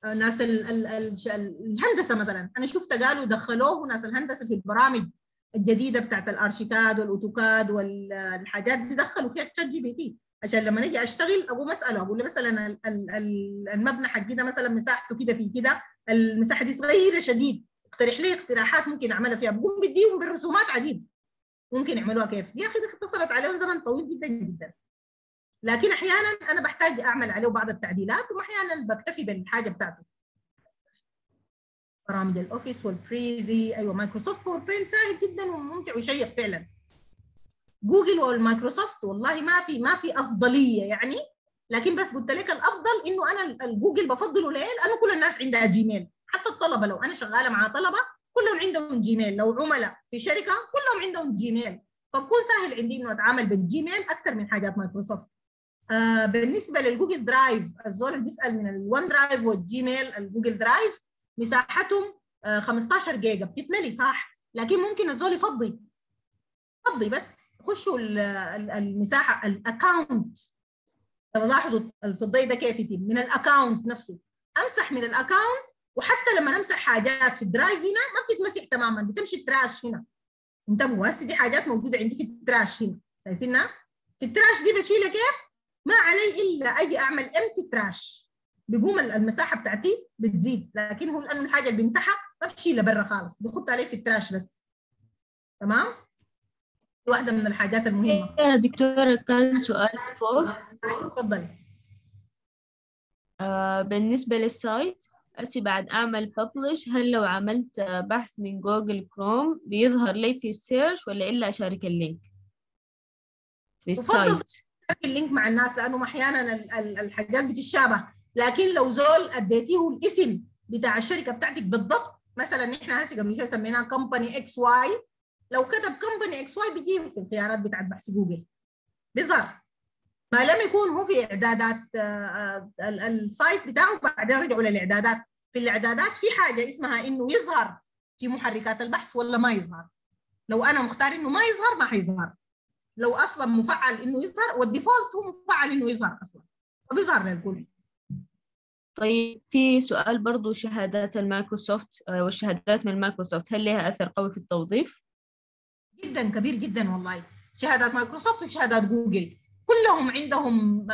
ناس الهندسة مثلا. أنا شفت قالوا دخلوه ناس الهندسة في البرامج الجديدة بتاعت ال ArchiCAD وال AutoCAD والحاجات دي دخلوا فيها ال ChatGPT عشان لما نجي أشتغل اقوم اساله أقول له مثلا المبنى حقي ده مثلا مساحته كده في كده المساحة دي صغيرة شديد. اقترح لي اقتراحات ممكن أعملها فيها. بقوم بديهم بالرسومات عجيب. ممكن يعملوها كيف؟ يا أخي اتصلت عليهم زمن طويل جدا جدا. لكن أحيانا أنا بحتاج أعمل عليه بعض التعديلات واحيانا بكتفي بالحاجة بتاعته برامج ال Office والفريزي. أيوه Microsoft PowerPoint سهل جدا وممتع وشيق فعلا. Google وال Microsoft والله ما في ما في أفضلية يعني. لكن بس قلت لك الأفضل إنه أنا الجوجل بفضله ليه؟ لأنه كل الناس عندها Gmail حتى الطلبة لو أنا شغالة مع طلبة كلهم عندهم Gmail لو عملاء في شركة كلهم عندهم Gmail فبكون سهل عندي إنه أتعامل بال Gmail أكثر من حاجات مايكروسوفت آه بالنسبة لل Google Drive الزول اللي بيسأل من ال OneDrive وال Gmail ال Google Drive مساحتهم آه 15 جيجا. بتتملي صح لكن ممكن الزول يفضي. فضي بس. خشوا المساحة ال account لاحظوا الفضي ده كيف يتم؟ من ال account نفسه. أمسح من ال account وحتى لما نمسح حاجات في ال Drive هنا ما بتتمسح تماما بتمشي ال trash هنا. انتبهوا هسه دي حاجات موجودة عندي في ال trash هنا. شايفينها في ال trash دي بشيلها كيف؟ ما علي إلا أجي أعمل empty trash بيقوم المساحة بتاعتي بتزيد لكن هو لأنه الحاجة اللي بيمسحها ما بشيلها برا خالص بخط عليه في ال trash بس. تمام؟ واحدة من الحاجات المهمة. يا دكتورة كان سؤال فوق. تفضلي. آه بالنسبة لل site هسي بعد أعمل publish. هل لو عملت بحث من Google Chrome بيظهر لي في ال search ولا إلا أشارك ال link؟ في ال site. ال link مع الناس لأنه أحيانا الحاجات بتتشابه. لكن لو زول أديتيه الاسم بتاع الشركة بتاعتك بالضبط مثلا إحنا هسه قبل شوي سميناها company XY لو كتب company XY بيجيب في الخيارات بتاعت بحث جوجل بيظهر. ما لم يكون هو في إعدادات ال site بتاعه بعدين رجعوا للاعدادات في الإعدادات في حاجة اسمها إنه يظهر في محركات البحث ولا ما يظهر. لو أنا مختار إنه ما يظهر ما حيظهر. لو أصلا مفعل إنه يظهر وال default هو مفعل إنه يظهر أصلا. فبيظهر للكل طيب في سؤال برضو شهادات المايكروسوفت والشهادات من مايكروسوفت. هل لها أثر قوي في التوظيف؟ جدا كبير جدا والله. شهادات مايكروسوفت وشهادات جوجل. كلهم عندهم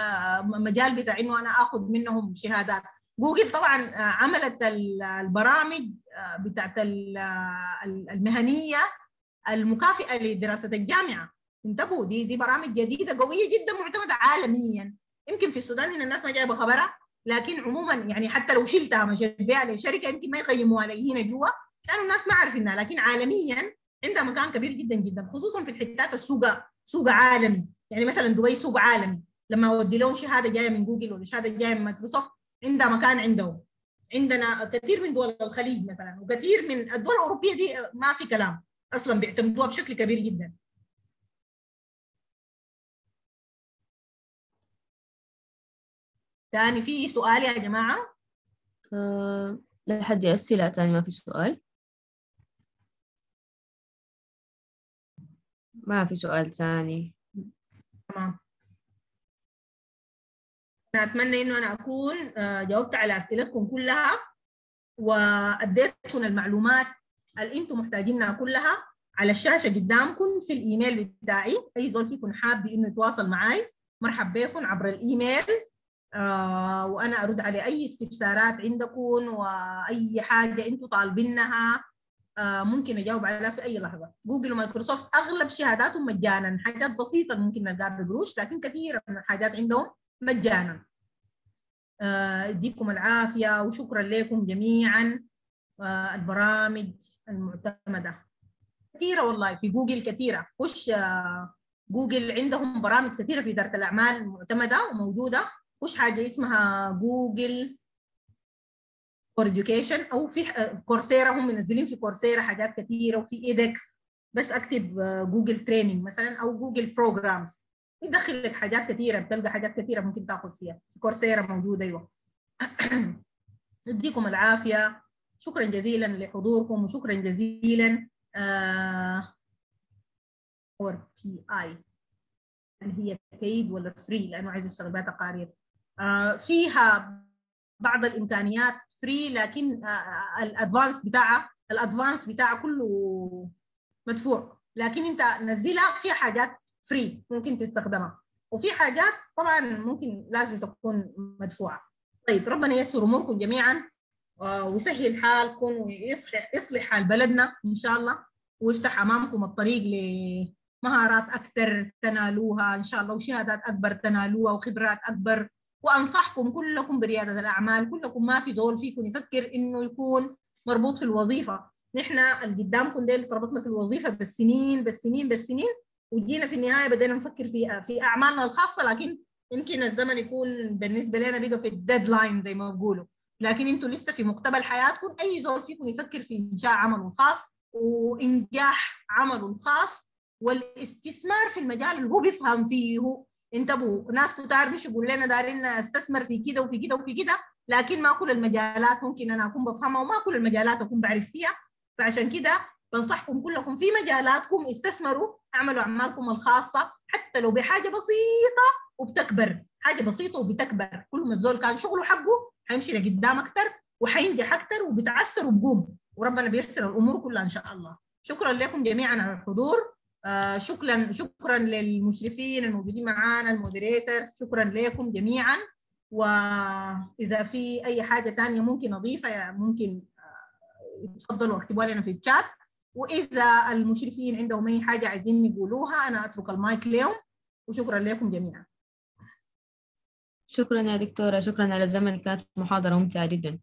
مجال بتاع إنه أنا آخذ منهم شهادات. جوجل طبعا عملت البرامج بتاعت المهنية المكافئة لدراسة الجامعة. انتبهوا دي دي برامج جديدة قوية جدا معتمدة عالميا. يمكن في السودان هنا الناس ما جايبة خبرها لكن عموما يعني حتى لو شلتها مشيت بها لشركه يمكن ما يقيموها لي هنا جوا. كانوا الناس ما عارفينها لكن عالميا عندها مكان كبير جدا جدا خصوصا في الحتات السوق سوق عالمي. يعني مثلا دبي سوق عالمي. لما أودي لهم شهادة جاية من جوجل ولا شهادة جاية من مايكروسوفت عندها مكان عندهم. عندنا كثير من دول الخليج مثلا وكثير من الدول الأوروبية دي ما في كلام أصلا بيعتمدوها بشكل كبير جدا. ثاني في سؤال يا جماعة؟ آه، لحد أسئلة تاني ما في سؤال. ما في سؤال تاني. تمام. أنا أتمنى إنه أنا أكون آه، جاوبت على أسئلتكم كلها وأديتكم المعلومات اللي أنتم محتاجينها كلها على الشاشة قدامكم في الإيميل بتاعي. أي زول فيكم حابب إنه يتواصل معي مرحب بكم عبر الإيميل. آه وأنا أرد على أي استفسارات عندكم وأي حاجة أنتم طالبينها. ممكن أجاوب عليها في أي لحظة. Google و Microsoft أغلب شهاداتهم مجانا. حاجات بسيطة ممكن نلقاها بقروش لكن كثير من الحاجات عندهم مجانا. آه، يديكم العافية وشكرا لكم جميعا. آه، البرامج المعتمدة كثيرة والله في جوجل كثيرة. خش آه، جوجل عندهم برامج كثيرة في إدارة الأعمال معتمدة وموجودة. خش حاجة اسمها Google for education أو في Coursera هم منزلين في Coursera حاجات كثيرة وفي edX بس أكتب Google training مثلا أو Google programs يدخل لك حاجات كثيره بتلقى حاجات كثيره ممكن تاخذ فيها. Coursera موجودة أيوه. يديكم العافية. شكرا جزيلا لحضوركم وشكرا جزيلا Power BI هل هي paid ولا free لأنه عايز اشتغل بها تقارير. آه فيها بعض الإمكانيات free لكن آه ال advance بتاعها ال advance بتاعها كله مدفوع. لكن انت نزلها فيها حاجات فري ممكن تستخدمها. وفي حاجات طبعا ممكن لازم تكون مدفوعة. طيب ربنا ييسر أموركم جميعا ويسهل حالكم ويصلح يصلح حال بلدنا إن شاء الله ويفتح أمامكم الطريق لمهارات أكثر تنالوها إن شاء الله وشهادات أكبر تنالوها وخبرات أكبر. وأنصحكم كلكم بريادة الأعمال كلكم ما في زول فيكم يفكر إنه يكون مربوط في الوظيفة. نحن اللي قدامكم ديل تربطنا في الوظيفة بالسنين بالسنين بالسنين وجينا في النهاية بدينا نفكر في في أعمالنا الخاصة لكن يمكن الزمن يكون بالنسبة لنا بقى في ال deadline زي ما بيقولوا. لكن أنتم لسه في مقتبل حياتكم أي زول فيكم يفكر في إنشاء عمله الخاص وإنجاح عمله الخاص والاستثمار في المجال اللي هو بيفهم فيه انتبهوا ناس كتار مش يقول لنا دارين استثمر في كده وفي كده وفي كده لكن ما كل المجالات ممكن أنا أكون بفهمها وما كل المجالات أكون بعرف فيها. فعشان كده بنصحكم كلكم في مجالاتكم استثمروا اعملوا أعمالكم الخاصة حتى لو بحاجة بسيطة وبتكبر حاجة بسيطة وبتكبر. كل ما الزول كان شغله حقه حيمشي لقدام أكثر وحينجح أكثر وبتعسر وبقوم. وربنا بيرسل الأمور كلها إن شاء الله. شكرا لكم جميعا على الحضور. آه شكرا شكرا للمشرفين الموجودين معانا المودريترز شكرا لكم جميعا. وإذا في أي حاجة ثانية ممكن اضيفها ممكن تفضلوا اكتبوها لنا في الشات. وإذا المشرفين عندهم أي حاجة عايزين يقولوها أنا أترك المايك لهم. وشكرا لكم جميعا. شكرا يا دكتورة شكرا على الزمن كانت محاضرة ممتعة جدا.